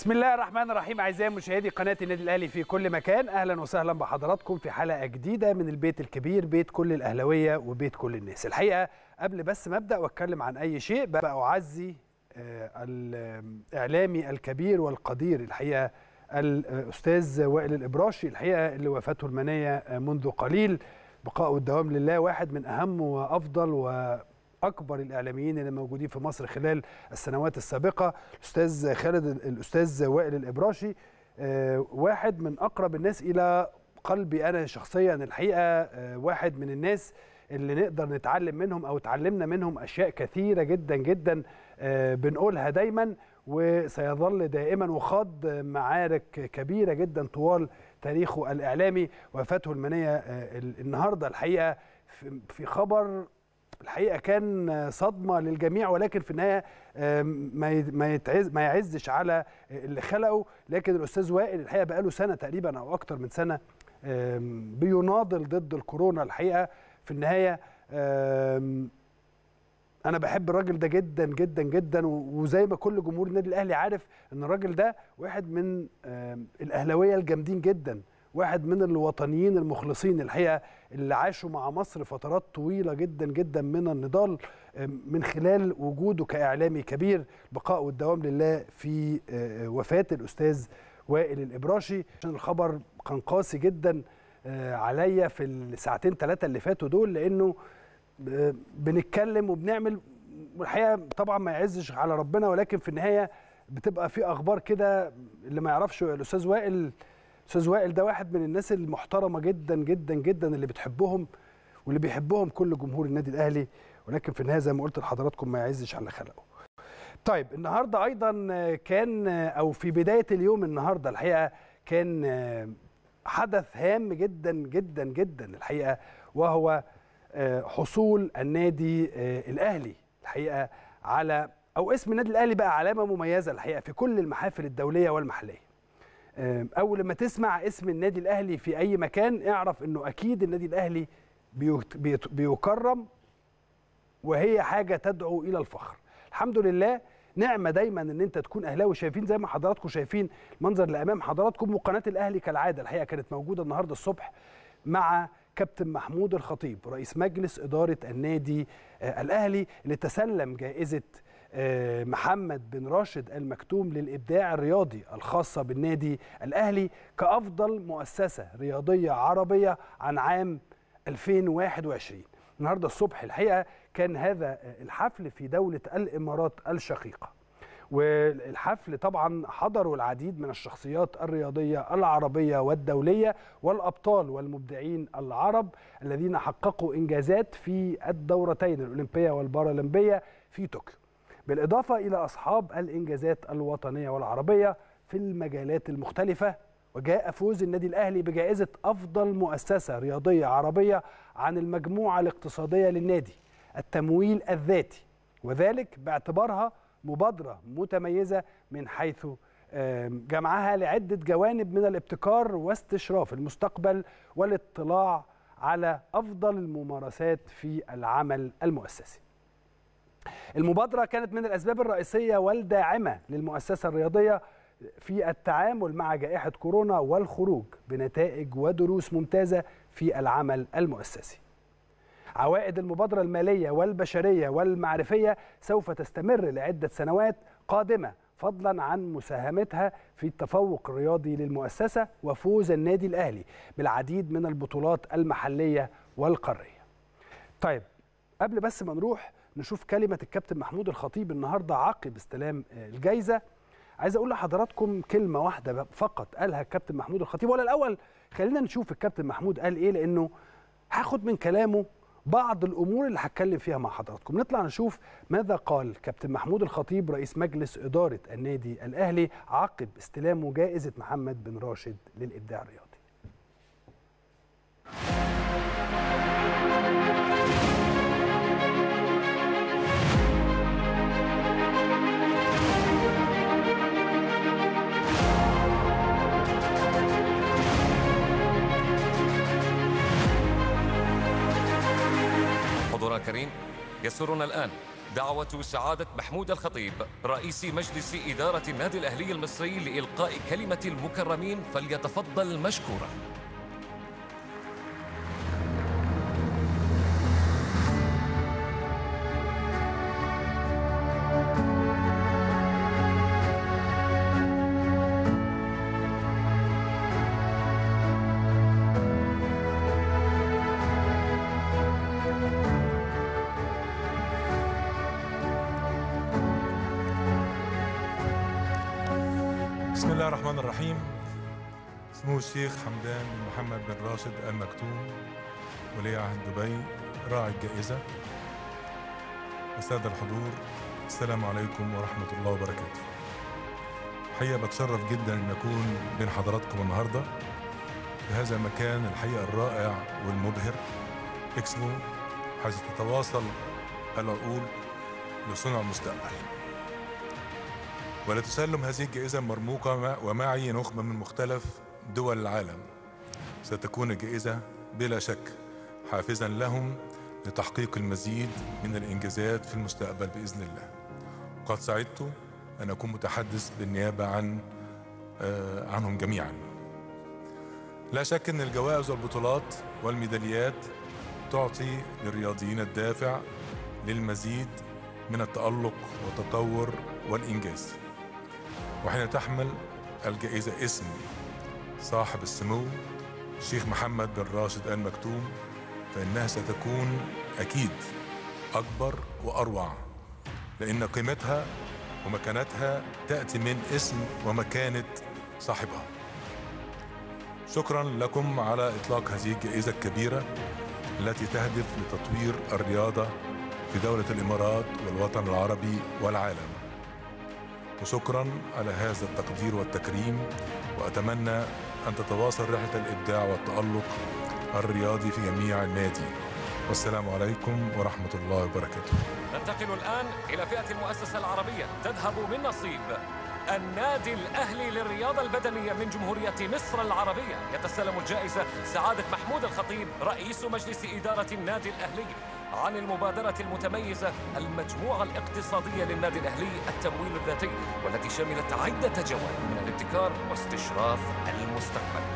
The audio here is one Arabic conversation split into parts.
بسم الله الرحمن الرحيم أعزائي مشاهدي قناة النادي الأهلي في كل مكان. أهلا وسهلا بحضراتكم في حلقة جديدة من البيت الكبير بيت كل الأهلاوية وبيت كل الناس. الحقيقة قبل بس ما أبدأ وأتكلم عن أي شيء بقى أعزي آه، الإعلامي الكبير والقدير الحقيقة الأستاذ وائل الإبراشي الحقيقة اللي وفاته المنيه منذ قليل. بقاء والدوام لله واحد من أهم وأفضل و أكبر الإعلاميين اللي موجودين في مصر خلال السنوات السابقة. الأستاذ خالد الأستاذ وائل الإبراشي آه، واحد من أقرب الناس إلى قلبي أنا شخصيا الحقيقة. آه، واحد من الناس اللي نقدر نتعلم منهم أو اتعلمنا منهم أشياء كثيرة جدا جدا آه، بنقولها دايما وسيظل دائما وخاض معارك كبيرة جدا طوال تاريخه الإعلامي. وفاته المنية النهارده الحقيقة في خبر الحقيقة كان صدمة للجميع ولكن في النهاية ما ما يتعز ما يعزش على اللي خلقه. لكن الأستاذ وائل الحقيقة بقى له سنة تقريبا أو أكتر من سنة بيناضل ضد الكورونا الحقيقة. في النهاية أنا بحب الراجل ده جدا جدا جدا. وزي ما كل جمهور النادي الأهلي عارف إن الراجل ده واحد من الأهلاوية الجامدين جدا. واحد من الوطنيين المخلصين الحقيقة اللي عاشوا مع مصر فترات طويلة جدا جدا من النضال من خلال وجوده كإعلامي كبير بقاء والدوام لله في وفاة الأستاذ وائل الإبراشي. عشان الخبر كان قاسي جدا عليا في الساعتين ثلاثة اللي فاتوا دول لأنه بنتكلم وبنعمل والحقيقة طبعا ما يعزش على ربنا ولكن في النهاية بتبقى في أخبار كده اللي ما يعرفش الأستاذ وائل أستاذ وائل ده واحد من الناس المحترمة جدا جدا جدا اللي بتحبهم واللي بيحبهم كل جمهور النادي الأهلي ولكن في النهاية زي ما قلت لحضراتكم ما يعزش على خلقه. طيب النهارده أيضا كان أو في بداية اليوم النهارده الحقيقة كان حدث هام جدا جدا جدا الحقيقة وهو حصول النادي الأهلي الحقيقة على أو اسم النادي الأهلي بقى علامة مميزة الحقيقة في كل المحافل الدولية والمحلية. أول لما تسمع اسم النادي الأهلي في أي مكان اعرف إنه أكيد النادي الأهلي بيكرم وهي حاجة تدعو إلى الفخر. الحمد لله نعمة دايما إن أنت تكون أهلاوي شايفين زي ما حضراتكم شايفين المنظر اللي امام حضراتكم وقناة الأهلي كالعادة. الحقيقة كانت موجودة النهارده الصبح مع كابتن محمود الخطيب رئيس مجلس إدارة النادي الأهلي اللي تسلم جائزة محمد بن راشد المكتوم للإبداع الرياضي الخاصة بالنادي الأهلي كأفضل مؤسسة رياضية عربية عن عام 2021 النهاردة الصبح الحقيقة كان هذا الحفل في دولة الإمارات الشقيقة. والحفل طبعا حضروا العديد من الشخصيات الرياضية العربية والدولية والأبطال والمبدعين العرب الذين حققوا إنجازات في الدورتين الأولمبية والبارالمبية في طوكيو. بالإضافة إلى أصحاب الإنجازات الوطنية والعربية في المجالات المختلفة وجاء فوز النادي الأهلي بجائزة أفضل مؤسسة رياضية عربية عن المجموعة الاقتصادية للنادي التمويل الذاتي وذلك باعتبارها مبادرة متميزة من حيث جمعها لعدة جوانب من الابتكار واستشراف المستقبل والاطلاع على أفضل الممارسات في العمل المؤسسي. المبادرة كانت من الأسباب الرئيسية والداعمة للمؤسسة الرياضية في التعامل مع جائحة كورونا والخروج بنتائج ودروس ممتازة في العمل المؤسسي. عوائد المبادرة المالية والبشرية والمعرفية سوف تستمر لعدة سنوات قادمة فضلا عن مساهمتها في التفوق الرياضي للمؤسسة وفوز النادي الأهلي بالعديد من البطولات المحلية والقارية. طيب قبل بس ما نروح نشوف كلمة الكابتن محمود الخطيب النهاردة عقب استلام الجايزة. عايز أقول لحضراتكم كلمة واحدة فقط قالها الكابتن محمود الخطيب. ولا الأول خلينا نشوف الكابتن محمود قال إيه لأنه هاخد من كلامه بعض الأمور اللي هتكلم فيها مع حضراتكم. نطلع نشوف ماذا قال كابتن محمود الخطيب رئيس مجلس إدارة النادي الأهلي عقب استلامه جائزة محمد بن راشد للإبداع الرياضي. كريم يسرنا الآن دعوة سعادة محمود الخطيب رئيس مجلس إدارة النادي الأهلي المصري لإلقاء كلمة المكرمين فليتفضل مشكورا. الشيخ حمدان محمد بن راشد آل مكتوم ولي عهد دبي راعي الجائزة. السادة الحضور السلام عليكم ورحمة الله وبركاته. حقيقة بتشرف جدا أن أكون بين حضراتكم النهاردة في هذا المكان الحقيقة الرائع والمبهر إكسبو حيث تتواصل العقول لصنع المستقبل ولتسلم هذه الجائزة المرموقة ومعي نخبة من مختلف دول العالم. ستكون الجائزة بلا شك حافزا لهم لتحقيق المزيد من الإنجازات في المستقبل بإذن الله. وقد سعدت أن أكون متحدث بالنيابة عن آه عنهم جميعا. لا شك أن الجوائز والبطولات والميداليات تعطي للرياضيين الدافع للمزيد من التألق والتطور والإنجاز. وحين تحمل الجائزة اسم صاحب السمو الشيخ محمد بن راشد آل مكتوم فإنها ستكون أكيد أكبر وأروع لأن قيمتها ومكانتها تأتي من اسم ومكانة صاحبها. شكرا لكم على إطلاق هذه الجائزة الكبيرة التي تهدف لتطوير الرياضة في دولة الإمارات والوطن العربي والعالم. وشكرا على هذا التقدير والتكريم وأتمنى أن تتواصل رحلة الإبداع والتألق الرياضي في جميع النادي. والسلام عليكم ورحمة الله وبركاته. ننتقل الآن إلى فئة المؤسسة العربية تذهب من نصيب. النادي الأهلي للرياضة البدنية من جمهورية مصر العربية. يتسلم الجائزة سعادة محمود الخطيب رئيس مجلس إدارة النادي الأهلي. عن المبادرة المتميزة المجموعة الاقتصادية للنادي الأهلي التمويل الذاتي والتي شملت عدة جوانب من الابتكار واستشراف المستقبل.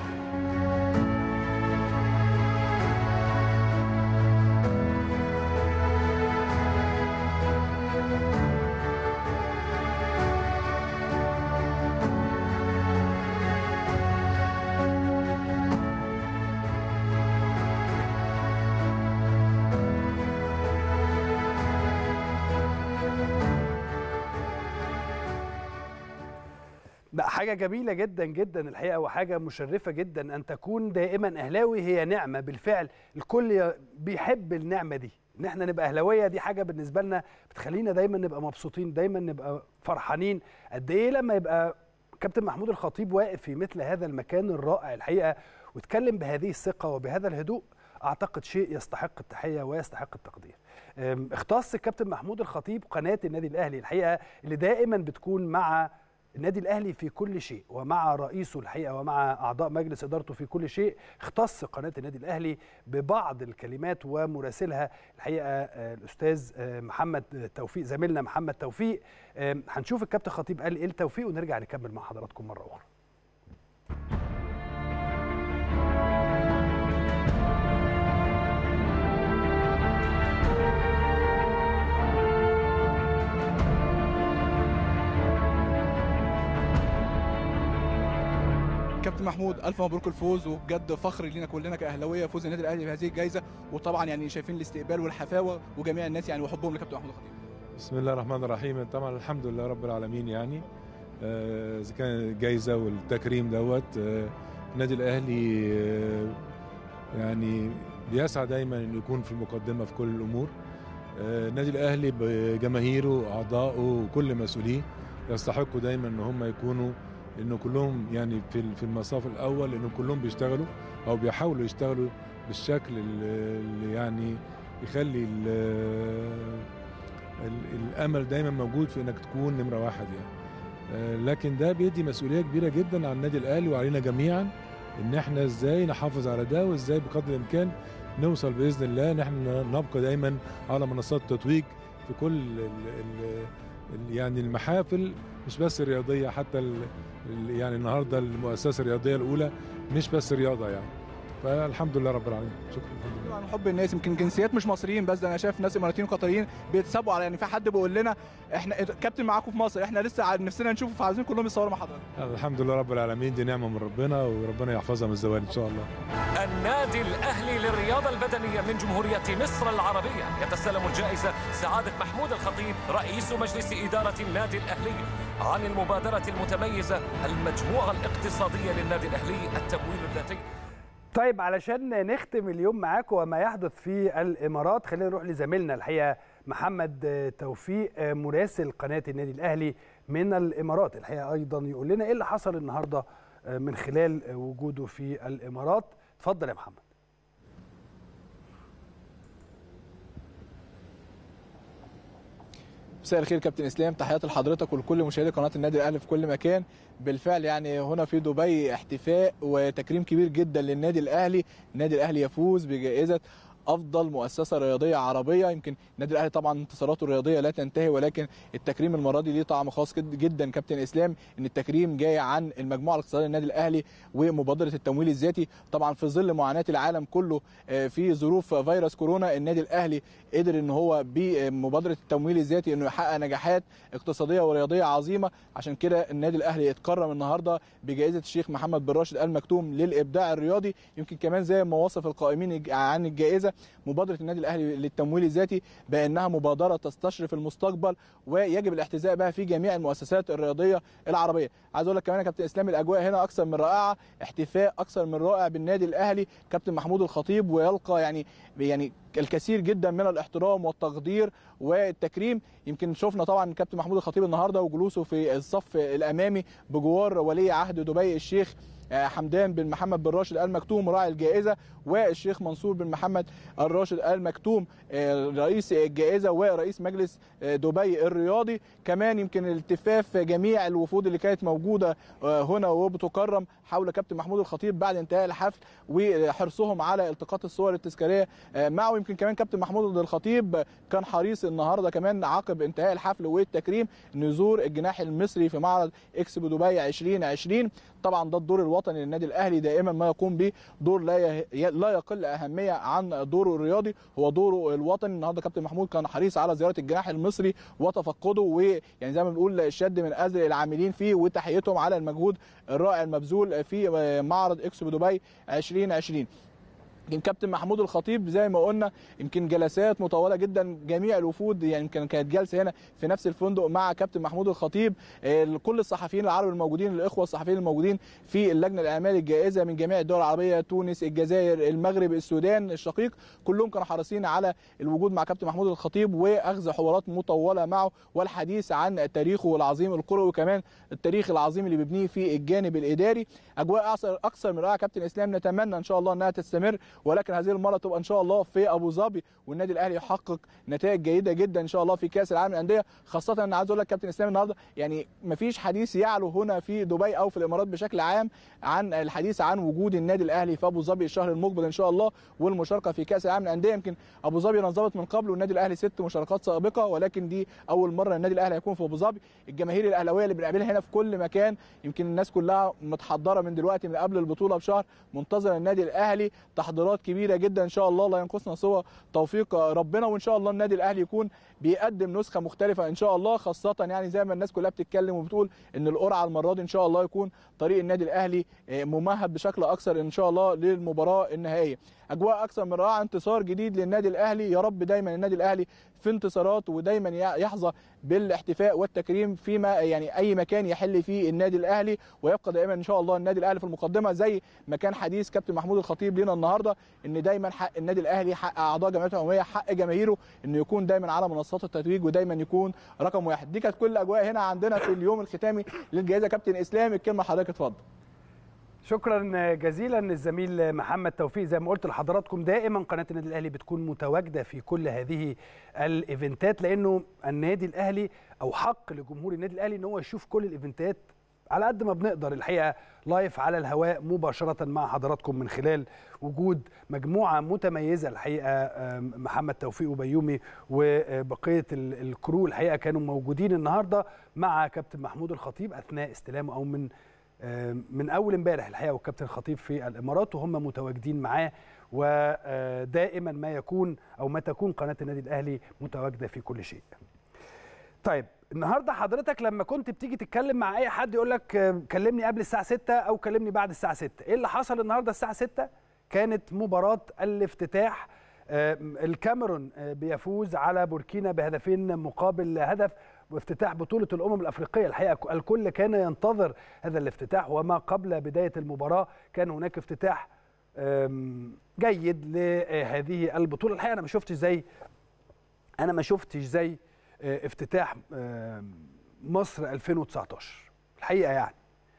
لا حاجة جميلة جدا جدا الحقيقة وحاجة مشرفة جدا أن تكون دائما أهلاوي هي نعمة. بالفعل الكل بيحب النعمة دي. إن إحنا نبقى أهلاوية دي حاجة بالنسبة لنا بتخلينا دايما نبقى مبسوطين دايما نبقى فرحانين. قد إيه لما يبقى كابتن محمود الخطيب واقف في مثل هذا المكان الرائع الحقيقة واتكلم بهذه الثقة وبهذا الهدوء أعتقد شيء يستحق التحية ويستحق التقدير. اختص الكابتن محمود الخطيب قناة النادي الأهلي الحقيقة اللي دائما بتكون مع النادي الأهلي في كل شيء ومع رئيسه الحقيقة ومع أعضاء مجلس إدارته في كل شيء اختص قناة النادي الأهلي ببعض الكلمات ومراسلها. الحقيقة الأستاذ محمد توفيق زميلنا محمد توفيق. هنشوف الكابتن خطيب قال إيه التوفيق ونرجع نكمل مع حضراتكم مرة أخرى. محمود ألف مبروك الفوز وبجد فخر لينا كلنا كأهلاوية فوز النادي الأهلي بهذه الجائزه وطبعا يعني شايفين الاستقبال والحفاوة وجميع الناس يعني وحبهم لكابتن محمود الخطيب. بسم الله الرحمن الرحيم. طبعا الحمد لله رب العالمين يعني. إذا كان الجائزه والتكريم دوت آه النادي الأهلي آه يعني بيسعى دايما إنه يكون في المقدمة في كل الأمور. آه النادي الأهلي بجماهيره واعضائه وكل مسؤوليه يستحقوا دايما إن هم يكونوا إنه كلهم يعني في في المصاف الأول إنه كلهم بيشتغلوا أو بيحاولوا يشتغلوا بالشكل اللي يعني يخلي ال ال الأمل دايما موجود في إنك تكون نمرة واحد يعني. لكن ده بيدي مسؤولية كبيرة جدا على النادي الأهلي وعلينا جميعا إن إحنا إزاي نحافظ على ده وإزاي بقدر الإمكان نوصل بإذن الله إن إحنا نبقى دايما على منصات التتويج في كل يعني المحافل مش بس الرياضيه حتى يعني النهارده المؤسسة الرياضية الأولى مش بس رياضة يعني. فالحمد لله رب العالمين. شكرا. الحمد لله. عن حب الناس يمكن جنسيات مش مصريين بس ده أنا شايف ناس إماراتيين وقطريين بيتسابوا على يعني في حد بيقول لنا إحنا كابتن معاكم في مصر إحنا لسه ع- نفسنا نشوفه فعايزين كلهم يصوروا مع حضرتك. الحمد لله رب العالمين دي نعمة من ربنا وربنا يحفظها من الزوال إن شاء الله. النادي الأهلي للرياضة البدنية من جمهورية مصر العربية. يتسلم الجائزة سعادة محمود الخطيب رئيس مجلس إدارة النادي الأهلي عن المبادرة المتميزة المجموعة الاقتصادية للنادي الأهلي التمويل الذاتي. طيب علشان نختم اليوم معاكم وما يحدث في الإمارات خلينا نروح لزميلنا الحقيقة محمد توفيق مراسل قناة النادي الأهلي من الإمارات. الحقيقة أيضا يقول لنا إيه اللي حصل النهارده من خلال وجوده في الإمارات. اتفضل يا محمد. مساء الخير كابتن اسلام تحياتي لحضرتك ولكل مشاهدي قناة النادي الأهلي في كل مكان. بالفعل يعني هنا في دبي احتفاء وتكريم كبير جدا للنادي الأهلي. النادي الأهلي يفوز بجائزة أفضل مؤسسة رياضية عربية. يمكن النادي الأهلي طبعا انتصاراته الرياضية لا تنتهي ولكن التكريم المرة دي ليه طعم خاص جد- جدا. كابتن إسلام إن التكريم جاي عن المجموعة الاقتصادية للنادي الأهلي ومبادرة التمويل الذاتي. طبعا في ظل معاناة العالم كله آه، في ظروف فيروس كورونا النادي الأهلي قدر إن هو بمبادرة التمويل الذاتي إنه يحقق نجاحات اقتصادية ورياضية عظيمة. عشان كده النادي الأهلي اتكرم النهارده بجائزة الشيخ محمد بن راشد ال مكتوم للإبداع الرياضي. يمكن كمان زي ما وصف القائمين عن الجائزة مبادرة النادي الأهلي للتمويل الذاتي بأنها مبادرة تستشرف المستقبل ويجب الاحتذاء بها في جميع المؤسسات الرياضية العربية. عايز أقول لك كمان يا كابتن إسلام الأجواء هنا أكثر من رائعة احتفاء أكثر من رائع بالنادي الأهلي. كابتن محمود الخطيب ويلقى يعني يعني الكثير جدا من الاحترام والتقدير والتكريم. يمكن شفنا طبعا كابتن محمود الخطيب النهارده وجلوسه في الصف الأمامي بجوار ولي عهد دبي الشيخ حمدان بن محمد بن راشد ال مكتوم راعي الجائزة والشيخ منصور بن محمد الراشد ال مكتوم آه، رئيس الجائزة ورئيس مجلس آه، دبي الرياضي. كمان يمكن التفاف جميع الوفود اللي كانت موجودة آه، هنا وبتكرم حول كابتن محمود الخطيب بعد انتهاء الحفل وحرصهم على التقاط الصور التذكارية آه، معه يمكن كمان كابتن محمود الخطيب كان حريص النهارده كمان عقب انتهاء الحفل والتكريم انه يزور الجناح المصري في معرض إكسبو دبي 2020 طبعا ده الدور الوطني للنادي الأهلي دائما ما يقوم به دور لا لا يقل أهمية عن دوره الرياضي. هو دوره الوطني. النهارده كابتن محمود كان حريص على زيارة الجناح المصري وتفقده ويعني زي ما بنقول الشد من اذر العاملين فيه وتحيتهم على المجهود الرائع المبذول في معرض إكسبو دبي 2020 يمكن كابتن محمود الخطيب زي ما قلنا يمكن جلسات مطولة جدا جميع الوفود يعني يمكن كانت جلسة هنا في نفس الفندق مع كابتن محمود الخطيب. كل الصحفيين العرب الموجودين الإخوة الصحفيين الموجودين في اللجنة الاعماليه الجائزه من جميع الدول العربية تونس الجزائر المغرب السودان الشقيق كلهم كانوا حريصين على الوجود مع كابتن محمود الخطيب وأخذ حوارات مطولة معه والحديث عن تاريخه العظيم الكروي وكمان التاريخ العظيم اللي بيبنيه في الجانب الإداري. أجواء أكثر من رائعة كابتن إسلام نتمنى إن شاء الله إنها تستمر. ولكن هذه المرة تبقى إن شاء الله في أبو ظبي والنادي الأهلي يحقق نتائج جيدة جدا إن شاء الله في كأس العالم للأندية خاصة أنا عايز أقول لك كابتن إسلام النهارده يعني مفيش حديث يعلو هنا في دبي أو في الإمارات بشكل عام عن الحديث عن وجود النادي الأهلي في أبو ظبي الشهر المقبل إن شاء الله والمشاركة في كأس العالم للأندية. يمكن أبو ظبي نظمت من قبل والنادي الأهلي ست مشاركات سابقة ولكن دي أول مرة النادي الأهلي هيكون في أبو ظبي. الجماهير الأهلاوية اللي بنقابلها هنا في كل مكان يمكن الناس كلها متحضرة من دلوقتي من قبل البطولة بشهر منتظرة النادي الأهلي تحضيرات كبيرة جدا إن شاء الله لا ينقصنا سوى توفيق ربنا وإن شاء الله النادي الأهلي يكون بيقدم نسخة مختلفة إن شاء الله خاصة يعني زي ما الناس كلها بتتكلم وبتقول إن القرعة المرة دي إن شاء الله يكون طريق النادي الأهلي آه، ممهد بشكل أكثر إن شاء الله للمباراة النهائية. أجواء أكثر من رائعة انتصار جديد للنادي الأهلي. يا رب دايما النادي الأهلي في انتصارات ودايما يحظى بالاحتفاء والتكريم فيما يعني أي مكان يحل فيه النادي الأهلي. ويبقى دائما إن شاء الله النادي الأهلي في المقدمة زي ما كان حديث كابتن محمود الخطيب لنا النهارده إن دايما حق النادي الأهلي حق أعضاء جمعيته العموميه حق جماهيره إنه يكون دايما على منصات التتويج ودايما يكون رقم واحد. دي كانت كل الاجواء هنا عندنا في اليوم الختامي للجائزة كابتن اسلام الكلمة حضرتك اتفضل. شكرا جزيلا الزميل محمد توفيق. زي ما قلت لحضراتكم دائما قناة النادي الأهلي بتكون متواجدة في كل هذه الإيفنتات لأنه النادي الأهلي أو حق لجمهور النادي الأهلي إن هو يشوف كل الإيفنتات على قد ما بنقدر الحقيقة لايف على الهواء مباشرة مع حضراتكم من خلال وجود مجموعة متميزة الحقيقة محمد توفيق وبيومي وبقية الكرو الحقيقة كانوا موجودين النهارده مع كابتن محمود الخطيب أثناء استلامه أو من من أول امبارح الحقيقة والكابتن الخطيب في الإمارات وهم متواجدين معاه ودائما ما يكون أو ما تكون قناة النادي الأهلي متواجدة في كل شيء. طيب النهارده حضرتك لما كنت بتيجي تتكلم مع أي حد يقول لك كلمني قبل الساعة 6 أو كلمني بعد الساعة 6 إيه اللي حصل النهارده الساعة 6 كانت مباراة الافتتاح الكاميرون بيفوز على بوركينا بهدفين مقابل هدف وافتتاح بطولة الأمم الأفريقية. الحقيقة الكل كان ينتظر هذا الافتتاح وما قبل بداية المباراة كان هناك افتتاح جيد لهذه البطولة. الحقيقة أنا ما شفتش زي أنا ما شفتش زي افتتاح مصر 2019 الحقيقة يعني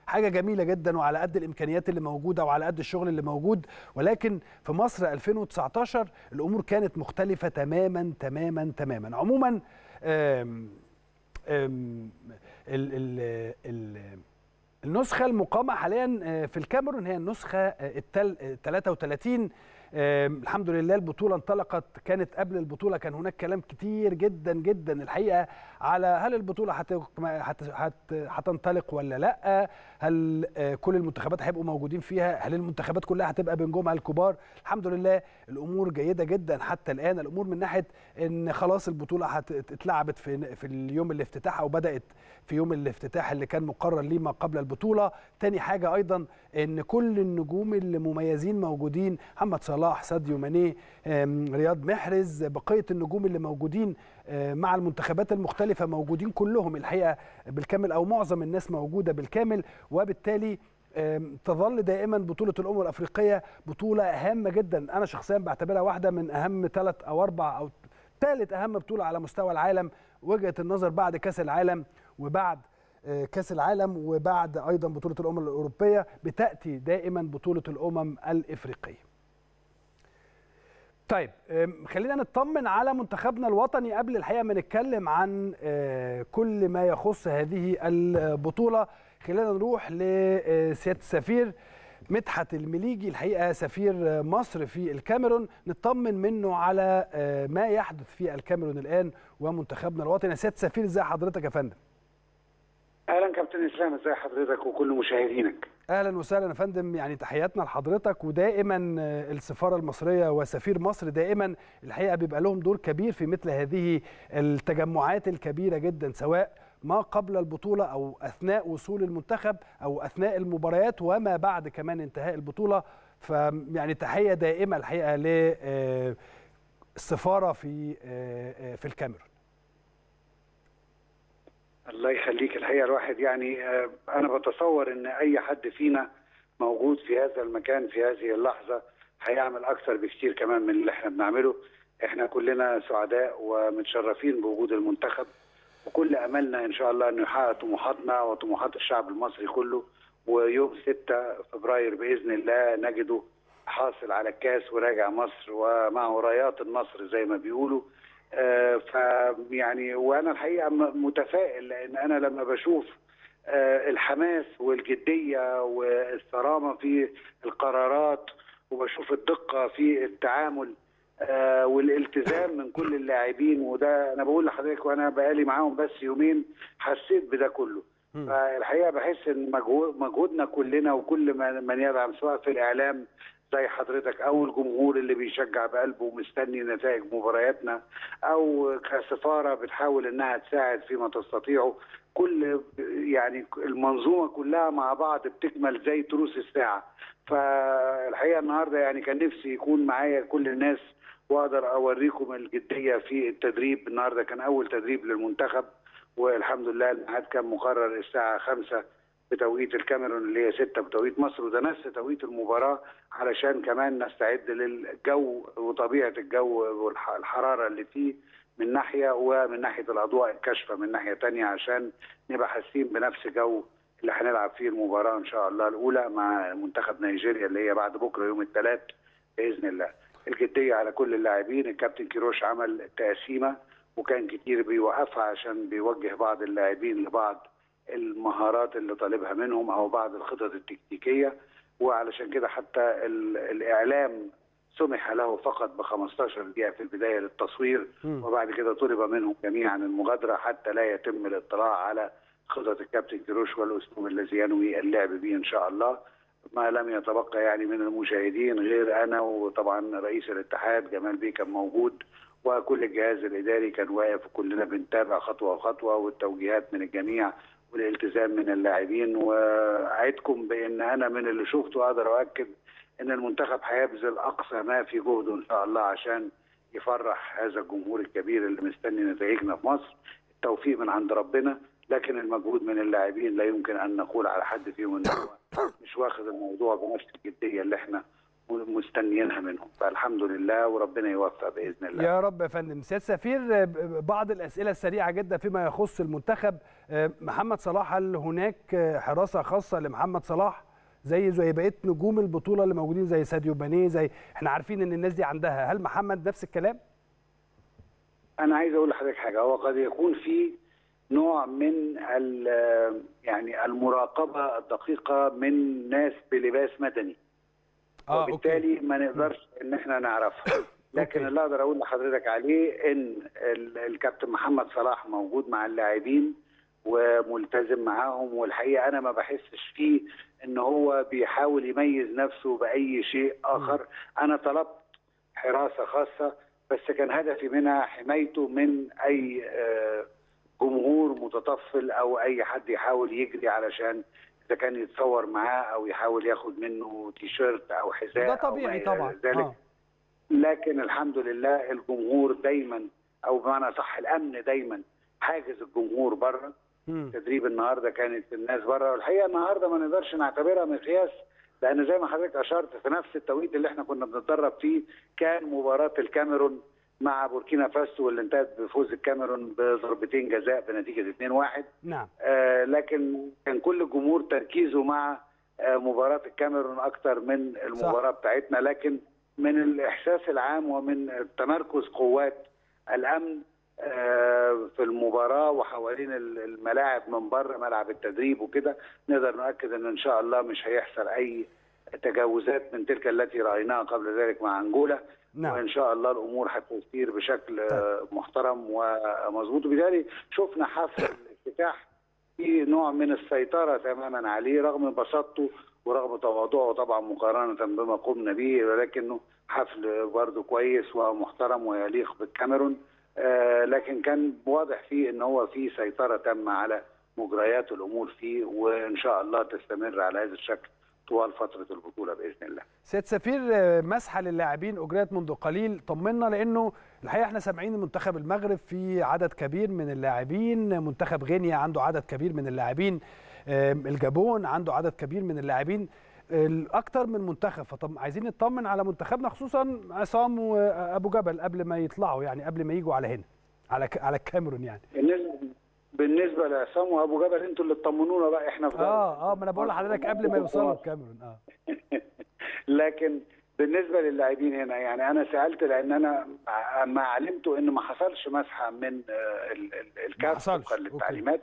حاجة جميلة جدا وعلى قد الإمكانيات اللي موجودة وعلى قد الشغل اللي موجود ولكن في مصر 2019 الأمور كانت مختلفة تماما تماما تماما. عموما آم آم ال ال ال النسخة المقامة حاليا في الكاميرون هي النسخة التل 33 الحمد لله البطولة انطلقت كانت قبل البطولة كان هناك كلام كتير جدا جدا. الحقيقة على هل البطولة هتنطلق ولا لأ؟ هل كل المنتخبات هيبقوا موجودين فيها؟ هل المنتخبات كلها هتبقى بنجومها الكبار؟ الحمد لله الأمور جيدة جدا حتى الآن. الأمور من ناحية إن خلاص البطولة اتلعبت في, في اليوم الافتتاح أو بدأت في يوم الافتتاح اللي كان مقرر ليه ما قبل البطولة. تاني حاجة أيضا إن كل النجوم اللي مميزين موجودين محمد صلاح ساديو ماني رياض محرز بقية النجوم اللي موجودين مع المنتخبات المختلفة موجودين كلهم الحقيقة بالكامل أو معظم الناس موجودة بالكامل وبالتالي تظل دائما بطولة الأمم الأفريقية بطولة هامة جدا أنا شخصيا بعتبرها واحدة من أهم ثلاث أو أربع أو ثالث أهم بطولة على مستوى العالم وجهة النظر بعد كأس العالم وبعد كأس العالم وبعد أيضا بطولة الأمم الأوروبية بتأتي دائما بطولة الأمم الإفريقية. طيب خلينا نطمن على منتخبنا الوطني قبل الحقيقة ما نتكلم عن كل ما يخص هذه البطولة. خلينا نروح لسياده السفير مدحت المليجي الحقيقة سفير مصر في الكاميرون. نطمن منه على ما يحدث في الكاميرون الآن ومنتخبنا الوطني. سيادة السفير ازي حضرتك يا فندم؟ أهلا كابتن إسلام ازي حضرتك وكل مشاهدينك؟ أهلا وسهلا يا فندم. يعني تحياتنا لحضرتك ودائما السفارة المصرية وسفير مصر دائما الحقيقة بيبقى لهم دور كبير في مثل هذه التجمعات الكبيرة جدا سواء ما قبل البطولة أو أثناء وصول المنتخب أو أثناء المباريات وما بعد كمان انتهاء البطولة. فيعني تحية دائمة الحقيقة للسفاره في في الكاميرون. الله يخليك الحقيقة الواحد يعني أنا بتصور إن أي حد فينا موجود في هذا المكان في هذه اللحظة هيعمل أكثر بكثير كمان من اللي إحنا بنعمله. إحنا كلنا سعداء ومتشرفين بوجود المنتخب. وكل أملنا إن شاء الله انه يحقق طموحاتنا وطموحات الشعب المصري كله. ويوم 6 فبراير بإذن الله نجده حاصل على الكاس وراجع مصر ومعه رايات النصر زي ما بيقولوا. آه فيعني وأنا الحقيقة متفائل لأن أنا لما بشوف آه الحماس والجدية والصرامة في القرارات وبشوف الدقة في التعامل آه والالتزام من كل اللاعبين وده أنا بقول لحضرتك وأنا بقالي معاهم بس يومين حسيت بده كله. فالحقيقة بحس إن مجهود مجهودنا كلنا وكل من يدعم سواء في الإعلام زي حضرتك أو الجمهور اللي بيشجع بقلبه ومستني نتائج مبارياتنا أو كسفارة بتحاول إنها تساعد فيما تستطيعه. كل يعني المنظومة كلها مع بعض بتكمل زي تروس الساعة. فالحقيقة النهارده يعني كان نفسي يكون معايا كل الناس وأقدر أوريكم الجدية في التدريب. النهارده كان أول تدريب للمنتخب والحمد لله الميعاد كان مقرر الساعة 5 بتوقيت الكاميرون اللي هي 6 بتوقيت مصر وده نفس توقيت المباراة علشان كمان نستعد للجو وطبيعة الجو والحراره اللي فيه من ناحية ومن ناحية الأضواء الكاشفه من ناحية ثانية عشان نبقى حاسين بنفس جو اللي هنلعب فيه المباراة إن شاء الله الأولى مع منتخب نيجيريا اللي هي بعد بكرة يوم الثلاث بإذن الله. الجدية على كل اللاعبين الكابتن كيروش عمل تقسيمة وكان كتير بيوقفها عشان بيوجه بعض اللاعبين لبعض المهارات اللي طالبها منهم أو بعض الخطط التكتيكية وعلشان كده حتى ال- الإعلام سمح له فقط ب 15 دقيقة في البداية للتصوير. وبعد كده طلب منهم جميعا المغادرة حتى لا يتم الاطلاع على خطط الكابتن كيروش والأسلوب الذي ينوي اللعب به إن شاء الله ما لم يتبقى يعني من المشاهدين غير أنا وطبعا رئيس الاتحاد جمال بيه كان موجود وكل الجهاز الإداري كان واقف وكلنا بنتابع خطوة خطوه والتوجيهات من الجميع والالتزام من اللاعبين وأعدكم بأن أنا من اللي شفته أقدر أؤكد أن المنتخب هيبذل أقصى ما في جهده إن شاء الله عشان يفرح هذا الجمهور الكبير اللي مستني نتائجنا في مصر. التوفيق من عند ربنا لكن المجهود من اللاعبين لا يمكن أن نقول على حد فيهم ان هو مش واخد الموضوع بنفس الجدية اللي إحنا مستنيينها منهم. فالحمد لله وربنا يوفق بإذن الله. يا رب يا فندم. سياده سفير آه، بعض الأسئلة السريعة جدا فيما يخص المنتخب. آه، محمد صلاح هل هناك آه، حراسة خاصة لمحمد صلاح؟ زي زي بقيه نجوم البطولة اللي موجودين زي ساديو باني زي إحنا عارفين إن الناس دي عندها. هل محمد نفس الكلام؟ أنا عايز أقول لحضرتك حاجة. هو قد يكون في نوع من يعني المراقبة الدقيقة من ناس بلباس مدني. آه وبالتالي ما نقدرش إن إحنا نعرفها. لكن أوكي. اللي أقدر أقول لحضرتك عليه إن ال- الكابتن محمد صلاح موجود مع اللاعبين وملتزم معاهم والحقيقة أنا ما بحسش فيه إن هو بيحاول يميز نفسه بأي شيء آخر. أنا طلبت حراسة خاصة بس كان هدفي منها حمايته من أي آه، جمهور متطفل أو أي حد يحاول يجري علشان إذا كان يتصور معاه أو يحاول ياخد منه تيشيرت أو حذاء ده طبيعي طبعا ذلك آه. لكن الحمد لله الجمهور دايما أو بمعنى صح الأمن دايما حاجز الجمهور بره. تدريب النهارده كانت الناس بره والحقيقة النهارده ما نقدرش نعتبرها مقياس لأن زي ما حضرتك أشرت في نفس التوقيت اللي إحنا كنا بنتدرب فيه كان مباراة الكاميرون مع بوركينا فاسو واللي انتهت بفوز الكاميرون بضربتين جزاء بنتيجة 2-1 نعم. آه، لكن كان كل الجمهور تركيزه مع آه، مباراة الكاميرون أكتر من المباراة بتاعتنا. لكن من الإحساس العام ومن تمركز قوات الأمن آه، في المباراة وحوالين الملاعب من بره ملعب التدريب وكده نقدر نؤكد أن إن شاء الله مش هيحصل أي تجاوزات من تلك التي رأيناها قبل ذلك مع أنجولا نعم. وإن شاء الله الأمور هتسير بشكل آه، محترم ومظبوط. وبالتالي شفنا حفل الافتتاح في نوع من السيطرة تماما عليه رغم بساطته ورغم تواضعه طبعا مقارنة بما قمنا به ولكنه حفل برضه كويس ومحترم ويليق بالكاميرون. آه، لكن كان واضح فيه إن هو في سيطرة تامة على مجريات الأمور فيه وإن شاء الله تستمر على هذا الشكل. طوال فترة البطولة بإذن الله. سيد سفير آه، مسحه للاعبين أجريت منذ قليل. طمنا لأنه الحقيقة إحنا سامعين منتخب المغرب في عدد كبير من اللاعبين. منتخب غينيا عنده عدد كبير من اللاعبين. آه، الجابون عنده عدد كبير من اللاعبين. أكتر من منتخب. فطب عايزين نطمن على منتخبنا خصوصا عصام وابو جبل قبل ما يطلعوا يعني قبل ما يجوا على هنا على على الكاميرون يعني. بالنسبة بالنسبة لعصام وأبو جبل أنتوا اللي تطمنونا بقى إحنا في آه آه ما أنا بقول لحضرتك قبل ما يوصلوا الكاميرون آه لكن بالنسبة للاعبين هنا يعني أنا سألت لأن أنا ما علمت إن ما حصلش مسحه من ال- ال- الكاف. طبقا أوكي. للتعليمات.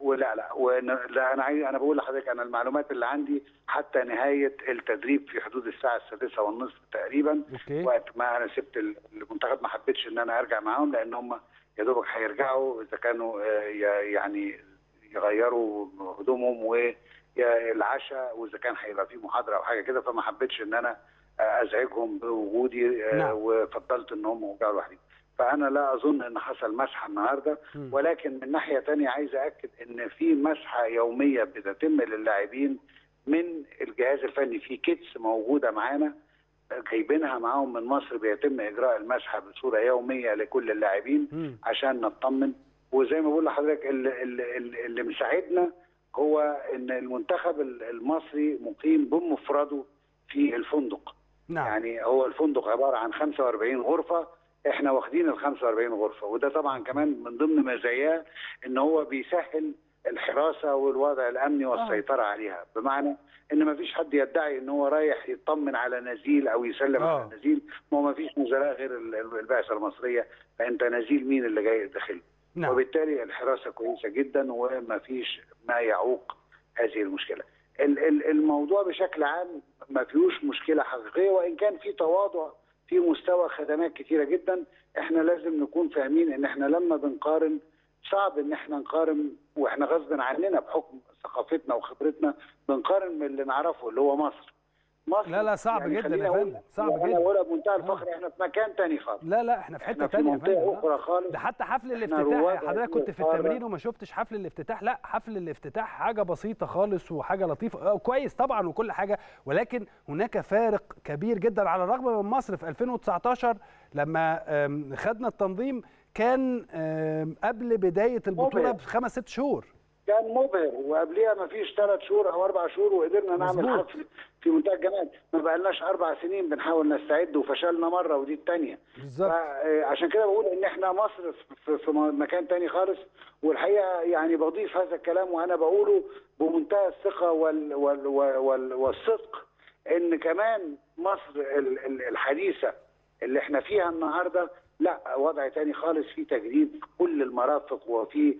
ولا لا لا أنا عايز أنا بقول لحضرتك أنا المعلومات اللي عندي حتى نهاية التدريب في حدود الساعة السادسة والنصف تقريبا أوكي وقت ما أنا سبت ال- المنتخب ما حبيتش إن أنا أرجع معاهم لأن هم يا دوبك هيرجعوا إذا كانوا آه، يعني يغيروا هدومهم والعشاء وإذا كان هيبقى في محاضرة أو حاجة كده فما حبيتش إن أنا آه، أزعجهم بوجودي آه، نعم. وفضلت إن هم يرجعوا لوحدهم فأنا لا أظن إن حصل مسحه النهارده. ولكن من ناحية تانية عايز اكد إن في مسحة يومية بتتم للاعبين من الجهاز الفني في كيتس موجودة معانا جايبينها معاهم من مصر بيتم إجراء المسحة بصورة يومية لكل اللاعبين. عشان نطمن. وزي ما بقول لحضرتك اللي, اللي, اللي مساعدنا هو إن المنتخب المصري مقيم بمفرده في الفندق. نعم. يعني هو الفندق عبارة عن 45 غرفة إحنا واخدين ال 45 غرفة. وده طبعا كمان من ضمن مزاياه إن هو بيسهل الحراسة والوضع الأمني والسيطرة عليها. بمعنى إن ما فيش حد يدعي إن هو رايح يطمن على نزيل أو يسلم آه. على نزيل ما هو ما فيش نزلاء غير ال- ال- البعثة المصرية. فأنت نزيل مين اللي جاي داخل نعم. وبالتالي الحراسة كويسة جدا وما فيش ما يعوق هذه المشكلة. ال- ال- الموضوع بشكل عام ما فيهوش مشكلة حقيقية وإن كان في تواضع في مستوى خدمات كتيرة جدا إحنا لازم نكون فاهمين إن إحنا لما بنقارن صعب إن إحنا نقارن وإحنا غصب عننا بحكم ثقافتنا وخبرتنا بنقارن من اللي نعرفه اللي هو مصر مصر لا لا صعب جدا خليني يا فندم، صعب وأنا جدا. بقولها بمنتهى الفخر إحنا في مكان تاني خالص لا لا إحنا في حتة إحنا في تانية فندم منطقة. أخرى خالص ده حتى حفل الافتتاح حضرتك كنت في. التمرين وما شفتش حفل الافتتاح لا حفل الافتتاح حاجة بسيطة خالص وحاجة لطيفة آه، كويس طبعا وكل حاجة ولكن هناك فارق كبير جدا على الرغم من مصر في 2019 لما خدنا التنظيم كان قبل بداية البطولة. بخمس ست شهور. كان مبهر. وقبليها ما فيش ثلاث شهور أو أربع شهور وقدرنا نعمل. حفل في منتهى الجمال. ما بقالناش أربع سنين بنحاول نستعد وفشلنا مرة ودي الثانية بالظبط. عشان كده بقول إن إحنا مصر في, مكان تاني خالص. والحقيقة يعني بضيف هذا الكلام وأنا بقوله بمنتهى الثقة وال وال وال والصدق إن كمان مصر ال- ال- الحديثة اللي إحنا فيها النهارده لا وضع تاني خالص في تجديد في كل المرافق وفي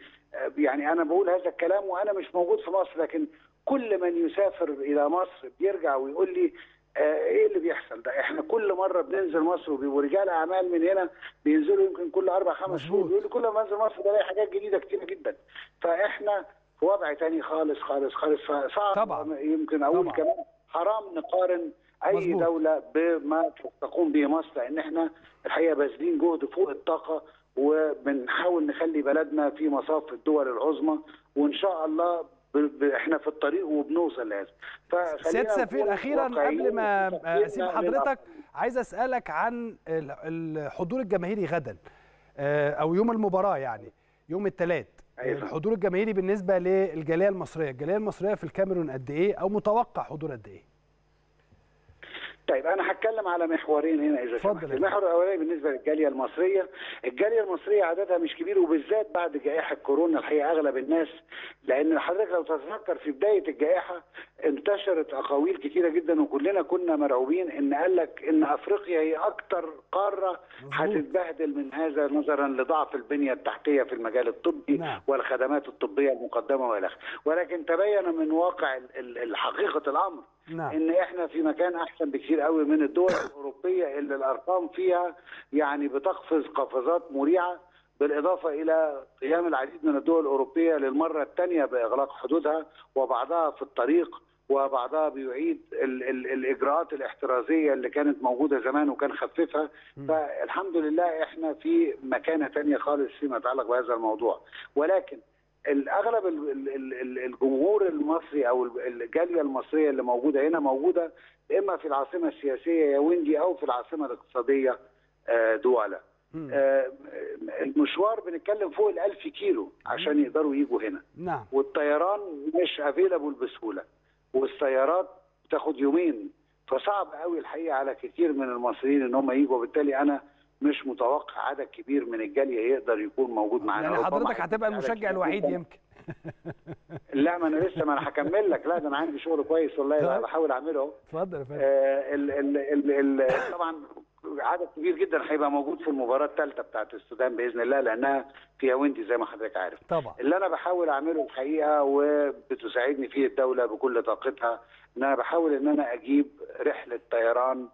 يعني أنا بقول هذا الكلام وأنا مش موجود في مصر لكن كل من يسافر إلى مصر بيرجع ويقول لي آه، إيه اللي بيحصل ده إحنا كل مرة بننزل مصر وبي- ورجال أعمال من هنا بينزلوا يمكن كل أربع خمس شهور. بيقول لي كل ما أنزل مصر بلاقي حاجات جديدة كتيرة جدا فإحنا في وضع تاني خالص خالص خالص فصعب طبعاً. يمكن أقول طبعاً. كمان حرام نقارن أي مظبوط. دولة بما تقوم به مصر لأن إحنا الحقيقة باذلين جهد فوق الطاقة وبنحاول نخلي بلدنا في مصاف الدول العظمى وإن شاء الله. إحنا في الطريق وبنوصل لهذا سيادة سفير أخيرا قبل ما أسيب حضرتك. عايز أسألك عن ال- الحضور الجماهيري غدا آه، أو يوم المباراة يعني يوم الثلاث أيوة. الحضور الجماهيري بالنسبة للجالية المصرية الجالية المصرية في الكاميرون قد إيه أو متوقع حضور قد إيه طيب أنا هتكلم على محورين هنا إذا سمحت. المحور الأولاني بالنسبة للجالية المصرية الجالية المصرية عددها مش كبير وبالذات بعد جائحة كورونا الحقيقة أغلب الناس لأن حضرتك لو تتذكر في بداية الجائحة انتشرت أقاويل كتيرة جدا وكلنا كنا مرعوبين إن قال لك إن أفريقيا هي أكتر قارة. هتتبهدل من هذا نظرا لضعف البنية التحتية في المجال الطبي نعم. والخدمات الطبية المقدمة وإلى ولكن تبين من واقع الحقيقة الأمر نعم. إن إحنا في مكان أحسن بكثير قوي من الدول الأوروبية اللي الأرقام فيها يعني بتقفز قفزات مريعة بالإضافة إلى قيام العديد من الدول الأوروبية للمرة الثانية بإغلاق حدودها وبعضها في الطريق وبعضها بيعيد ال ال الإجراءات الاحترازية اللي كانت موجودة زمان وكان خففها فالحمد لله إحنا في مكانة ثانية خالص فيما يتعلق بهذا الموضوع. ولكن الأغلب ال- ال- ال- ال- الجمهور المصري أو ال- الجالية المصرية اللي موجودة هنا موجودة إما في العاصمة السياسية ياوندي أو في العاصمة الاقتصادية آه، دوالا مم. آه، المشوار بنتكلم فوق ال 1000 كيلو عشان يقدروا يجوا هنا. نعم. والطيران مش افيلابل بسهولة. والسيارات بتاخد يومين فصعب قوي الحقيقة على كتير من المصريين إن هم يجوا. وبالتالي أنا مش متوقع عدد كبير من الجالية يقدر يكون موجود معانا. يعني حضرتك هتبقى المشجع الوحيد. يمكن. لا ما أنا لسه ما أنا هكمل لك. لا ده أنا عندي شغل كويس والله. طيب. بحاول أعمله. اهو اتفضل يا فندم. آه، طبعا عدد كبير جدا هيبقى موجود في المباراة الثالثة بتاعت السودان بإذن الله لأنها في ياوندي زي ما حضرتك عارف. طبعا. اللي أنا بحاول أعمله الحقيقة وبتساعدني فيه الدولة بكل طاقتها إن أنا بحاول إن أنا أجيب رحلة طيران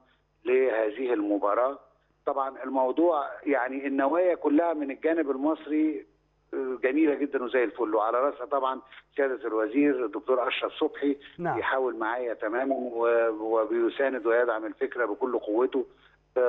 لهذه المباراة. طبعا الموضوع يعني النوايا كلها من الجانب المصري آه، جميلة جدا وزي الفل. وعلى راسها طبعا سيادة الوزير الدكتور أشرف صبحي نعم. بيحاول معايا تماما وبيساند ويدعم الفكرة بكل قوته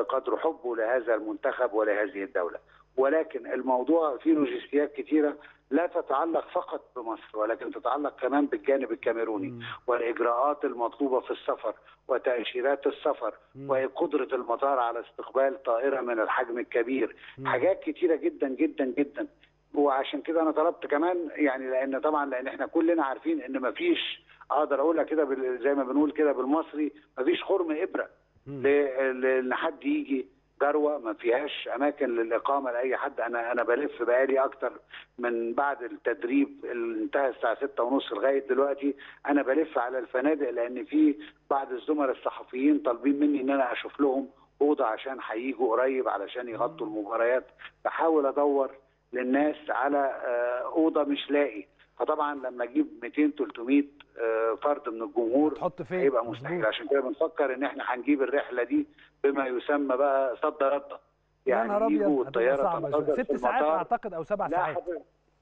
قدر حبه لهذا المنتخب ولهذه الدولة. ولكن الموضوع فيه لوجستيات كثيره لا تتعلق فقط بمصر ولكن تتعلق كمان بالجانب الكاميروني مم. والإجراءات المطلوبة في السفر وتأشيرات السفر. وقدره المطار على استقبال طائرة من الحجم الكبير مم. حاجات كتيرة جدا جدا جدا وعشان كده أنا طلبت كمان يعني لأن طبعا لأن إحنا كلنا عارفين إن مفيش أقدر اقولها كده زي ما بنقول كده بالمصري مفيش خرم إبرة مم. ل- ل- ان حد يجي جروه ما فيهاش أماكن للإقامة لأي حد. أنا أنا بلف بقالي أكتر من بعد التدريب اللي انتهى الساعة ستة ونص لغاية دلوقتي أنا بلف على الفنادق لأن في بعض الزملاء الصحفيين طالبين مني إن أنا أشوف لهم أوضة عشان هيجوا قريب علشان يغطوا المباريات. بحاول أدور للناس على آه، أوضة مش لاقي. فطبعا لما أجيب 200 300 آه، فرد من الجمهور تحط فين؟ هيبقى مستحيل. عشان كده بنفكر إن إحنا هنجيب الرحلة دي بما يسمى بقى صد رده يعني يجوا الطيارة ست ساعات. أعتقد أو سبع ساعات.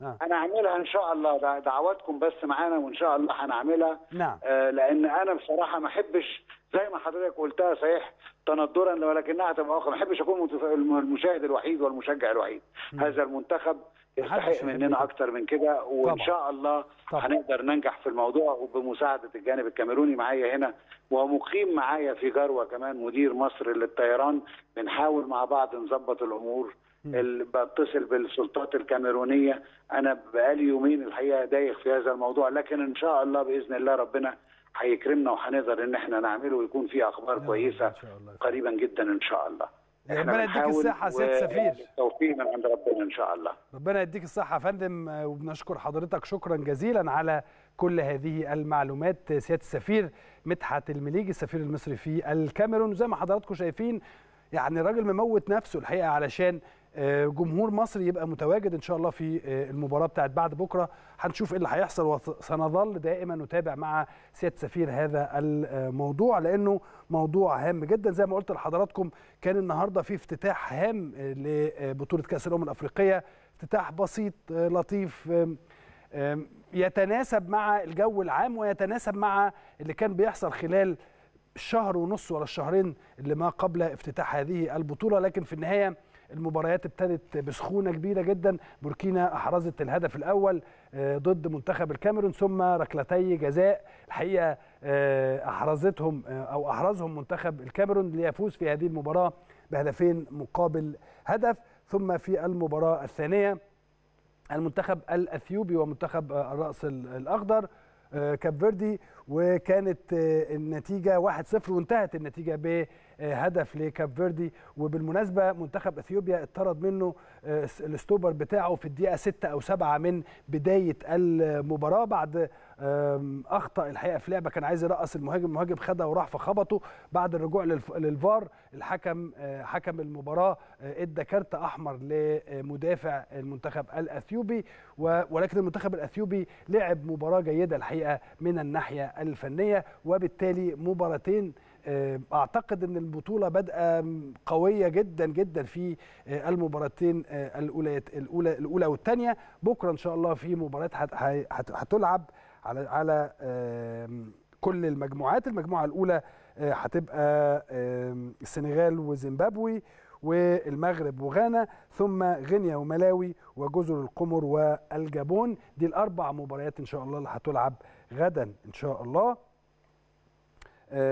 آه. أنا هعملها إن شاء الله. دع- دعواتكم بس معانا وإن شاء الله هنعملها. نعم. آه، لأن أنا بصراحة ما أحبش زي ما حضرتك قلتها صحيح تندرا ولكنها تبقى ما أحبش أكون المشاهد الوحيد والمشجع الوحيد. هذا المنتخب يستحق مننا. أكتر من كده وإن طبعا. شاء الله طبعا. هنقدر ننجح في الموضوع وبمساعدة الجانب الكاميروني معايا هنا ومقيم معايا في جروه كمان مدير مصر للطيران بنحاول مع بعض نظبط الأمور ال- بتصل بالسلطات الكاميرونية أنا بقالي يومين الحقيقة دايخ في هذا الموضوع لكن إن شاء الله بإذن الله ربنا هيكرمنا وهنقدر إن إحنا نعمله ويكون في أخبار كويسة. قريبا جدا إن شاء الله ربنا يديك الصحة يا سيادة سفير. التوفيق من عند ربنا إن شاء الله. ربنا يديك الصحة يا فندم وبنشكر حضرتك شكرا جزيلا على كل هذه المعلومات. سيادة السفير مدحت المليجي السفير المصري في الكاميرون. وزي ما حضراتكم شايفين يعني راجل مموت نفسه الحقيقة علشان جمهور مصر يبقى متواجد إن شاء الله في آه، المباراة بتاعت بعد بكرة. هنشوف إيه اللي هيحصل وسنظل دائما نتابع مع سيادة السفير هذا الموضوع لأنه موضوع هام جدا. زي ما قلت لحضراتكم كان النهارده في افتتاح هام آه، لبطولة كأس الأمم الأفريقية. افتتاح بسيط آه، لطيف يتناسب مع الجو العام ويتناسب مع اللي كان بيحصل خلال الشهر ونص ولا الشهرين اللي ما قبل افتتاح هذه البطولة. لكن في النهاية المباريات ابتدت بسخونة كبيرة جدا. بوركينا أحرزت الهدف الأول آه، ضد منتخب الكاميرون ثم ركلتي جزاء. الحقيقة آه، أحرزتهم آه، أو أحرزهم منتخب الكاميرون ليفوز في هذه المباراة بهدفين مقابل هدف. ثم في المباراة الثانية المنتخب الأثيوبي ومنتخب الرأس ال- الأخضر كاب فيردي وكانت النتيجة 1-0 وانتهت النتيجة بهدف لكاب فيردي. وبالمناسبة منتخب إثيوبيا اتطرد منه آه، الاستوبر بتاعه في الدقيقة 6 أو 7 من بداية المباراة. بعد أخطأ الحقيقة في لعبة كان عايز يرقص المهاجم المهاجم خدها وراح فخبطه بعد الرجوع للف- للفار الحكم آه، حكم المباراة آه، إدى كارت أحمر لمدافع المنتخب الإثيوبي. ولكن المنتخب الإثيوبي لعب مباراة جيدة الحقيقة من الناحية الفنية. وبالتالي مباراتين آه، أعتقد إن البطولة بادئة قوية جدا جدا في آه، المباراتين آه، الأولى الأولى الأولى والثانيه بكرة إن شاء الله في هت- هتلعب على على كل المجموعات. المجموعة الأولى آه، هتبقى السنغال وزيمبابوي والمغرب وغانا ثم غينيا وملاوي وجزر القمر والجابون. دي الأربع مباريات إن شاء الله اللي هتلعب غدا إن شاء الله. آه،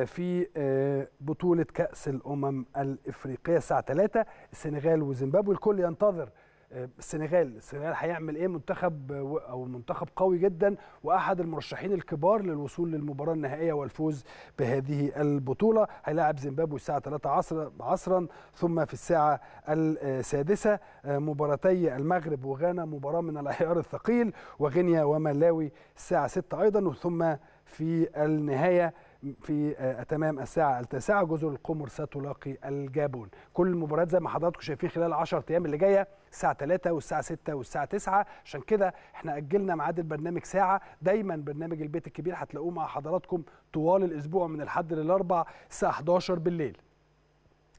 في آه، بطولة كأس الأمم الإفريقية الساعة 3 السنغال وزيمبابوي. الكل ينتظر آه، السنغال السنغال هيعمل إيه؟ منتخب آه، أو منتخب قوي جدا وأحد المرشحين الكبار للوصول للمباراة النهائية والفوز بهذه البطولة. هيلاعب زيمبابوي الساعة 3 عصر عصرا ثم في الساعة السادسة آه، مباراتي المغرب. وغانا مباراة من العيار الثقيل وغينيا وملاوي الساعة 6 أيضا ثم في النهاية في آه، تمام الساعة التاسعة جزر القمر ستلاقي الجابون. كل المباريات زي ما حضراتكم شايفين خلال 10 أيام اللي جاية الساعة 3 والساعة 6 والساعة 9 عشان كده إحنا أجلنا ميعاد البرنامج ساعة. دايما برنامج البيت الكبير هتلاقوه مع حضراتكم طوال الأسبوع من الحد للأربع الساعة 11 بالليل.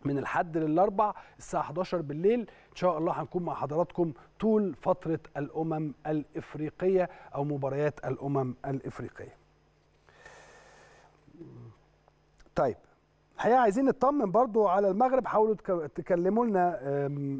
من الحد للأربع الساعة 11 بالليل إن شاء الله هنكون مع حضراتكم طول فترة الأمم الإفريقية أو مباريات الأمم الإفريقية. طيب الحقيقة عايزين نطمن برضو على المغرب. حاولوا تك- تكلموا لنا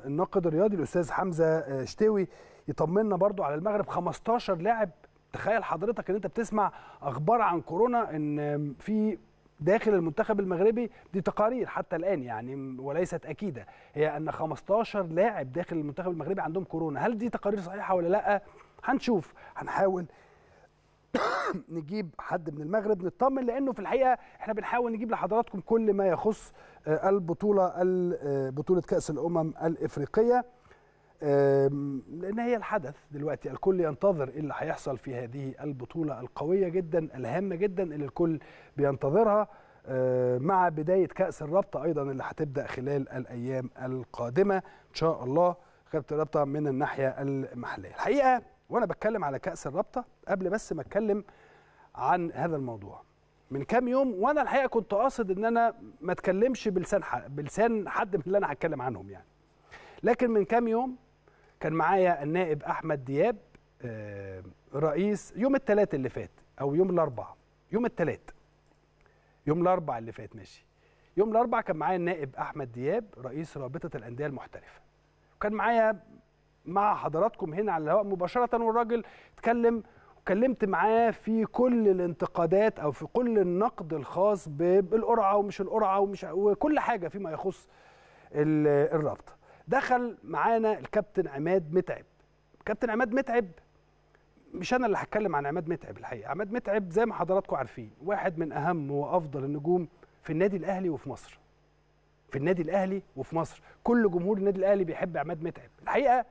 الناقد الرياضي الأستاذ حمزة آه، شتاوي يطمنا برضو على المغرب. 15 لاعب تخيل حضرتك إن أنت بتسمع أخبار عن كورونا إن في داخل المنتخب المغربي دي تقارير حتى الآن يعني وليست أكيدة هي إن 15 لاعب داخل المنتخب المغربي عندهم كورونا. هل دي تقارير صحيحة ولا لأ؟ هنشوف هنحاول نجيب حد من المغرب نطمن لأنه في الحقيقة إحنا بنحاول نجيب لحضراتكم كل ما يخص آه، البطولة ال- آه، بطولة كأس الأمم الإفريقية. لأن هي الحدث دلوقتي الكل ينتظر إيه اللي هيحصل في هذه البطولة القوية جدا الهامة جدا اللي الكل بينتظرها. آه، مع بداية كأس الرابطة أيضا اللي هتبدأ خلال الأيام القادمة. إن شاء الله كابتن الرابطه من الناحية المحلية. الحقيقة وأنا بتكلم على كأس الرابطة قبل بس ما أتكلم عن هذا الموضوع. من كام يوم وأنا الحقيقة كنت قاصد إن أنا ما أتكلمش بلسان بلسان حد من اللي أنا هتكلم عنهم يعني. لكن من كام يوم كان معايا النائب أحمد دياب آه، رئيس يوم الثلاث اللي فات أو يوم الاربعاء يوم الثلاث يوم الاربعاء اللي فات ماشي. يوم الاربعاء كان معايا النائب أحمد دياب رئيس رابطة الأندية المحترفة. وكان معايا مع حضراتكم هنا على الهواء. مباشرة والراجل اتكلم وكلمت معاه في كل الانتقادات أو في كل النقد الخاص بالقرعة ومش القرعة ومش وكل حاجة فيما يخص ال- الرابطه دخل معانا الكابتن عماد متعب. كابتن عماد متعب مش أنا اللي هتكلم عن عماد متعب الحقيقة. عماد متعب زي ما حضراتكم عارفين واحد من أهم وأفضل النجوم في النادي الأهلي وفي مصر. في النادي الأهلي وفي مصر. كل جمهور النادي الأهلي بيحب عماد متعب. الحقيقة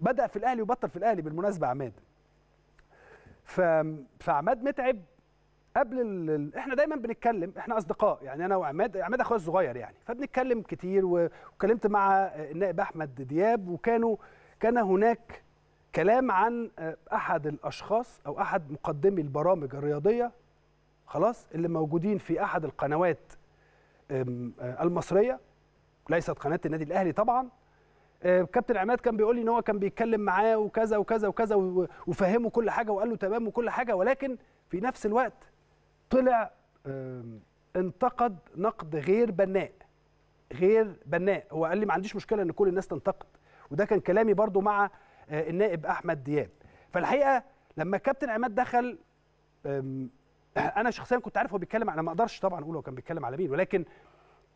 بدأ في الأهلي وبطل في الأهلي بالمناسبة عماد. ف... فعماد متعب قبل ال... إحنا دايما بنتكلم إحنا أصدقاء يعني أنا وعماد عماد أخويا الصغير يعني فبنتكلم كتير و- وكلمت مع النائب أحمد دياب وكانوا كان هناك كلام عن أحد الأشخاص أو أحد مقدمي البرامج الرياضية خلاص اللي موجودين في أحد القنوات آه، المصرية ليست قناة النادي الأهلي طبعا آه، كابتن عماد كان بيقول لي إن هو كان بيتكلم معاه وكذا وكذا وكذا وفهمه كل حاجة وقال له تمام وكل حاجة ولكن في نفس الوقت طلع انتقد نقد غير بناء غير بناء. هو قال لي ما عنديش مشكلة إن كل الناس تنتقد وده كان كلامي برضو مع آه، النائب أحمد دياب. فالحقيقة لما كابتن عماد دخل أنا شخصيا كنت عارف هو بيتكلم أنا ما أقدرش طبعا أقول هو كان بيتكلم على مين ولكن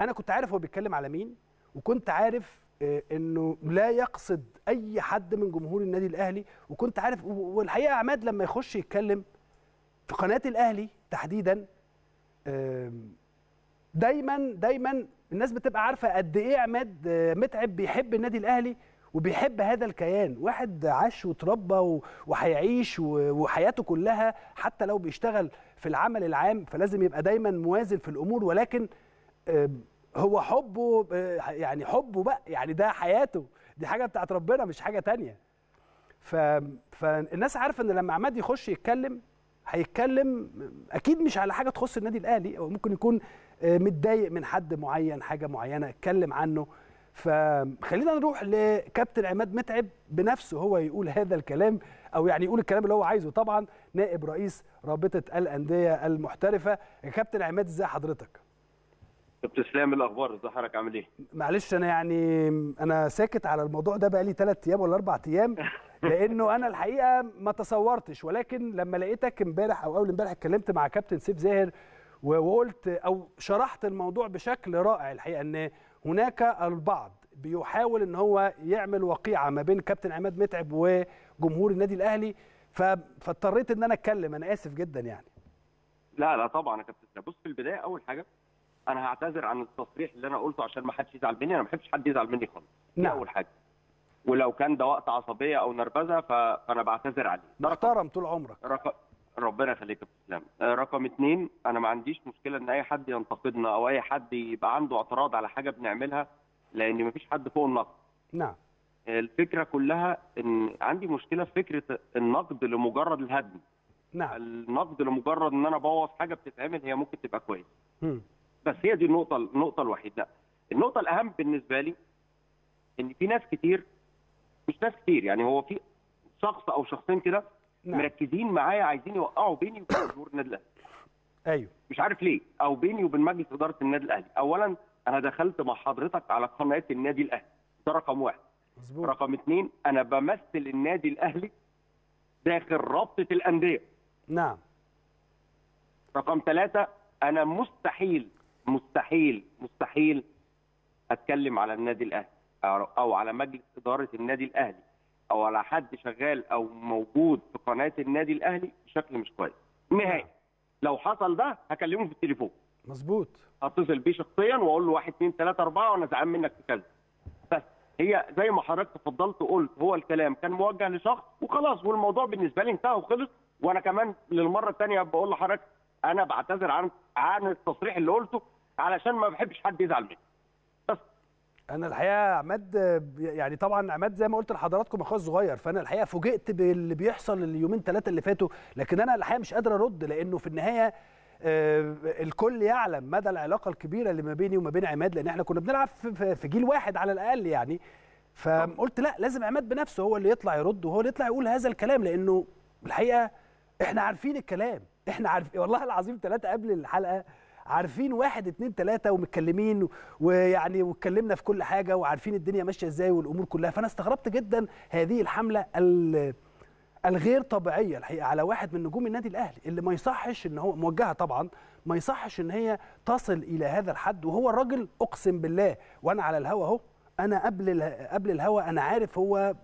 أنا كنت عارف هو بيتكلم على مين وكنت عارف آه، إنه لا يقصد أي حد من جمهور النادي الأهلي. وكنت عارف والحقيقة عماد لما يخش يتكلم في قناة الأهلي تحديدا دايما دايما الناس بتبقى عارفة قد إيه عماد آه، متعب بيحب النادي الأهلي وبيحب هذا الكيان. واحد عاش وتربى وهيعيش وحياته كلها حتى لو بيشتغل في العمل العام فلازم يبقى دايما موازن في الأمور. ولكن هو حبه يعني حبه بقى يعني ده حياته. دي حاجة بتاعت ربنا مش حاجة تانية. ف... فالناس عارفة إن لما عماد يخش يتكلم هيتكلم أكيد مش على حاجة تخص النادي الأهلي. أو ممكن يكون آه، متضايق من حد معين حاجة معينة اتكلم عنه. فخلينا نروح لكابتن عماد متعب بنفسه. هو يقول هذا الكلام أو يعني يقول الكلام اللي هو عايزه. طبعا نائب رئيس رابطة الأندية المحترفة. كابتن عماد ازي حضرتك؟ كابتن اسلام الأخبار؟ ازي حضرتك؟ عامل إيه؟ معلش أنا يعني أنا ساكت على الموضوع ده بقالي ثلاث أيام ولا أربع أيام لأنه أنا الحقيقة ما تصورتش. ولكن لما لقيتك امبارح أو أول امبارح اتكلمت مع كابتن سيف زاهر وقلت أو شرحت الموضوع بشكل رائع الحقيقة إن هناك البعض بيحاول إن هو يعمل وقيعة ما بين كابتن عماد متعب وجمهور النادي الأهلي. فاضطريت إن أنا أتكلم. أنا آسف جدا يعني. لا لا طبعا يا كابتن. بص في البداية أول حاجة أنا هعتذر عن التصريح اللي أنا قلته عشان ما حدش يزعل مني. أنا ما بحبش حد يزعل مني خالص. نعم. أول حاجة. ولو كان ده وقت عصبية أو نرفزة. فأنا بعتذر عليه. محترم طول عمرك. رقم ربنا يخليك يا اسلام آه، رقم اتنين أنا ما عنديش مشكلة إن أي حد ينتقدنا أو أي حد يبقى عنده اعتراض على حاجة بنعملها لأن ما فيش حد فوق النقد. نعم. الفكرة كلها إن عندي مشكلة في فكرة النقد لمجرد الهدم. نعم. النقد لمجرد إن أنا أبوظ حاجة بتتعمل هي ممكن تبقى كويس مم. بس هي دي النقطة النقطة الوحيدة. النقطة الأهم بالنسبة لي إن في ناس كتير مش ناس كتير يعني هو في شخص أو شخصين كده نعم. مركزين معايا عايزين يوقعوا بيني وبين جمهور النادي الأهلي. أيوه. مش عارف ليه أو بيني وبين مجلس إدارة النادي الأهلي. اولا أنا دخلت مع حضرتك على قناة النادي الأهلي ده رقم واحد. مظبوط. رقم اثنين أنا بمثل النادي الأهلي داخل رابطة الأندية. نعم. رقم ثلاثة أنا مستحيل مستحيل مستحيل أتكلم على النادي الأهلي أو أو على مجلس إدارة النادي الأهلي أو على حد شغال أو موجود في قناة النادي الأهلي بشكل مش كويس. نهائي. لو حصل ده هكلمه في التليفون. مظبوط. هتصل بيه شخصيا وأقول له واحد اثنين ثلاثة أربعة وأنا زعلان منك في كذا. بس هي زي ما حضرتك تفضلت وقلت هو الكلام كان موجه لشخص وخلاص والموضوع بالنسبة لي انتهى وخلص. وأنا كمان للمرة الثانية بقول لحضرتك أنا بعتذر عن عن التصريح اللي قلته علشان ما بحبش حد يزعل مني. بس. أنا الحقيقة عماد يعني طبعا عماد زي ما قلت لحضراتكم اخويا الصغير فانا الحقيقة فوجئت باللي بيحصل اليومين ثلاثة اللي فاتوا لكن أنا الحقيقة مش قادر ارد لأنه في النهاية آه، الكل يعلم مدى العلاقة الكبيرة اللي ما بيني وما بين عماد لأن إحنا كنا بنلعب في جيل واحد على الأقل يعني. فقلت لا لازم عماد بنفسه هو اللي يطلع يرد وهو اللي يطلع يقول هذا الكلام لأنه الحقيقة إحنا عارفين الكلام. إحنا عارفين والله العظيم ثلاثة قبل الحلقة عارفين واحد اتنين تلاتة ومتكلمين ويعني واتكلمنا في كل حاجة وعارفين الدنيا ماشية إزاي والأمور كلها فأنا استغربت جدا هذه الحملة ال- الغير طبيعية الحقيقة على واحد من نجوم النادي الأهلي اللي ما يصحش إن هو موجهة طبعا ما يصحش إن هي تصل إلى هذا الحد وهو الراجل أقسم بالله وأنا على الهوا أهو أنا قبل قبل الهوا أنا عارف هو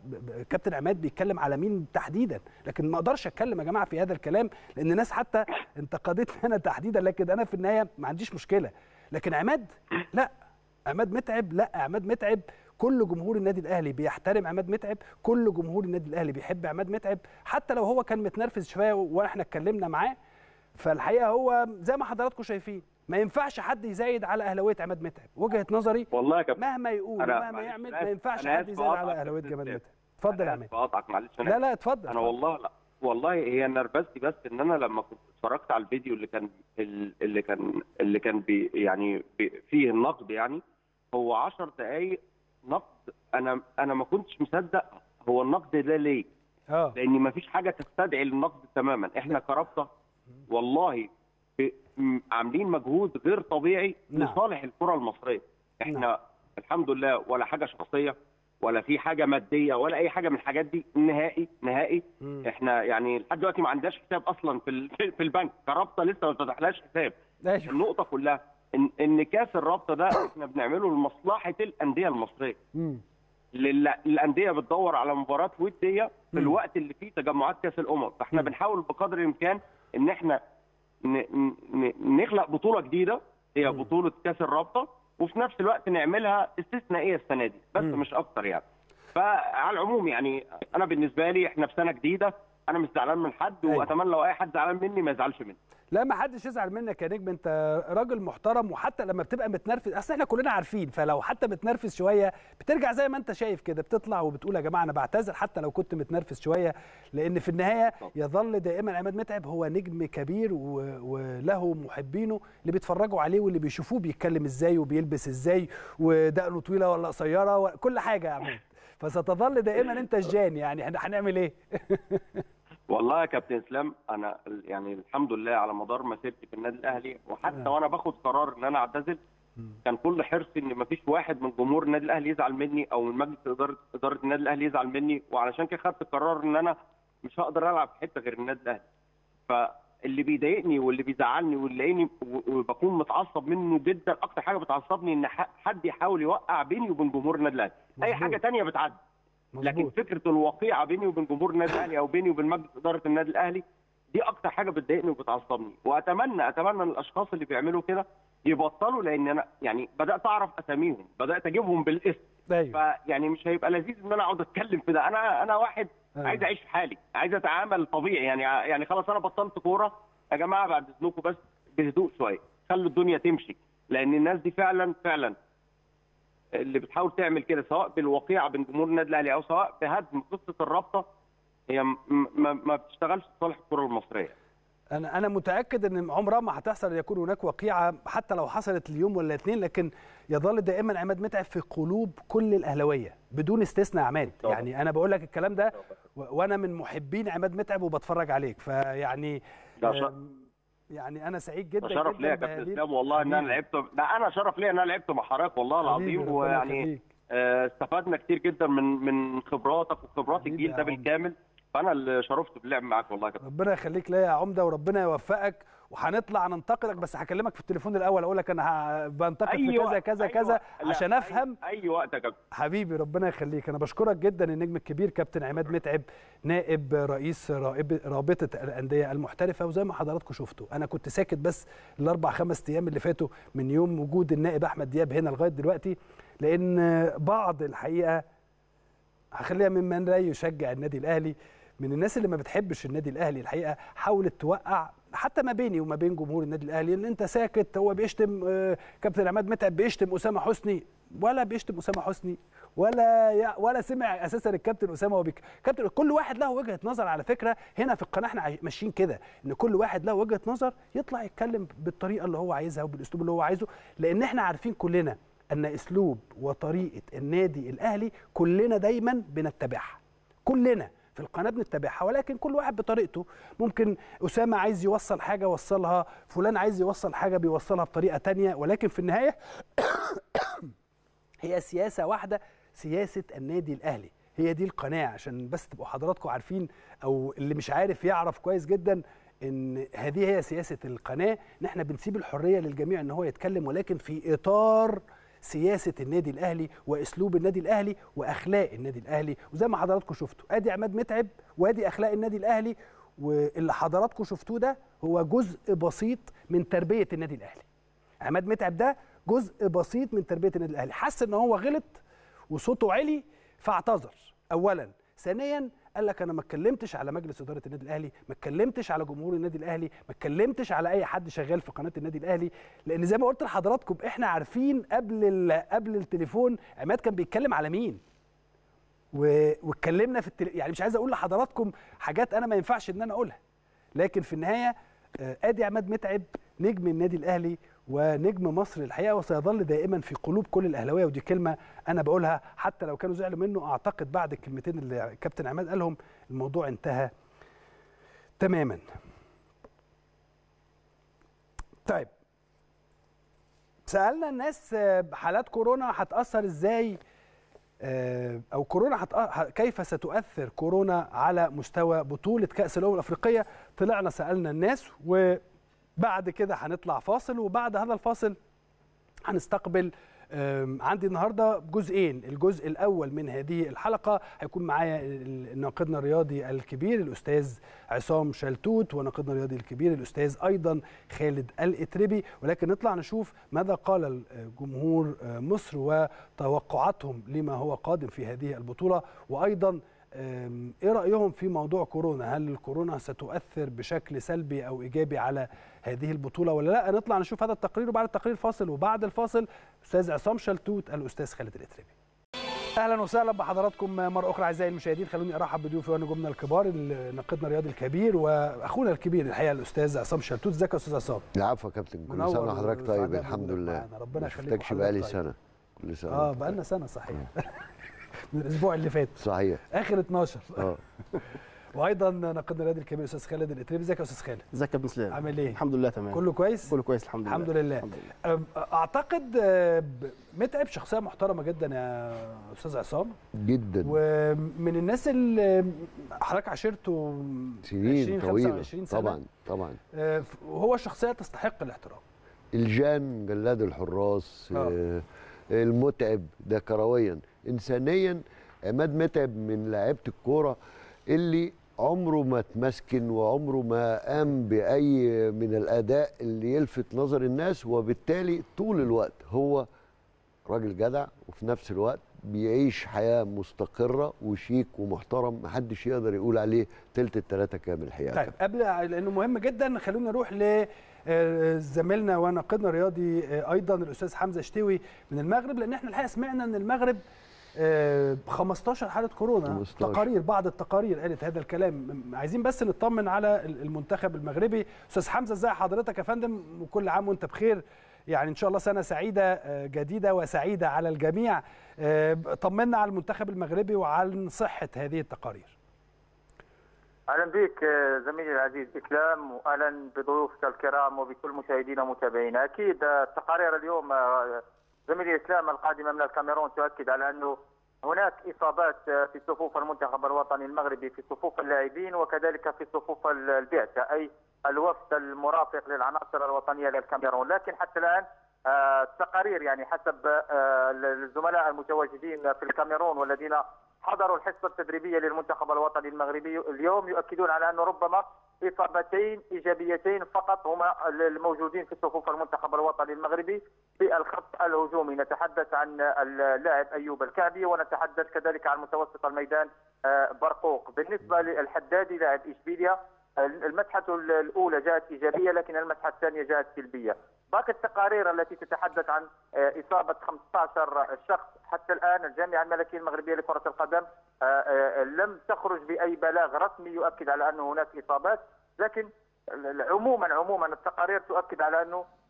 كابتن عماد بيتكلم على مين تحديدا لكن ما أقدرش أتكلم يا جماعة في هذا الكلام لأن ناس حتى انتقدتني أنا تحديدا لكن أنا في النهاية ما عنديش مشكلة. لكن عماد؟ لا. عماد متعب؟ لا. عماد متعب. كل جمهور النادي الأهلي بيحترم عماد متعب. كل جمهور النادي الأهلي بيحب عماد متعب. حتى لو هو كان متنرفز شوية وإحنا اتكلمنا معاه فالحقيقة هو زي ما حضراتكم شايفين. ما ينفعش حد يزايد على أهلاوية عماد متعب. وجهة نظري والله يا كابتن مهما يقول ومهما يعمل ما ينفعش حد يزايد على أهلاوية جمال؟ متعب. اتفضل يا عماد. أقطعك معلش لا لا اتفضل أنا والله لا والله هي نرفزتي بس إن أنا لما كنت اتفرجت على الفيديو اللي كان اللي كان اللي كان بي يعني بي فيه النقد يعني هو 10 دقائق نقد أنا أنا ما كنتش مصدق هو النقد ده ليه؟ آه. لأن ما فيش حاجة تستدعي النقد تماما. إحنا كرابطة والله عاملين مجهود غير طبيعي نعم. لصالح الكرة المصرية إحنا نعم. الحمد لله ولا حاجة شخصية ولا في حاجة مادية ولا أي حاجة من الحاجات دي نهائي نهائي مم. إحنا يعني لحد دلوقتي ما عندناش حساب أصلا في في البنك كرابطة لسه ما فتحناش حساب أيوه النقطة كلها ان إن كاس الرابطة ده إحنا بنعمله لمصلحة الأندية المصرية مم. الانديه بتدور على مباراة ودية في. الوقت اللي فيه تجمعات كاس الأمم فإحنا مم. بنحاول بقدر الإمكان إن إحنا نخلق بطولة جديدة هي. بطولة كأس الرابطة وفي نفس الوقت نعملها استثنائية السنة دي بس مم. مش أكتر يعني فعلى العموم يعني أنا بالنسبة لي إحنا في سنة جديدة أنا مش زعلان من حد أيوة. واتمنى لو اي حد زعلان مني ما يزعلش مني لا ما حدش يزعل منك يا نجم انت راجل محترم وحتى لما بتبقى متنرفز اصل إحنا كلنا عارفين فلو حتى متنرفز شوية بترجع زي ما انت شايف كده بتطلع وبتقول يا جماعة أنا بعتذر حتى لو كنت متنرفز شوية لأن في النهاية يظل دائما عماد متعب هو نجم كبير. وله محبينه اللي بيتفرجوا عليه واللي بيشوفوه بيتكلم إزاي وبيلبس إزاي ودقنه طويلة ولا قصيرة وكل حاجة يا عماد فستظل دائما أنت الجان يعني هنعمل إيه؟ والله يا كابتن اسلام أنا يعني الحمد لله على مدار مسيرتي في النادي الأهلي وحتى نعم. وأنا باخد قرار إن أنا أعتزل كان كل حرصي إن مفيش واحد من جمهور النادي الأهلي يزعل مني أو من مجلس اداره إدارة النادي الأهلي يزعل مني وعلشان كده خدت القرار إن أنا مش هقدر ألعب في حتة غير النادي الأهلي فاللي بيضايقني واللي بيزعلني واللي لاقيني وبكون متعصب منه جدا أكتر حاجة بتعصبني إن حد يحاول يوقع بيني وبين جمهور النادي الأهلي أي. حاجة تانية بتعدي لكن فكرة الوقيعة بيني وبين جمهور النادي الأهلي أو بيني وبين مجلس إدارة النادي الأهلي دي أكتر حاجة بتضايقني وبتعصبني. وأتمنى أتمنى إن الأشخاص اللي بيعملوا كده يبطلوا لأن أنا يعني بدأت أعرف أساميهم بدأت أجيبهم بالاسم. أيوه. فيعني مش هيبقى لذيذ إن أنا أقعد أتكلم في ده. أنا أنا واحد أيوة. عايز أعيش في حالي عايز أتعامل طبيعي. يعني يعني خلاص أنا بطلت كورة يا جماعة بعد إذنكم بس بهدوء شوية. خلوا الدنيا تمشي لأن الناس دي فعلا فعلا اللي بتحاول تعمل كده سواء بالوقيعة بين جمهور النادي الأهلي أو سواء بهدم قصة الرابطة هي ما, ما بتشتغلش في صالح الكرة المصرية. أنا أنا متأكد إن عمرها ما هتحصل ان يكون هناك وقيعة حتى لو حصلت اليوم ولا اتنين لكن يظل دائما عماد متعب في قلوب كل الأهلاوية بدون استثناء عماد. طبعا. يعني أنا بقول لك الكلام ده وأنا من محبين عماد متعب وبتفرج عليك فيعني يعني أنا سعيد جدا شرف ليا يا كابتن إسلام والله إن أنا. لعبت لا أنا شرف ليا إن أنا لعبت مع حضرتك والله العظيم ويعني. آه، استفدنا كتير جدا من من خبراتك وخبرات الجيل ده. بالكامل فأنا اللي شرفت باللعب معاك والله يا كابتن ربنا يخليك ليا يا عمدة وربنا يوفقك وهنطلع ننتقدك بس هكلمك في التليفون الأول أقول لك أنا بنتقد في كذا كذا أي كذا عشان أفهم. أي وقت يا كابتن. حبيبي ربنا يخليك. أنا بشكرك جدا النجم الكبير كابتن عماد متعب نائب رئيس رابطة الأندية المحترفة وزي ما حضراتكم شفتوا أنا كنت ساكت بس الأربع خمس أيام اللي فاتوا من يوم وجود النائب أحمد دياب هنا لغاية دلوقتي لأن بعض الحقيقة هخليها ممن لا يشجع النادي الأهلي من الناس اللي ما بتحبش النادي الأهلي الحقيقة حاولت توقع حتى ما بيني وما بين جمهور النادي الأهلي إن أنت ساكت هو بيشتم آه، كابتن عماد متعب بيشتم أسامة حسني ولا بيشتم أسامة حسني ولا ولا سمع أساسا الكابتن أسامة وبيك. كابتن كل واحد له وجهة نظر على فكرة. هنا في القناة إحنا ماشيين كده إن كل واحد له وجهة نظر يطلع يتكلم بالطريقة اللي هو عايزها وبالأسلوب اللي هو عايزه. لأن إحنا عارفين كلنا إن أسلوب وطريقة النادي الأهلي كلنا دايما بنتبعها. كلنا. في القناة بنتبعها ولكن كل واحد بطريقته. ممكن أسامة عايز يوصل حاجة وصلها فلان عايز يوصل حاجة بيوصلها بطريقة تانية ولكن في النهاية هي سياسة واحدة سياسة النادي الأهلي. هي دي القناعة عشان بس تبقوا حضراتكم عارفين أو اللي مش عارف يعرف كويس جدا إن هذه هي سياسة القناة. ان إحنا بنسيب الحرية للجميع إن هو يتكلم ولكن في إطار سياسة النادي الأهلي وأسلوب النادي الأهلي وأخلاق النادي الأهلي. وزي ما حضراتكم شفتوا أدي عماد متعب وأدي أخلاق النادي الأهلي واللي حضراتكم شفتوه ده هو جزء بسيط من تربية النادي الأهلي. عماد متعب ده جزء بسيط من تربية النادي الأهلي. حس إن هو غلط وصوته عالي فاعتذر. اولا. ثانيا قال لك أنا ما اتكلمتش على مجلس إدارة النادي الأهلي ما اتكلمتش على جمهور النادي الأهلي ما اتكلمتش على أي حد شغال في قناة النادي الأهلي لأن زي ما قلت لحضراتكم إحنا عارفين قبل قبل التليفون عماد كان بيتكلم على مين. واتكلمنا في التل... يعني مش عايز أقول لحضراتكم حاجات أنا ما ينفعش إن أنا أقولها لكن في النهاية آه، أدي عماد متعب نجم النادي الأهلي ونجم مصر الحقيقة وسيظل دائما في قلوب كل الأهلاوية ودي كلمة أنا بقولها حتى لو كانوا زعلوا منه. أعتقد بعد الكلمتين اللي كابتن عماد قالهم الموضوع انتهى تماما. طيب سألنا الناس آه، حالات كورونا هتأثر إزاي؟ آه، أو كورونا كيف ستؤثر كورونا على مستوى بطولة كأس الأمم الأفريقية؟ طلعنا سألنا الناس وبعد كده هنطلع فاصل وبعد هذا الفاصل هنستقبل عندي النهارده جزئين الجزء الأول من هذه الحلقة. هيكون معايا ناقدنا الرياضي الكبير الأستاذ عصام شلتوت وناقدنا الرياضي الكبير الأستاذ أيضا خالد الإتربي. ولكن نطلع نشوف ماذا قال ال- جمهور آه، مصر وتوقعاتهم لما هو قادم في هذه البطولة. وأيضا إيه رأيهم في موضوع كورونا؟ هل الكورونا ستؤثر بشكل سلبي أو إيجابي على هذه البطولة ولا لا؟ نطلع نشوف هذا التقرير وبعد التقرير فاصل وبعد الفاصل أستاذ عصام شلتوت الأستاذ خالد الاتربي أهلا وسهلا بحضراتكم مرة أخرى أعزائي المشاهدين. خلوني أرحب بضيوفي ونجومنا الكبار ناقدنا الرياضي الكبير وأخونا الكبير الحقيقة الأستاذ عصام شلتوت. إزيك يا أستاذ عصام؟ العفو يا كابتن. كل سنة وحضرتك طيب الحمد لله. ربنا ما يخليك شفتكش وحضرتك بقالي طيب. سنة. كل سنة آه بقالنا طيب. سنة صحيح. من الأسبوع اللي فات. صحيح. آخر 12 آه. وأيضا ناقدنا الرياضي الكبير الاستاذ خالد الاتربي إزيك يا أستاذ خالد؟ إزيك يا ابن سلام؟ عامل إيه؟ الحمد لله تمام. كله كويس؟ كله كويس الحمد لله. الحمد لله. الحمد لله. أعتقد متعب شخصية محترمة جدا يا أستاذ عصام. جدا. ومن الناس اللي حضرتك عشرته سنين 20 طويلة. 25 سنة. طبعا طبعا. آه، وهو شخصية تستحق الاحترام. الجان جلاد الحراس آه. آه. المتعب ده كرويا انسانيا. عماد متعب من لعيبة الكورة اللي عمره ما تمسكن وعمره ما قام بأي من الأداء اللي يلفت نظر الناس وبالتالي طول الوقت هو راجل جدع وفي نفس الوقت بيعيش حياة مستقرة وشيك ومحترم محدش يقدر يقول عليه تلت التلاتة كامل الحقيقة طيب قبل لأنه مهم جدا خلونا نروح ل آه، زميلنا وناقدنا الرياضي آه، أيضا الأستاذ حمزة شتوي من المغرب لأن إحنا الحقيقة سمعنا إن المغرب 15 حالة كورونا. 15. تقارير بعض التقارير قالت هذا الكلام. عايزين بس نطمن على ال- المنتخب المغربي. أستاذ حمزة ازي حضرتك يا فندم؟ وكل عام وانت بخير. يعني إن شاء الله سنة سعيدة آه، جديدة وسعيدة على الجميع. آه، طمنا على المنتخب المغربي وعن صحة هذه التقارير. أهلا بك آه، زميلي العزيز إسلام. واهلا بضيوفك الكرام وبكل مشاهدينا ومتابعينا. أكيد آه، التقارير اليوم آه، زميلي اسلام القادمه من الكاميرون تؤكد على أنه هناك إصابات في صفوف المنتخب الوطني المغربي في صفوف اللاعبين وكذلك في صفوف ال- البعثة أي الوفد المرافق للعناصر الوطنية للكاميرون. لكن حتى الآن آه، التقارير يعني حسب آه، الزملاء المتواجدين في الكاميرون والذين حضروا الحصة التدريبية للمنتخب الوطني المغربي اليوم يؤكدون على انه ربما إصابتين إيجابيتين فقط هما الموجودين في صفوف المنتخب الوطني المغربي في الخط الهجومي. نتحدث عن اللاعب أيوب الكعبي ونتحدث كذلك عن متوسط الميدان آه، برقوق. بالنسبة للحدادي لاعب إشبيليا المسحه الأولى جاءت إيجابية لكن المسحه الثانية جاءت سلبية. باقي التقارير التي تتحدث عن آه، إصابة 15 شخص. حتى الآن الجامعة الملكية المغربية لكرة القدم آه، آه، لم تخرج بأي بلاغ رسمي يؤكد على ان هناك إصابات. لكن عموما عموما التقارير تؤكد على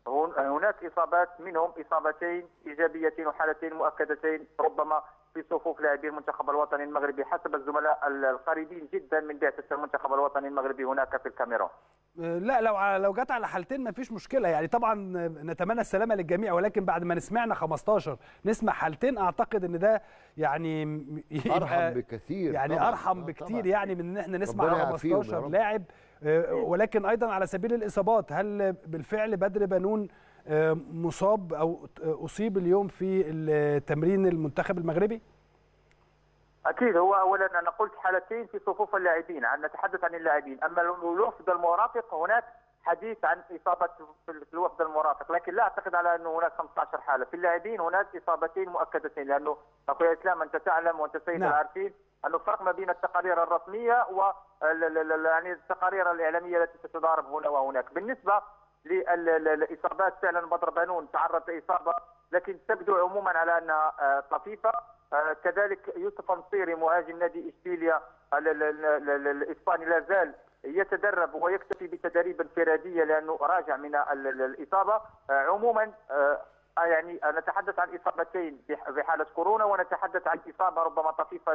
هن- هناك إصابات منهم إصابتين إيجابيتين وحالتين مؤكدتين ربما في صفوف لاعبي المنتخب الوطني المغربي حسب الزملاء ال- القريبين جدا من بعثه المنتخب الوطني المغربي هناك في الكاميرون. آه، لا لو على- لو جت على حالتين ما فيش مشكلة يعني طبعا نتمنى السلامة للجميع ولكن بعد ما سمعنا 15 نسمع حالتين أعتقد إن ده يعني أرحم بكثير يعني طبعاً. أرحم آه، بكتير طبعاً. يعني من إن إحنا نسمع ربنا يعافيهم يا 15 رب. لاعب آه، ولكن أيضا على سبيل الإصابات هل بالفعل بدر بنون آه، مصاب أو أصيب اليوم في التمرين المنتخب المغربي؟ أكيد هو اولا أنا قلت حالتين في صفوف اللاعبين عن نتحدث عن اللاعبين أما الوفد المرافق هناك حديث عن إصابة في الوفد المرافق لكن لا أعتقد على أنه هناك 15 حالة في اللاعبين هناك إصابتين مؤكدتين لأنه أخوي إسلام أنت تعلم وأنت سيد نعم. العارفين انه الفرق ما بين التقارير الرسمية و يعني التقارير الإعلامية التي تتضارب هنا وهناك بالنسبة للإصابات فعلا بدر بنون تعرض لإصابة لكن تبدو عموما على أنها آه، طفيفة. آه، كذلك يوسف أنصيري مهاجم نادي إشبيليا ال- ال- ال- ال- الاسباني لا زال يتدرب ويكتفي بتدريب انفرادية لأنه راجع من ال- ال- الاصابه آه، عموما آه، يعني نتحدث عن إصابتين بح- في حالة كورونا ونتحدث عن إصابة ربما طفيفة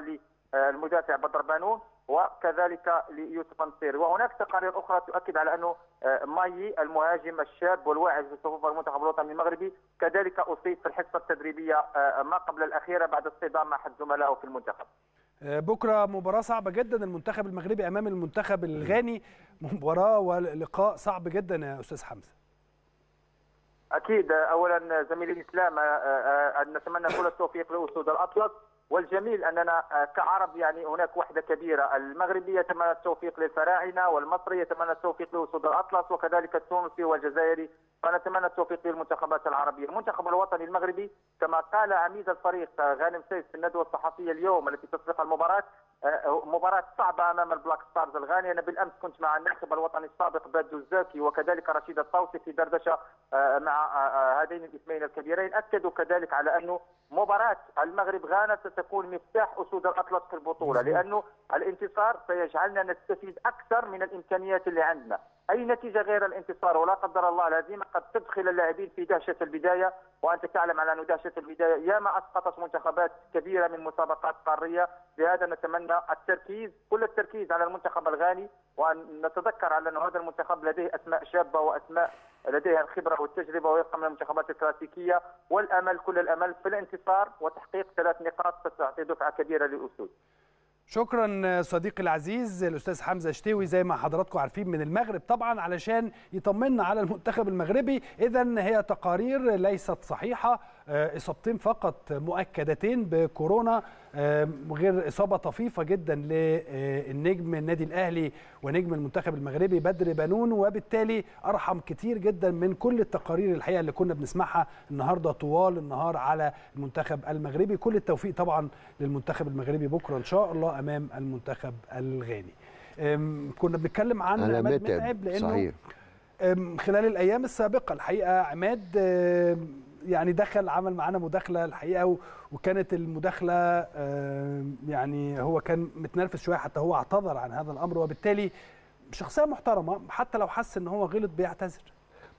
للمدافع بدر بانون وكذلك ليوسف انصيري وهناك تقارير أخرى تؤكد على أنه آه، مايي المهاجم الشاب والواعد في صفوف المنتخب الوطني المغربي كذلك أصيب في الحصة التدريبية آه، ما قبل الأخيرة بعد اصطدام مع احد زملائه في المنتخب. آه، بكرة مباراة صعبة جدا المنتخب المغربي أمام المنتخب الغاني. مباراة ولقاء صعب جدا يا أستاذ حمزة. أكيد. اولا زميلي الإسلام آه، آه، نتمنى كل التوفيق لأسود الاطلس والجميل أننا آه، كعرب يعني هناك وحدة كبيرة. المغربي يتمنى التوفيق للفراعنه والمصري يتمنى التوفيق لأسود الأطلس وكذلك التونسي والجزائري. فنتمنى التوفيق للمنتخبات العربية، المنتخب الوطني المغربي كما قال عميد الفريق غانم سيف في الندوة الصحفية اليوم التي تسبق المباراة مباراة صعبة أمام البلاك ستارز الغاني. أنا بالأمس كنت مع الناخب الوطني السابق بادو الزاكي وكذلك رشيد الطوسي في دردشة آه، مع آه، آه، هذين الاسمين الكبيرين. أكدوا كذلك على أنه مباراة المغرب غانا ستكون مفتاح أسود الأطلس في البطولة لأنه الانتصار سيجعلنا نستفيد أكثر من الإمكانيات اللي عندنا. أي نتيجة غير الانتصار؟ ولا قدر الله الهزيمة قد تدخل اللاعبين في دهشة البداية وأنت تعلم على أن دهشة البداية ياما أسقطت منتخبات كبيرة من مسابقات قارية. لهذا نتمنى التركيز كل التركيز على المنتخب الغاني وأن نتذكر على أن هذا المنتخب لديه أسماء شابة وأسماء لديها الخبرة والتجربة ويبقى من المنتخبات الكلاسيكية. والأمل كل الأمل في الانتصار وتحقيق ثلاث نقاط ستعطي دفعة كبيرة للأسود. شكرا صديقي العزيز الأستاذ حمزة شتوي زي ما حضراتكم عارفين من المغرب طبعا علشان يطمنا على المنتخب المغربي. اذا هي تقارير ليست صحيحة. إصابتين فقط مؤكدتين بكورونا آه، غير إصابة طفيفة جدا للنجم النادي الأهلي ونجم المنتخب المغربي بدر بنون وبالتالي أرحم كتير جدا من كل التقارير الحقيقة اللي كنا بنسمعها النهارده طوال النهار على المنتخب المغربي. كل التوفيق طبعا للمنتخب المغربي بكرة إن شاء الله أمام المنتخب الغاني. كنا بنتكلم عن عماد متعب لأنه صحيح. خلال الأيام السابقة الحقيقة عماد يعني دخل عمل معانا مداخلة الحقيقة وكانت المداخلة يعني هو كان متنرفز شوية حتى هو اعتذر عن هذا الأمر وبالتالي شخصية محترمة حتى لو حس إن هو غلط بيعتذر.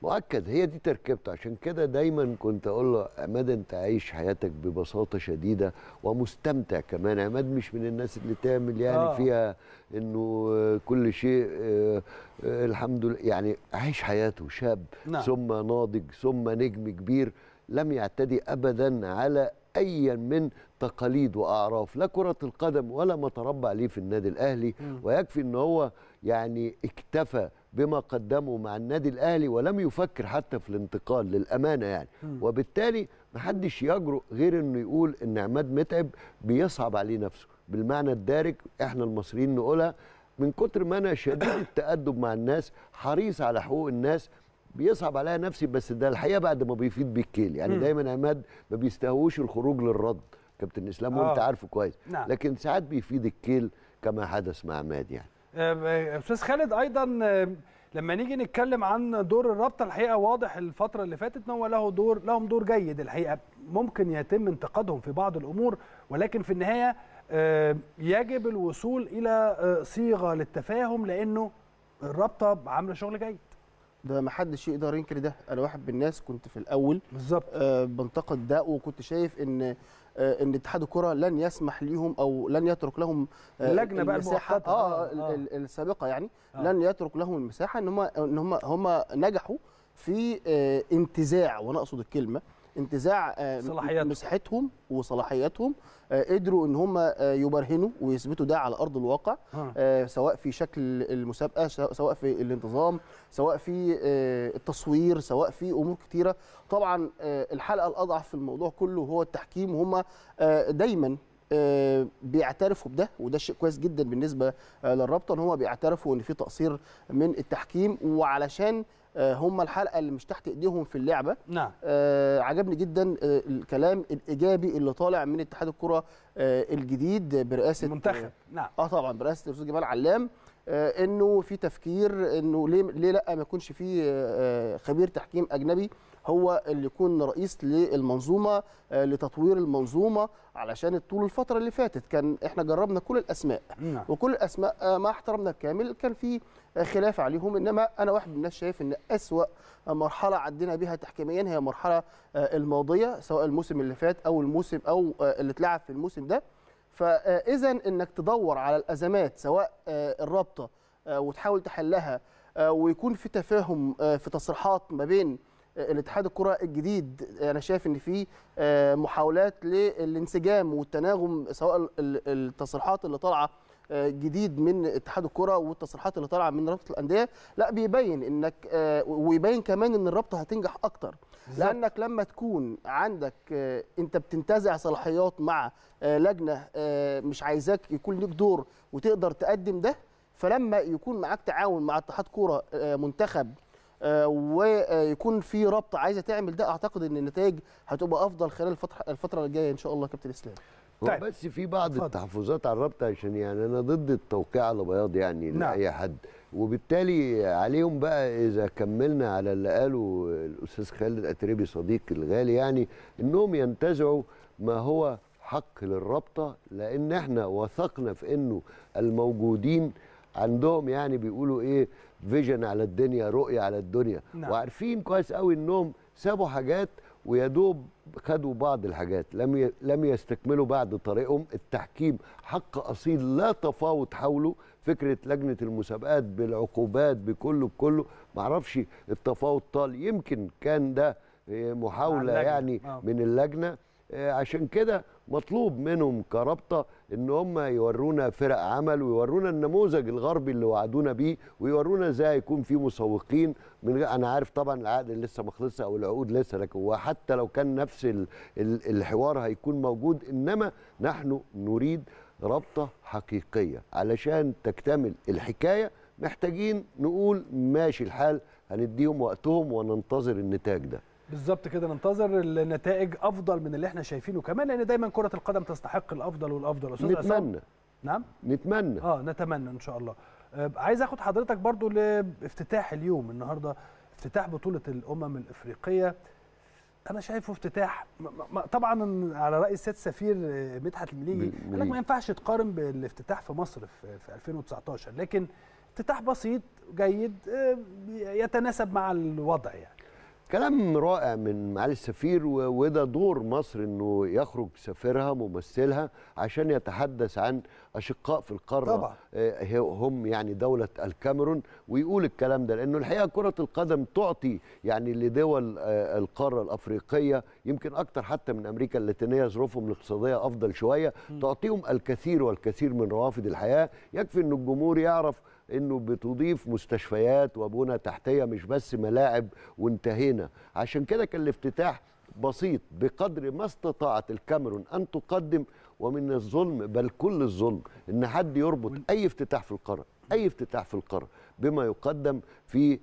مؤكد هي دي تركيبته. عشان كده دايما كنت أقول له عماد أنت عايش حياتك ببساطة شديدة ومستمتع كمان. عماد مش من الناس اللي تعمل يعني آه. فيها إنه كل شيء آه، آه، الحمد لله. يعني عايش حياته شاب نعم. ثم ناضج ثم نجم كبير. لم يعتدي ابدا على ايا من تقاليد وأعراف لا كرة القدم ولا ما تربى عليه في النادي الأهلي. ويكفي إن هو يعني اكتفى بما قدمه مع النادي الأهلي ولم يفكر حتى في الانتقال للأمانة يعني. وبالتالي محدش يجرؤ غير إنه يقول إن عماد متعب بيصعب عليه نفسه بالمعنى الدارج إحنا المصريين نقولها من كتر ما أنا شديد التأدب مع الناس حريص على حقوق الناس بيصعب عليا نفسي بس ده الحقيقة بعد ما بيفيد بالكيل يعني مم. دايما عماد ما بيستهوش الخروج للرد كابتن إسلام وأنت آه. عارفه كويس نعم. لكن ساعات بيفيد الكيل كما حدث مع عماد يعني آه، أستاذ خالد أيضا آه، لما نيجي نتكلم عن دور الرابطة الحقيقة واضح الفترة اللي فاتت إن هو له دور لهم دور جيد الحقيقة ممكن يتم انتقادهم في بعض الأمور ولكن في النهاية آه، يجب الوصول إلى آه، صيغة للتفاهم لأنه الرابطة عاملة شغل جيد ده ما حدش يقدر ينكر ده أنا واحد من الناس كنت في الأول بالظبط آه بنتقد ده وكنت شايف إن آه إن اتحاد الكرة لن يسمح ليهم أو لن يترك لهم آه اللجنة بقى المساحة آه، آه. ال- السابقة يعني آه. لن يترك لهم المساحة إن هم إن هم هم نجحوا في آه انتزاع وأنا أقصد الكلمة انتزاع آه،. مساحتهم وصلاحياتهم آه، قدروا إن هم آه، يبرهنوا ويثبتوا ده على أرض الواقع آه. آه، سواء في شكل المسابقة سواء في الانتظام سواء في آه، التصوير سواء في أمور كتيرة. طبعا آه، الحلقة الأضعف في الموضوع كله هو التحكيم. وهم آه، دايما آه، بيعترفوا بده وده شيء كويس جدا بالنسبة آه، للرابطة إن هم بيعترفوا إن في تقصير من التحكيم. وعلشان آه، هم الحلقة اللي مش تحت إيديهم في اللعبة. نعم. آه عجبني جدا آه الكلام الإيجابي اللي طالع من اتحاد الكرة آه الجديد برئاسة المنتخب. نعم. آه طبعا برئاسة الاستاذ جمال علام آه إنه في تفكير إنه ليه ليه لأ ما يكونش في آه خبير تحكيم أجنبي. هو اللي يكون رئيس للمنظومة آه لتطوير المنظومة علشان طول الفترة اللي فاتت. كان إحنا جربنا كل الأسماء. نعم. وكل الأسماء آه، مع احترامنا الكامل كان في آه، خلاف عليهم. إنما أنا واحد من الناس شايف إن أسوأ مرحلة عدينا بها تحكيميا هي المرحلة الماضية سواء الموسم اللي فات أو الموسم أو اللي اتلعب في الموسم ده. فاذا إنك تدور على الأزمات سواء الرابطة وتحاول تحلها ويكون في تفاهم في تصريحات ما بين الاتحاد الكرة الجديد أنا شايف إن في آه، محاولات للانسجام والتناغم سواء ال- ال- التصريحات اللي طالعة آه، جديد من اتحاد الكرة والتصريحات اللي طالعة من رابطة الأندية. لا بيبين إنك آه، ويبين كمان إن الرابطة هتنجح أكتر. لأنك لما تكون عندك أنت بتنتزع صلاحيات مع لجنة مش عايزاك يكون ليك دور وتقدر تقدم ده فلما يكون معاك تعاون مع اتحاد كوره منتخب ويكون في رابطه عايزة تعمل ده أعتقد إن النتائج هتبقى أفضل خلال الفترة الفترة الجاية إن شاء الله كابتن إسلام هو طيب. بس في بعض اتفضل. التحفظات على الرابطة عشان يعني أنا ضد التوقيع على بياض يعني نعم. لاي حد وبالتالي عليهم بقى إذا كملنا على اللي قاله الأستاذ خالد اتربي صديقي الغالي يعني إنهم ينتزعوا ما هو حق للرابطة لأن إحنا وثقنا في إنه الموجودين عندهم يعني بيقولوا إيه فيجن على الدنيا رؤية على الدنيا. نعم. وعارفين كويس قوي إنهم سابوا حاجات ويا دوب خدوا بعض الحاجات. لم ي... لم يستكملوا بعد طريقهم. التحكيم حق أصيل لا تفاوت حوله. فكرة لجنة المسابقات بالعقوبات بكله بكله. معرفش التفاوت طال. يمكن كان ده إيه، محاولة. يعني آه. من اللجنة. آه، عشان كده مطلوب منهم كرابطة إن هم يورونا فرق عمل ويورونا النموذج الغربي اللي وعدونا بيه ويورونا إزاي يكون في مسوقين من أنا عارف طبعا العقد لسه ما خلصش أو العقود لسه لكن وحتى لو كان نفس ال ال الحوار هيكون موجود إنما نحن نريد رابطة حقيقية. علشان تكتمل الحكاية محتاجين نقول ماشي الحال هنديهم وقتهم وننتظر النتاج ده. بالظبط كده ننتظر النتائج أفضل من اللي إحنا شايفينه كمان لأن دايما كرة القدم تستحق الأفضل والأفضل. أستاذ. نتمنى. نعم؟ نتمنى. آه نتمنى إن شاء الله. آه عايز آخد حضرتك برضو لافتتاح اليوم النهارده افتتاح بطولة الأمم الإفريقية. أنا شايفه افتتاح طبعا على رأي السيد سفير آه، مدحت المليجي قال لك ما ينفعش تقارن بالافتتاح في مصر في, في 2019 لكن افتتاح بسيط جيد آه، يتناسب مع الوضع يعني. كلام رائع من معالي السفير وده دور مصر إنه يخرج سفيرها ممثلها عشان يتحدث عن أشقاء في القارة. طبعا. آه، هم يعني دولة الكاميرون ويقول الكلام ده لأنه الحقيقة كرة القدم تعطي يعني لدول آه، القارة الأفريقية يمكن أكتر حتى من أمريكا اللاتينية ظروفهم الاقتصادية أفضل شوية تعطيهم الكثير والكثير من روافد الحياة. يكفي إن الجمهور يعرف إنه بتضيف مستشفيات وبنى تحتية مش بس ملاعب وانتهينا عشان كده كان الافتتاح بسيط بقدر ما استطاعت الكاميرون أن تقدم ومن الظلم بل كل الظلم إن حد يربط أي افتتاح في القاره أي افتتاح في القاره بما يقدم في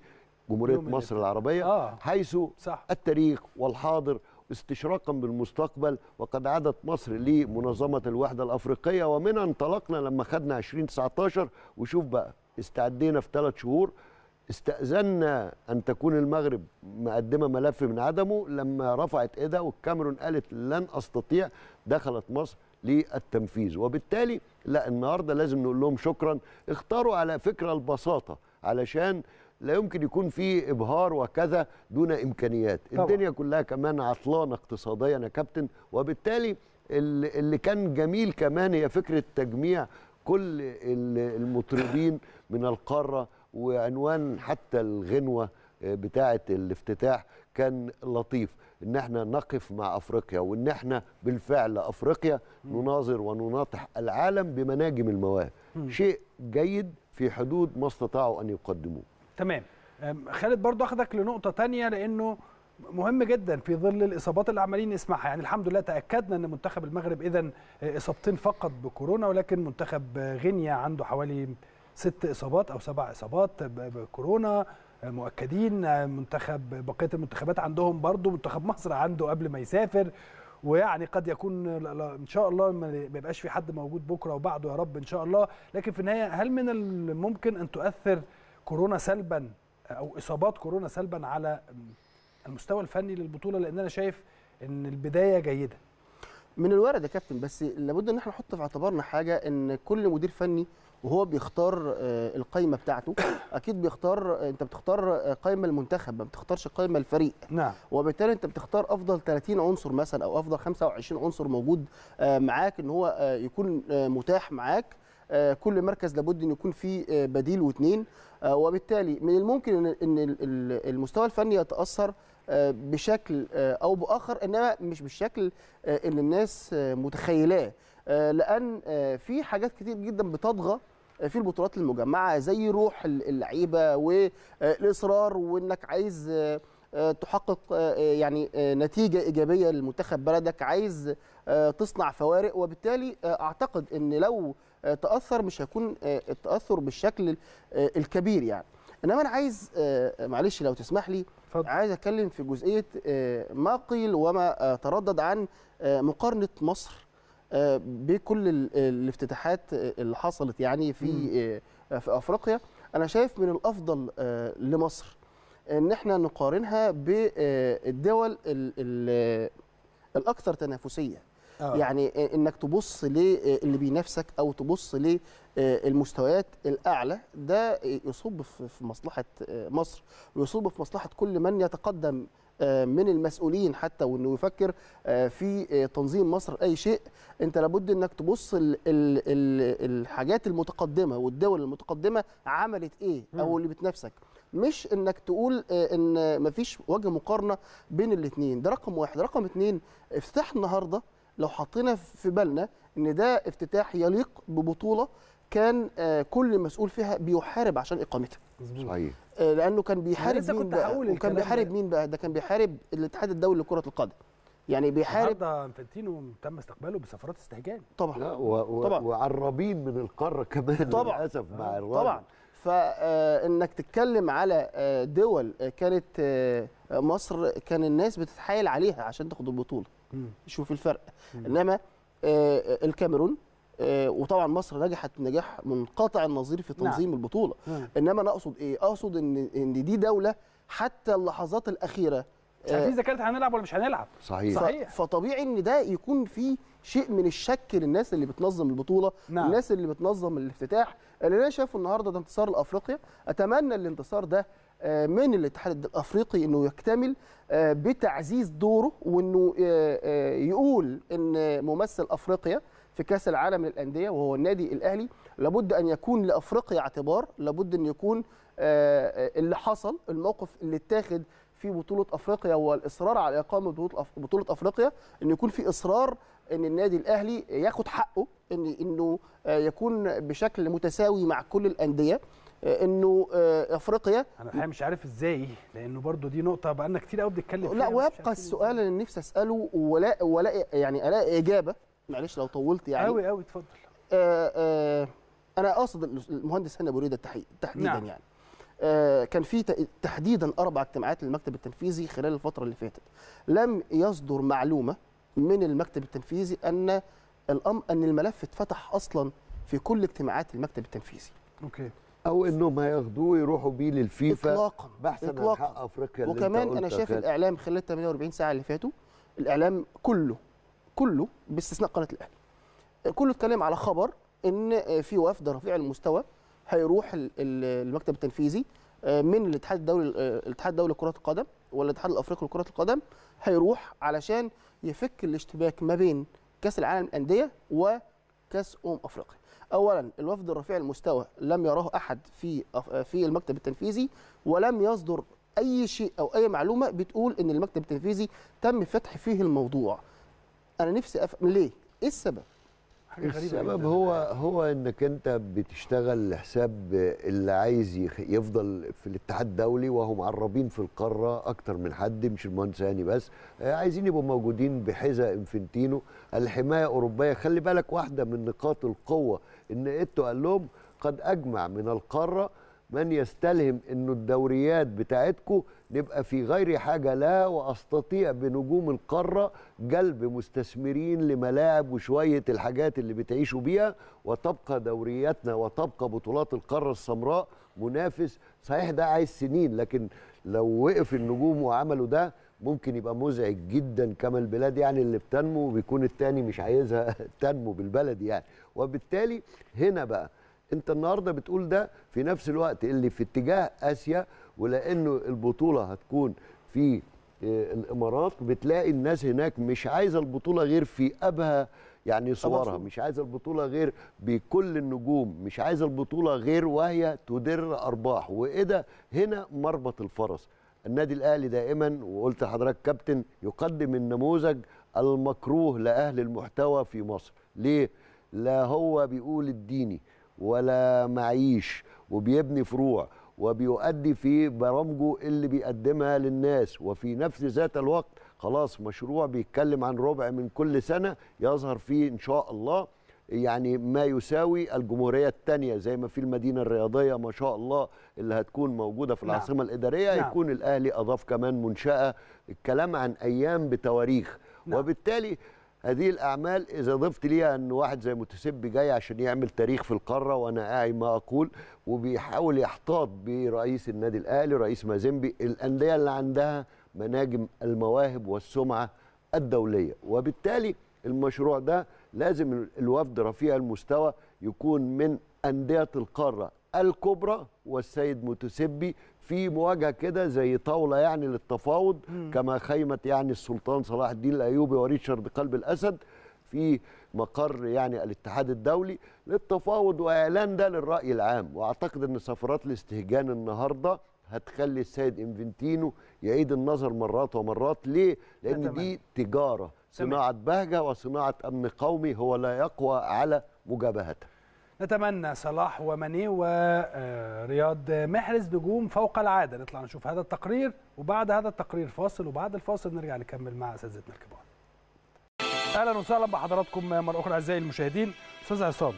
جمهورية مصر. العربية آه. حيث صح. التاريخ والحاضر استشراقا بالمستقبل وقد عادت مصر لمنظمة الوحدة الأفريقية ومنها انطلقنا لما خدنا 2019 وشوف بقى استعدينا في ثلاث شهور. استأذنا أن تكون المغرب مقدمة ملف من عدمه. لما رفعت إيدها والكاميرون قالت لن أستطيع دخلت مصر للتنفيذ. وبالتالي لا النهارده لازم نقول لهم شكرا. اختاروا على فكرة البساطة علشان لا يمكن يكون في إبهار وكذا دون إمكانيات. طبعا. الدنيا كلها كمان عطلانة اقتصاديا يا كابتن. وبالتالي اللي كان جميل كمان هي فكرة تجميع كل ال- المطربين من القارة وعنوان حتى الغنوة آه، بتاعة الافتتاح كان لطيف. إن إحنا نقف مع أفريقيا وإن إحنا بالفعل أفريقيا نناظر ونناطح العالم بمناجم المواهب. شيء جيد في حدود ما استطاعوا أن يقدموه. تمام. خالد برضو اخدك لنقطة تانية لأنه مهم جدا في ظل الإصابات اللي عمالين نسمعها يعني الحمد لله تأكدنا إن منتخب المغرب اذا إصابتين فقط بكورونا ولكن منتخب غينيا عنده حوالي ست إصابات أو سبع إصابات بكورونا مؤكدين منتخب بقية المنتخبات عندهم برضو منتخب مصر عنده قبل ما يسافر ويعني قد يكون إن شاء الله ما ما يبقاش في حد موجود بكرة وبعده يا رب إن شاء الله. لكن في النهاية هل من الممكن أن تؤثر كورونا سلبا أو إصابات كورونا سلبا على المستوى الفني للبطولة؟ لأن أنا شايف إن البداية جيدة. من الوارد يا كابتن بس لابد إن إحنا نحط في اعتبارنا حاجة إن كل مدير فني وهو بيختار آه، القايمة بتاعته. أكيد بيختار آه، أنت بتختار آه، قايمة المنتخب ما بتختارش قايمة الفريق. نعم. وبالتالي أنت بتختار أفضل 30 عنصر مثلا أو أفضل 25 عنصر موجود معاك إن هو يكون متاح معاك. كل مركز لابد إن يكون فيه بديل واثنين وبالتالي من الممكن إن المستوى الفني يتأثر بشكل أو بآخر إنما مش بالشكل اللي الناس متخيلاه. لأن في حاجات كتير جدا بتطغى في البطولات المجمعة زي روح ال- اللعيبة والاصرار وإنك عايز آه، آه، تحقق آه، يعني آه، نتيجة إيجابية لمنتخب بلدك عايز آه، تصنع فوارق وبالتالي آه، أعتقد إن لو آه، تأثر مش هيكون آه، التأثر بالشكل آه، الكبير يعني إنما أنا عايز آه، معلش لو تسمح لي. عايز أتكلم في جزئية آه، ما قيل وما آه، تردد عن آه، مقارنة مصر آه، بكل ال- الافتتاحات آه، اللي حصلت يعني في آه، في أفريقيا أنا شايف من الأفضل آه، لمصر إن إحنا نقارنها بالدول ال- ال- الأكثر تنافسية آه. يعني إنك تبص للي بينافسك أو تبص للمستويات الأعلى ده يصب في مصلحة مصر ويصب في مصلحة كل من يتقدم من المسؤولين حتى وإنه يفكر في تنظيم مصر أي شيء. أنت لابد إنك تبص ال ال ال الحاجات المتقدمة والدول المتقدمة عملت إيه أو اللي بتنافسك. مش إنك تقول إن مفيش وجه مقارنة بين الاثنين ده رقم واحد. رقم اثنين افتتاح النهارده لو حطينا في بالنا إن ده افتتاح يليق ببطولة كان آه، كل مسؤول فيها بيحارب عشان إقامتها. صحيح. آه، لأنه كان بيحارب مين كنت بقى؟ وكان بيحارب. مين بقى؟ ده كان بيحارب الاتحاد الدولي لكرة القدم. يعني بيحارب النهارده إنفانتينو تم استقباله بسفرات استهجان. طبعا. لا و... و... طبعا. وعرابين من القارة كمان طبعا. للأسف مع الراجل طبعا فانك تتكلم على آه، دول آه، كانت آه، مصر كان الناس بتتحايل عليها عشان تاخد البطولة. شوف الفرق. إنما آه، الكاميرون آه، وطبعا مصر نجحت نجاح منقطع النظير في نعم. تنظيم البطولة مم. إنما أنا أقصد إيه أقصد إن إن دي دولة حتى اللحظات الأخيرة مش عارفين إذا كانت هنلعب ولا مش هنلعب صحيح صحيح. فطبيعي إن ده يكون في شيء من الشك للناس اللي بتنظم البطولة نعم. الناس اللي بتنظم الافتتاح اللي أنا شايفه النهارده ده انتصار لأفريقيا أتمنى الانتصار ده آه، من الاتحاد الأفريقي إنه يكتمل آه، بتعزيز دوره وإنه آه، آه، يقول إن ممثل أفريقيا في كأس العالم للأندية وهو النادي الأهلي لابد أن يكون لأفريقيا اعتبار لابد أن يكون آه، آه، اللي حصل الموقف اللي اتاخد في بطولة أفريقيا والإصرار على إقامة بطولة أفريقيا أن يكون في إصرار أن النادي الأهلي ياخد حقه أن إنه آه، يكون بشكل متساوي مع كل الأندية أنه أفريقيا أنا الحقيقة مش عارف إزاي لأنه برضو دي نقطة بقالنا كتير قوي بنتكلم فيها لا ويبقى السؤال اللي نفسي أسأله ولا ولا يعني ألاقي إجابة معلش لو طولت يعني قوي قوي اتفضل آه آه أنا اقصد المهندس هاني أبو ريدة التحي- تحديدا نعم. نعم. يعني آه كان في تحديدا أربع اجتماعات للمكتب التنفيذي خلال الفترة اللي فاتت لم يصدر معلومة من المكتب التنفيذي أن الأم أن الملف اتفتح أصلا في كل اجتماعات المكتب التنفيذي أوكي أو انهم هياخدوه يروحوا بيه للفيفا اطلاقا بحثا عن إطلاقاً. حق أفريقيا اللي وكمان انت أنا شايف. الإعلام خلال 48 ساعة اللي فاتوا الإعلام كله كله باستثناء قناة الأهلي. كله اتكلم على خبر إن في وفد رفيع المستوى هيروح ال- ال- المكتب التنفيذي من الاتحاد الدولي الاتحاد الدولي لكرة القدم والاتحاد الأفريقي لكرة القدم هيروح علشان يفك الاشتباك ما بين كأس العالم للأندية وكأس أمم أفريقيا. اولا الوفد الرفيع المستوى لم يراه أحد في أف- في المكتب التنفيذي ولم يصدر أي شيء أو أي معلومة بتقول إن المكتب التنفيذي تم فتح فيه الموضوع. أنا نفسي افهم ليه؟ إيه السبب؟ حاجة غريبة السبب. هو هو إنك أنت بتشتغل لحساب اللي عايز يخ- يفضل في الاتحاد الدولي وهو معربين في القارة أكتر من حد مش المهندس هاني بس. آه، عايزين يبقوا موجودين بحذاء إنفنتينو. الحماية أوروبية خلي بالك واحدة من نقاط القوة إن إيتو قال لهم قد أجمع من القارة من يستلهم إنه الدوريات بتاعتكم نبقى في غير حاجة لا وأستطيع بنجوم القارة جلب مستثمرين لملاعب وشوية الحاجات اللي بتعيشوا بيها وتبقى دورياتنا وتبقى بطولات القارة السمراء منافس. صحيح ده عايز سنين لكن لو وقف النجوم وعملوا ده ممكن يبقى مزعج جدا كما البلاد يعني اللي بتنمو وبيكون التاني مش عايزها تنمو بالبلد يعني. وبالتالي هنا بقى انت النهارده بتقول ده في نفس الوقت اللي في اتجاه آسيا ولأنه البطولة هتكون في آه، الإمارات بتلاقي الناس هناك مش عايزة البطولة غير في ابهى يعني صورها. مش عايزة البطولة غير بكل النجوم. مش عايزة البطولة غير وهي تدر أرباح. وايه ده هنا مربط الفرس. النادي الأهلي دائما وقلت لحضرتك كابتن يقدم النموذج المكروه لأهل المحتوى في مصر. ليه؟ لا هو بيقول الديني. ولا معيش وبيبني فروع وبيؤدي في برامجه اللي بيقدمها للناس وفي نفس ذات الوقت خلاص مشروع بيتكلم عن ربع من كل سنة يظهر فيه إن شاء الله يعني ما يساوي الجمهورية الثانية زي ما في المدينة الرياضية ما شاء الله اللي هتكون موجودة في نعم. العاصمة الإدارية نعم. يكون الأهلي أضاف كمان منشأة الكلام عن أيام بتواريخ نعم. وبالتالي هذه الأعمال إذا ضفت ليها أن واحد زي متسبي جاي عشان يعمل تاريخ في القارة وأنا أعي ما أقول وبيحاول يحتاط برئيس النادي الأهلي رئيس مازيمبي الأندية اللي عندها مناجم المواهب والسمعة الدولية. وبالتالي المشروع ده لازم الوفد رفيع المستوى يكون من أندية القارة الكبرى والسيد متسبي في مواجهة كده زي طاولة يعني للتفاوض كما خيمت يعني السلطان صلاح الدين الأيوبي وريتشارد قلب الأسد في مقر يعني الاتحاد الدولي للتفاوض وإعلان ده للرأي العام. وأعتقد إن سفرات الاستهجان النهارده هتخلي السيد إنفنتينو يعيد النظر مرات ومرات. ليه؟ لأن تمام. دي تجارة. صناعة بهجة وصناعة أمن قومي هو لا يقوى على مجابهتها. نتمنى صلاح وماني ورياض محرز نجوم فوق العادة. نطلع نشوف هذا التقرير وبعد هذا التقرير فاصل وبعد الفاصل نرجع نكمل مع أساتذتنا الكبار. أهلا وسهلا بحضراتكم مرة أخرى أعزائي المشاهدين. أستاذ عصام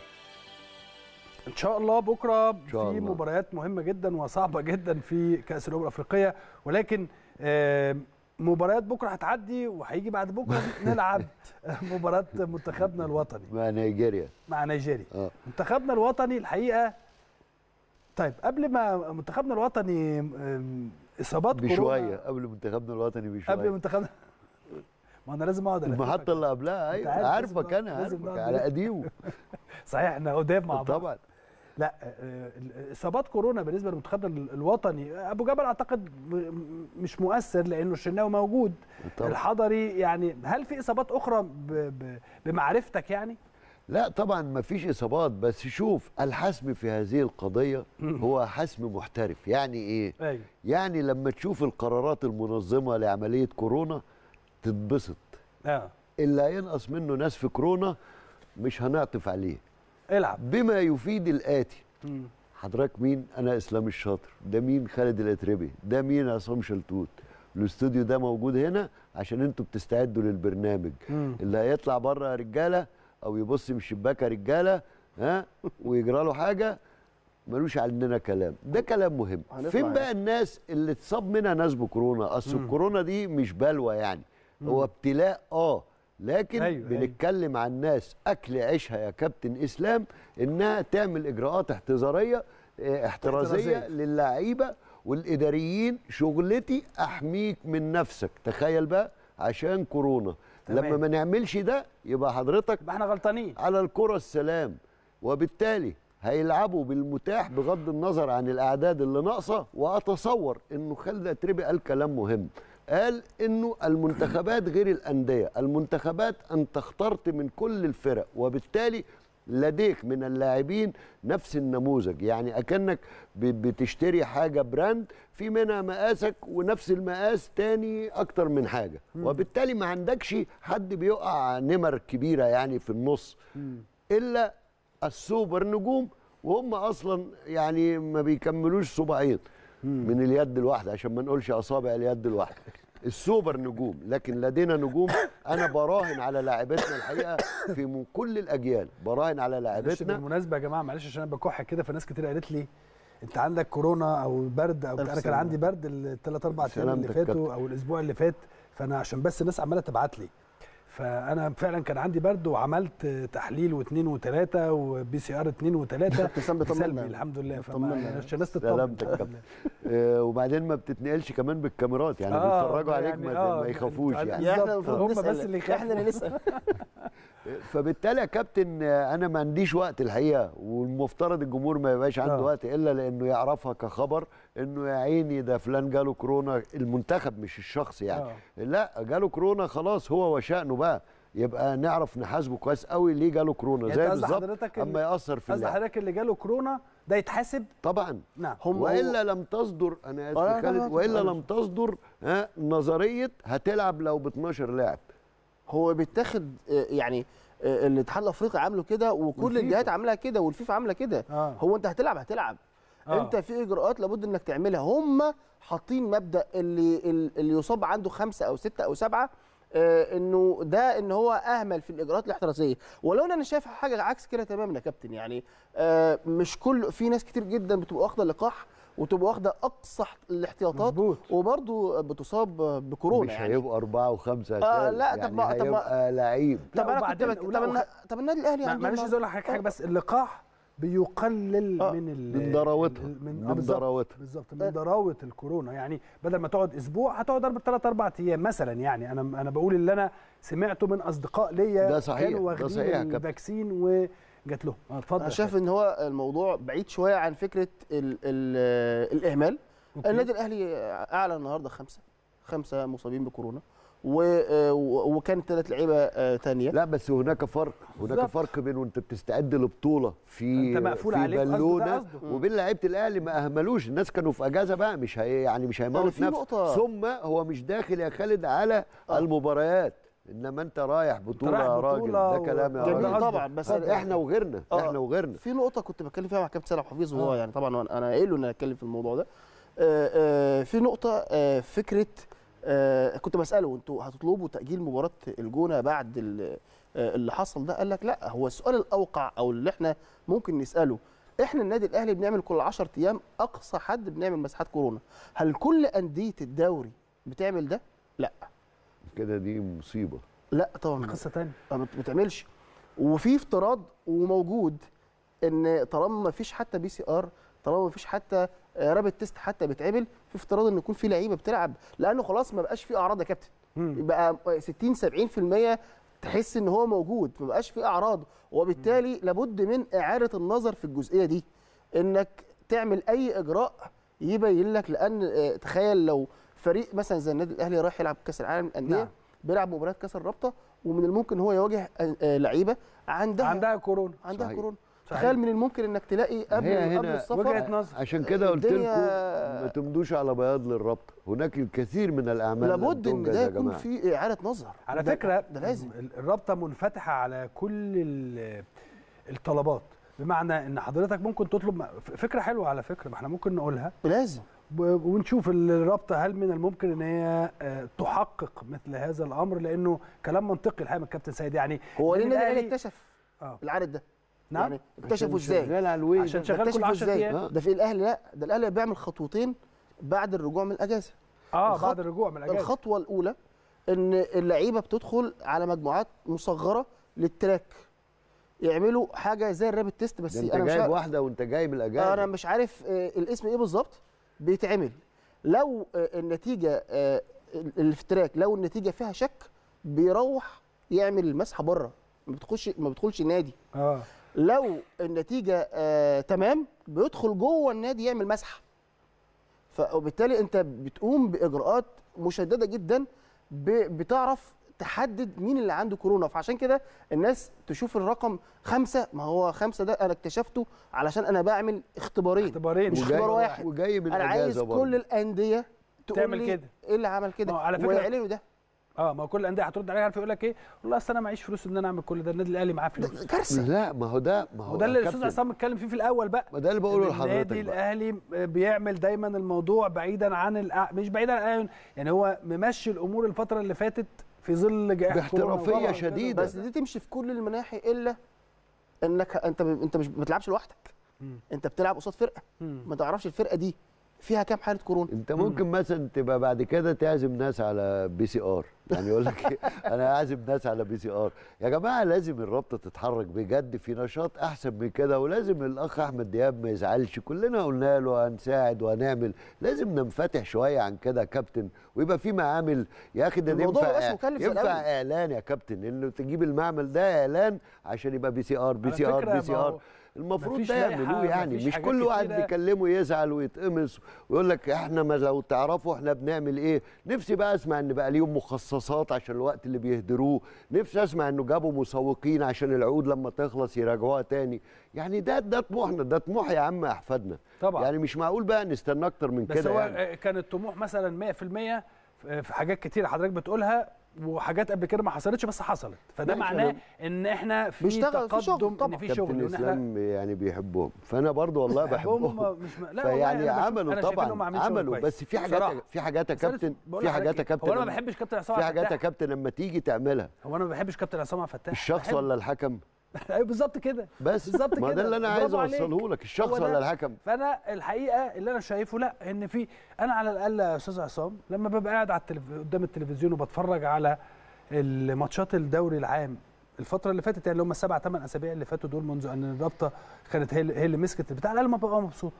إن شاء الله بكرة شاء في الله. مباريات مهمة جدا وصعبة جدا في كأس الأمم الأفريقية ولكن آه، مباريات بكرة هتعدي وهيجي بعد بكرة نلعب مباراة منتخبنا الوطني. مع نيجيريا. مع نيجيريا. آه. منتخبنا الوطني الحقيقة طيب قبل ما منتخبنا الوطني إصابات بشوية كورونا قبل منتخبنا الوطني بشوية. قبل منتخبنا. ما أنا لازم أقعد. المحطة اللي قبلها أيوه. عارف عارفك أنا عارفك على. قديمه. صحيح إحنا قدام مع بعض. طبعا. لا آه، إصابات كورونا بالنسبة لمنتخبنا ال- الوطني أبو جبل أعتقد مش مؤثر لأنه الشناوي موجود. طبعا. الحضري يعني هل في إصابات أخرى بمعرفتك يعني؟ لا طبعا ما فيش إصابات بس شوف الحسم في هذه القضية هو حسم محترف. يعني إيه؟ أيوه. يعني لما تشوف القرارات المنظمة لعملية كورونا تتبسط. آه. اللي هينقص منه ناس في كورونا مش هنعطف عليه. العب. بما يفيد الآتي. مم. حضرتك مين؟ أنا إسلام الشاطر. ده مين؟ خالد الأتربي. ده مين؟ عصام شلتوت. الاستوديو ده موجود هنا عشان أنتوا بتستعدوا للبرنامج. مم. اللي هيطلع بره يا رجالة أو يبص من الشباك يا رجالة ها؟ ويجرى له حاجة ملوش عندنا كلام. ده كلام مهم. فين يعني. بقى الناس اللي اتصاب منها ناس بكورونا؟ أصل. الكورونا دي مش بلوى يعني. هو ابتلاء آه. لكن أيوة، أيوة بنتكلم أيوة. عن ناس أكل عيشها يا كابتن إسلام إنها تعمل إجراءات احتذاريه آه، احترازية احترازية. للعيبة والإداريين شغلتي أحميك من نفسك تخيل بقى عشان كورونا تمام. لما ما نعملش ده يبقى حضرتك يبقى إحنا غلطانين على الكرة السلام وبالتالي هيلعبوا بالمتاح بغض النظر عن الأعداد اللي ناقصة وأتصور إنه خالد أتربي قال كلام مهم قال إنه المنتخبات غير الأندية المنتخبات أنت اخترت من كل الفرق وبالتالي لديك من اللاعبين نفس النموذج. يعني أكنك بتشتري حاجة brand في منها مقاسك ونفس المقاس تاني أكتر من حاجة. وبالتالي ما عندكش حد بيقع نمر كبيرة يعني في النص. إلا السوبر نجوم وهم أصلا يعني ما بيكملوش صباعين. من اليد الواحدة عشان ما نقولش أصابع اليد الواحدة. السوبر نجوم لكن لدينا نجوم. أنا براهن على لاعبتنا الحقيقة في من كل الأجيال. براهن على لاعبتنا. بالمناسبة يا جماعة معلش عشان أنا بكح كده فناس كتير قالت لي أنت عندك كورونا أو برد أو أنا كان. عندي برد الثلاث أربع أيام اللي فاتوا. أو الأسبوع اللي فات. فأنا عشان بس الناس عمالة تبعت لي. فأنا فعلا كان عندي برد وعملت تحليل واثنين وثلاثه و PCR اثنين وثلاثه ابتسام بيطمنا. سلبي الحمد لله. فما عشان الناس تطمن. سلامتك يا كابتن آه وبعدين ما بتتنقلش كمان بالكاميرات يعني آه، بيتفرجوا عليك يعني ما, آه، ما يخافوش يعني. يعني إحنا هم بس اللي إحنا اللي نسأل. فبالتالي يا كابتن أنا ما عنديش وقت الحقيقة والمفترض الجمهور ما يبقاش عنده آه. وقت إلا لأنه يعرفها كخبر. انه يا عيني ده فلان جاله كورونا المنتخب مش الشخص يعني. آه. لا جاله كورونا خلاص هو وشأنه بقى يبقى نعرف نحاسبه كويس قوي ليه جاله كورونا. يعني زي بالظبط أما يأثر في قصد اللعب. حضرتك اللي جاله كورونا ده يتحاسب؟ طبعا. نعم. هم وإلا لم تصدر أنا آسف آه، خالد وإلا لا. لم تصدر ها نظرية هتلعب لو ب 12 لاعب. هو بيتاخد آه، يعني آه، الاتحاد الأفريقي عامله كده وكل. الجهات عاملاها كده والفيفا عاملة كده. آه. هو أنت هتلعب هتلعب. آه. انت في اجراءات لابد انك تعملها هم حاطين مبدأ اللي اللي يصاب عنده خمسة أو ستة أو سبعة آه، انه ده ان هو اهمل في الاجراءات الاحترازية ولو أنا شايف حاجة عكس كده تماما يا كابتن يعني آه، مش كل في ناس كتير جدا بتبقى واخدة لقاح وتبقى واخدة اقصى الاحتياطات مظبوط. وبرضه بتصاب بكورونا مش يعني هيبقوا أربعة وخمسة يا آه،. لا، طب يعني ما- طب هيبقى لعيب لا، طب أنا طب, النا- طب النادي الأهلي ما- معلش عايز أقول لك حاجة بس اللقاح بيقلل آه، من ال- من ضراوتها. من من آه، بالظبط، ضراوتها. بالظبط من ضراوه الكورونا يعني بدل ما تقعد أسبوع هتقعد أربع ثلاث أربع أيام مثلا يعني أنا أنا بقول اللي أنا سمعته من أصدقاء ليا ده صحيح، كانوا ده واخدين صحيح يا كابتن. الفاكسين وجات لهم آه، اتفضل أنا شايف إن هو الموضوع بعيد شوية عن فكرة ال ال الإهمال أوكي. النادي الأهلي أعلن النهارده خمسة خمسة مصابين بكورونا وكان ثلاث لعيبة آه، تانية لا بس هناك فرق هناك بالظبط. فرق بين وانت بتستعد لبطولة في أنت مقفول في عليك، بالونة. وبين لعيبة الأهلي ما أهملوش الناس كانوا في أجازة بقى مش هي يعني مش هيموت في نفسه ثم هو مش داخل يا خالد على آه. المباريات إنما أنت رايح بطولة يا راجل ده كلام يا راجل. طبعا بس إحنا وغيرنا آه. إحنا وغيرنا في نقطة كنت بتكلم فيها مع كابتن سيد عبد الحفيظ وهو آه. يعني طبعا أنا قايل له إن أنا اتكلم في الموضوع ده آه، آه، في نقطة آه، فكرة آه، كنت بسأله أنتوا هتطلبوا تأجيل مباراة الجونة بعد آه، اللي حصل ده؟ قال لك لا هو السؤال الأوقع أو اللي إحنا ممكن نسأله. إحنا النادي الأهلي بنعمل كل 10 أيام أقصى حد بنعمل مساحات كورونا. هل كل أندية الدوري بتعمل ده؟ لا. كده دي مصيبة. لا طبعا. قصة ثانية ما بت- بتعملش. وفي افتراض وموجود إن طالما ما فيش حتى PCR طالما ما فيش حتى rapid test حتى بيتعمل في افتراض إن يكون في لعيبة بتلعب. لأنه خلاص ما بقاش في أعراض يا كابتن. بقى 60 70% تحس إن هو موجود. ما بقاش في أعراض. وبالتالي لابد من إعادة النظر في الجزئية دي. إنك تعمل أي إجراء يبين لك لأن آه، تخيل لو فريق مثلا زي النادي الأهلي رايح يلعب كأس العالم للأندية نعم. بيلعب مباراه كأس الرابطة ومن الممكن هو يواجه آه، آه، لعيبة عندها عندها كورونا. عندها صحيح. كورونا. تخيل من الممكن إنك تلاقي قبل هي قبل السفر وجهة نظر. عشان كده قلت لكم ما تمدوش على بياض للربط. هناك الكثير من الأعمال لابد إن ده يكون. في إعادة نظر. على ده- فكرة ده لازم. ال- الرابطة منفتحة على كل ال- الطلبات. بمعنى إن حضرتك ممكن تطلب فكرة حلوة على فكرة ما إحنا ممكن نقولها. لازم. ونشوف الرابطة هل من الممكن إن هي آه، تحقق مثل هذا الأمر لأنه كلام منطقي الحقيقة من الكابتن سيد. يعني هو ليه النادي النادي الاهلي الأهلي- اكتشف آه. العدد ده. نعم. يعني اكتشفوا إزاي؟ شغال على الويل عشان. شغال كل اكتشفوا 10 إزاي أيام ده في الاهلي لا ده الاهلي بيعمل خطوتين بعد الرجوع من الأجازة. آه الخط- بعد الرجوع من الأجازة. الخطوة الأولى إن اللعيبة بتدخل على مجموعات مصغرة لل track. يعملوا حاجة زي ال rapid test بس أنت أنا مش جايب واحدة وأنت جايب الاجانب أنا مش عارف آه، الاسم إيه بالظبط؟ بيتعمل. لو آه، النتيجة آه، اللي في التراك لو النتيجة فيها شك بيروح يعمل المسحه بره. ما بتخش ما بتدخلش النادي. آه. لو النتيجة آه تمام بيدخل جوه النادي يعمل مسحه فبالتالي انت بتقوم بإجراءات مشددة جدا بتعرف تحدد مين اللي عنده كورونا. فعشان كده الناس تشوف الرقم خمسة. ما هو خمسة ده أنا اكتشفته علشان أنا بعمل اختبارين. اختبارين. مش اختبار واحد. وجاي من أنا عايز اجازه كل برضه الأندية تقول تعمل لي كده. إيه اللي عمل كده. على فكرة- ويعلنوا ده. آه ما هو كل الأندية هترد عليك عارف يقول لك إيه والله أصل أنا معيش فلوس إن أنا أعمل كل ده النادي الأهلي معاه فلوس كارثة لا ما هو ده ما هو وده اللي الأستاذ عصام اتكلم فيه في الأول بقى ما ده اللي بقوله لحضرتك النادي. الأهلي بيعمل دايما الموضوع بعيدا عن الأع... مش بعيدا عن الأعين، يعني هو ممشي الأمور الفترة اللي فاتت في ظل جائحة وطبعاً شديدة. بس دي تمشي في كل المناحي إلا إنك أنت ب... أنت مش بتلعبش لوحدك. أنت بتلعب قصاد فرقة. ما تعرفش الفرقة دي فيها كام حالة كورونا. انت ممكن مثلا تبقى بعد كده تعزم ناس على PCR. يعني يقول لك أنا عازم ناس على PCR. يا جماعة لازم الرابطة تتحرك بجد في نشاط أحسن من كده ولازم الأخ أحمد دياب ما يزعلش. كلنا قلنا له هنساعد وهنعمل. لازم ننفتح شوية عن كده يا كابتن ويبقى في معامل. يا أخي ده ينفع ينفع. إعلان يا كابتن إنه تجيب المعمل ده إعلان عشان يبقى بي سي آر بي سي آر بي سي آر. المفروض ده يعملوه يعني مش كل واحد. بيكلمه يزعل ويتقمص ويقول لك إحنا ما لو تعرفوا إحنا بنعمل إيه نفسي بقى أسمع إن بقى ليهم مخصصات عشان الوقت اللي بيهدروه نفسي أسمع إنه جابوا مسوقين عشان العقود لما تخلص يراجعوها تاني يعني ده ده طموحنا ده طموح يا عم أحفادنا طبعا. يعني مش معقول بقى نستنى أكتر من بس كده هو يعني. يعني. كان الطموح مثلا 100% في حاجات كتير حضرتك بتقولها وحاجات قبل كده ما حصلتش بس حصلت فده معناه إن إحنا في بيشتغل في شغل تقدم طبعا. إن في شغل وان إحنا يعني بيحبهم فأنا برضو والله بحبهم مش م... لا والله فيعني عملوا طبعا عملوا. بس في حاجات بصراحة. في حاجات يا كابتن في حاجات يا كابتن هو أنا ما لما- بحبش كابتن عصام في حاجات يا. كابتن لما تيجي تعملها هو أنا ما بحبش كابتن عصام عبد الفتاح الشخص ولا الحكم أيوه بالظبط كده بس بالظبط ما كده ده اللي أنا عايز. أوصله لك الشخص. ولا الحكم فأنا الحقيقة اللي أنا شايفه لأ إن في أنا على الأقل يا أستاذ عصام لما ببقى قاعد على التلف... قدام التلفزيون وبتفرج على الماتشات الدوري العام الفترة اللي فاتت يعني اللي هم السبع ثمان أسابيع اللي فاتوا دول منذ أن الرابطة كانت هي اللي- هي اللي مسكت البتاع على الاقل ما ببقى مبسوط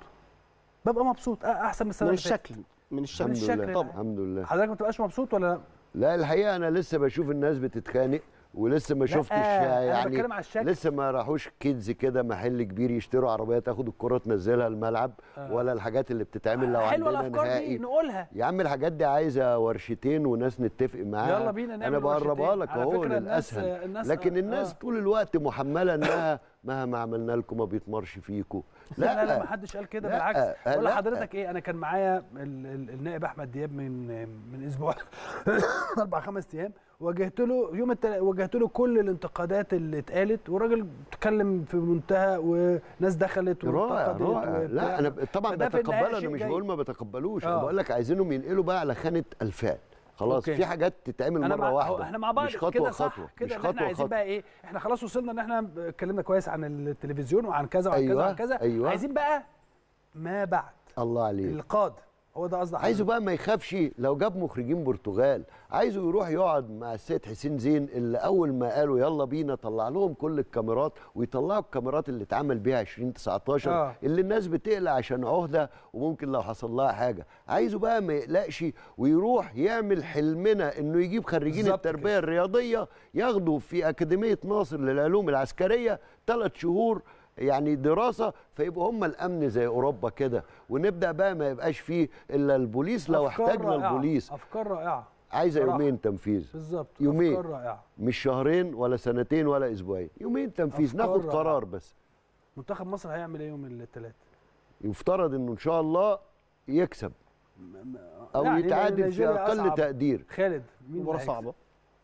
ببقى مبسوط أحسن من السنة من اللي فاتت. الشكل من الشكل الحمد الشكل طبعا. الحمد لله حضرتك ما بتبقاش مبسوط ولا لأ؟ لا الحقيقة أنا لسه بشوف الناس بتتخانق ولسه ما شفتش يعني. لسه ما راحوش كيدز كده محل كبير يشتروا عربية تاخد الكرة تنزلها الملعب آه. ولا الحاجات اللي بتتعمل لو حلوة عندنا الأفكار دي نهائي نقولها يا عم الحاجات دي عايزة ورشتين وناس نتفق معاها يلا بينا نعمل أنا بقربها. لك أهو الناس- للأسهل الناس- لكن الناس آه. طول الوقت محملة إنها مهما عملنا لكم ما بيتمرش فيكم لا لا لا ما حدش قال كده بالعكس آه، بقول لا. لحضرتك إيه أنا كان معايا ال- ال- النائب أحمد دياب من من أسبوع أربع خمس أيام واجهت له يوم التل... وجهت له كل الانتقادات اللي اتقالت والراجل اتكلم في منتهى وناس دخلت رائع وانتقدت رائع وبتاع. لا أنا طبعا بتقبله أنا مش. بقول ما بتقبلوش أنا آه. بقول لك عايزينهم ينقلوا بقى على خانة الفعل خلاص أوكي. في حاجات تتعمل أنا مرة مع... واحدة إحنا مع بعض مش خطوة كده خطوة كده مش اللي إحنا خطوة عايزين خطوة بقى إيه إحنا خلاص وصلنا إن إحنا اتكلمنا كويس عن التلفزيون وعن كذا وعن كذا أيوة، وعن كذا أيوة. عايزين بقى ما بعد الله عليك القاد هو ده قصدي عايزه. بقى ما يخافش لو جاب مخرجين برتغال عايزه يروح يقعد مع السيد حسين زين اللي أول ما قالوا يلا بينا طلع لهم كل الكاميرات ويطلعوا الكاميرات اللي اتعمل بيها 2019 آه. اللي الناس بتقلق عشان عهدة وممكن لو حصل لها حاجة عايزه بقى ما يقلقش ويروح يعمل حلمنا إنه يجيب خريجين التربية كده. الرياضية ياخدوا في أكاديمية ناصر للعلوم العسكرية ثلاث شهور يعني دراسة فيبقوا هم الأمن زي أوروبا كده ونبدأ بقى ما يبقاش فيه إلا البوليس لو أفكار احتاجنا رائعة. البوليس أفكار رائعة عايزة. يومين تنفيذ بالظبط يومين. افكار رائعة مش شهرين ولا سنتين ولا أسبوعين يومين تنفيذ أفكار ناخد رائعة. قرار بس منتخب مصر هيعمل إيه يوم الثلاث يفترض إنه إن شاء الله يكسب أو يعني يتعادل في أقل أصعب. تقدير خالد مين مباراة صعبة؟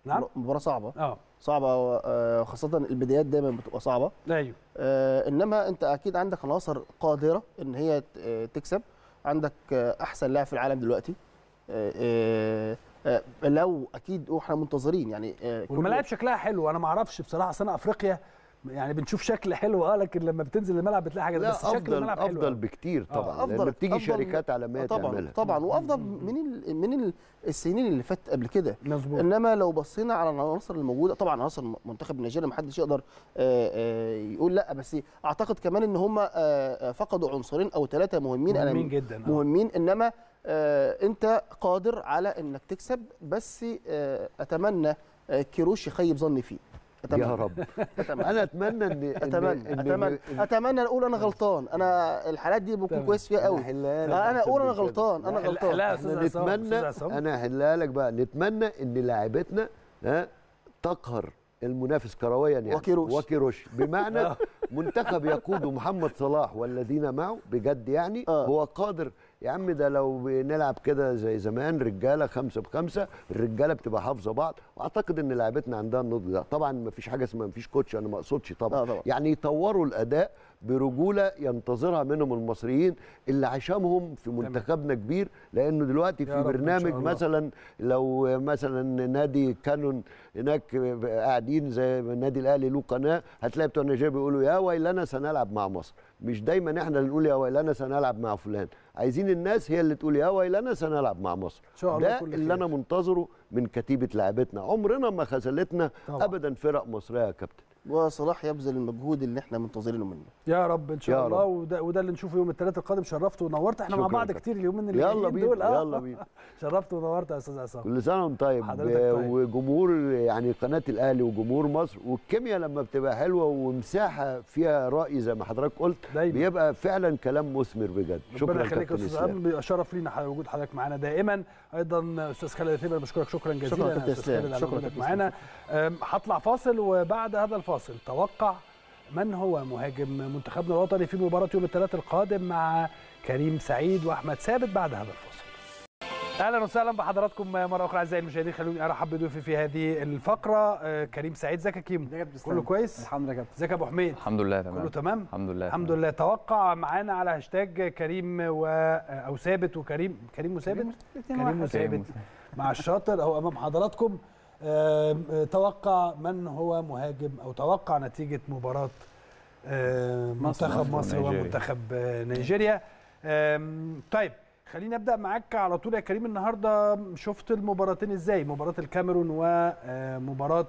نعم مباراة صعبة آه صعبة آه، خاصة البدايات دايما بتبقى صعبة. أيوه. آه، إنما أنت أكيد عندك عناصر قادرة إن هي آه، تكسب. عندك أحسن لاعب في العالم دلوقتي. لو أكيد وإحنا منتظرين يعني والملاعب شكلها حلو. أنا ما أعرفش بصراحة أنا أفريقيا يعني بنشوف شكل حلو آه لكن لما بتنزل الملعب بتلاقي حاجة بس شكل افضل الملعب حلو أفضل. بكتير آه، طبعا أفضل- لما بتيجي أفضل- شركات عالمية طبعا تعملها. طبعا. وأفضل من ال- من ال- السنين اللي فاتت قبل كده. مظبوط. إنما لو بصينا على العناصر الموجودة طبعا عناصر منتخب نيجيريا ما حدش يقدر آه، آه، يقول لأ بس أعتقد كمان إن هم فقدوا عنصرين أو ثلاثة مهمين. أنا مهمين جدا آه. مهمين إنما آه، أنت قادر على إنك تكسب بس آه، أتمنى آه، كيروش يخيب ظني فيه. أتمنى. يا رب. أتمنى. أنا أتمنى ان أتمنى. إن- أتمنى. إن- أتمنى أقول أنا غلطان. أنا الحالات دي بكون. كويس فيها قوي أنا أقول أنا. غلطان. أنا غلطان. لا، إحنا نتمنى. أنا هحلها لك بقى. نتمنى إن لاعبتنا ها تقهر المنافس كرويا يعني. وكيروش. وكيروش. بمعنى منتخب يقوده محمد صلاح والذين معه بجد يعني آه. هو قادر يا عم ده لو بنلعب كده زي زمان رجالة خمسة بخمسة الرجالة بتبقى حافظة بعض وأعتقد إن لعبتنا عندها النضج ده طبعا ما فيش حاجة اسمها ما فيش كوتش أنا ما أقصدش طبعا. آه طبعا. يعني يطوروا الأداء برجولة ينتظرها منهم المصريين اللي عشمهم في منتخبنا كبير لأنه دلوقتي في برنامج. مثلا لو مثلا نادي كانون هناك قاعدين زي النادي الأهلي له قناة هتلاقي بتوع نيجيريا بيقولوا يا ويلنا سنلعب مع مصر مش دايما إحنا اللي نقول يا ويلنا سنلعب مع فلان عايزين الناس هي اللي تقول يا ويلنا سنلعب مع مصر إن شاء الله ده اللي خير. أنا منتظره من كتيبة لعبتنا عمرنا ما خذلتنا. ابدا فرق مصرية يا كابتن وصلاح يبذل المجهود اللي إحنا منتظرينه منه. يا رب إن شاء الله. رب. وده, وده اللي نشوفه يوم الثلاثاء القادم. شرفت ونورت. إحنا مع بعض. كتير اليومين اللي يلا بينا دول. آه. يلا بينا. شرفت ونورت يا أستاذ عصام. كل سنة وأنت طيب. حضرتك طيب. وجمهور يعني قناة الأهلي وجمهور مصر والكيمياء لما بتبقى حلوة ومساحة فيها رأي زي ما حضرتك قلت دايما. بيبقى فعلا كلام مثمر بجد. شكرا يخليك يا أستاذ شرف لينا وجود حضرتك معانا دائما. أيضا أستاذ خالد الثيبر بشكرك. شكرا جزيلا شكراً على شكراً معانا هطلع فاصل وبعد هذا الفاصل توقع من هو مهاجم منتخبنا الوطني في مباراة يوم الثلاثاء القادم مع كريم سعيد وأحمد ثابت بعد هذا الفاصل. أهلا وسهلا بحضراتكم مرة أخرى أعزائي المشاهدين. خلوني أرحب بضيوفي في هذه الفقرة. آه، كريم سعيد ازيك يا كيمو كله كويس؟ الحمد لله يا كابتن ازيك يا أبو حميد؟ الحمد لله تمام. كله تمام؟ الحمد لله الحمد لله. توقع معانا على هاشتاج كريم و أو ثابت وكريم. كريم وثابت؟ كريم وثابت. مع الشاطر أو أمام حضراتكم. آه، توقع من هو مهاجم أو توقع نتيجة مباراة مصر. منتخب مصر. ومنتخب آه، نيجيريا؟ طيب خليني أبدأ معاك على طول يا كريم. النهارده شفت المباراتين إزاي؟ مباراة الكاميرون ومباراه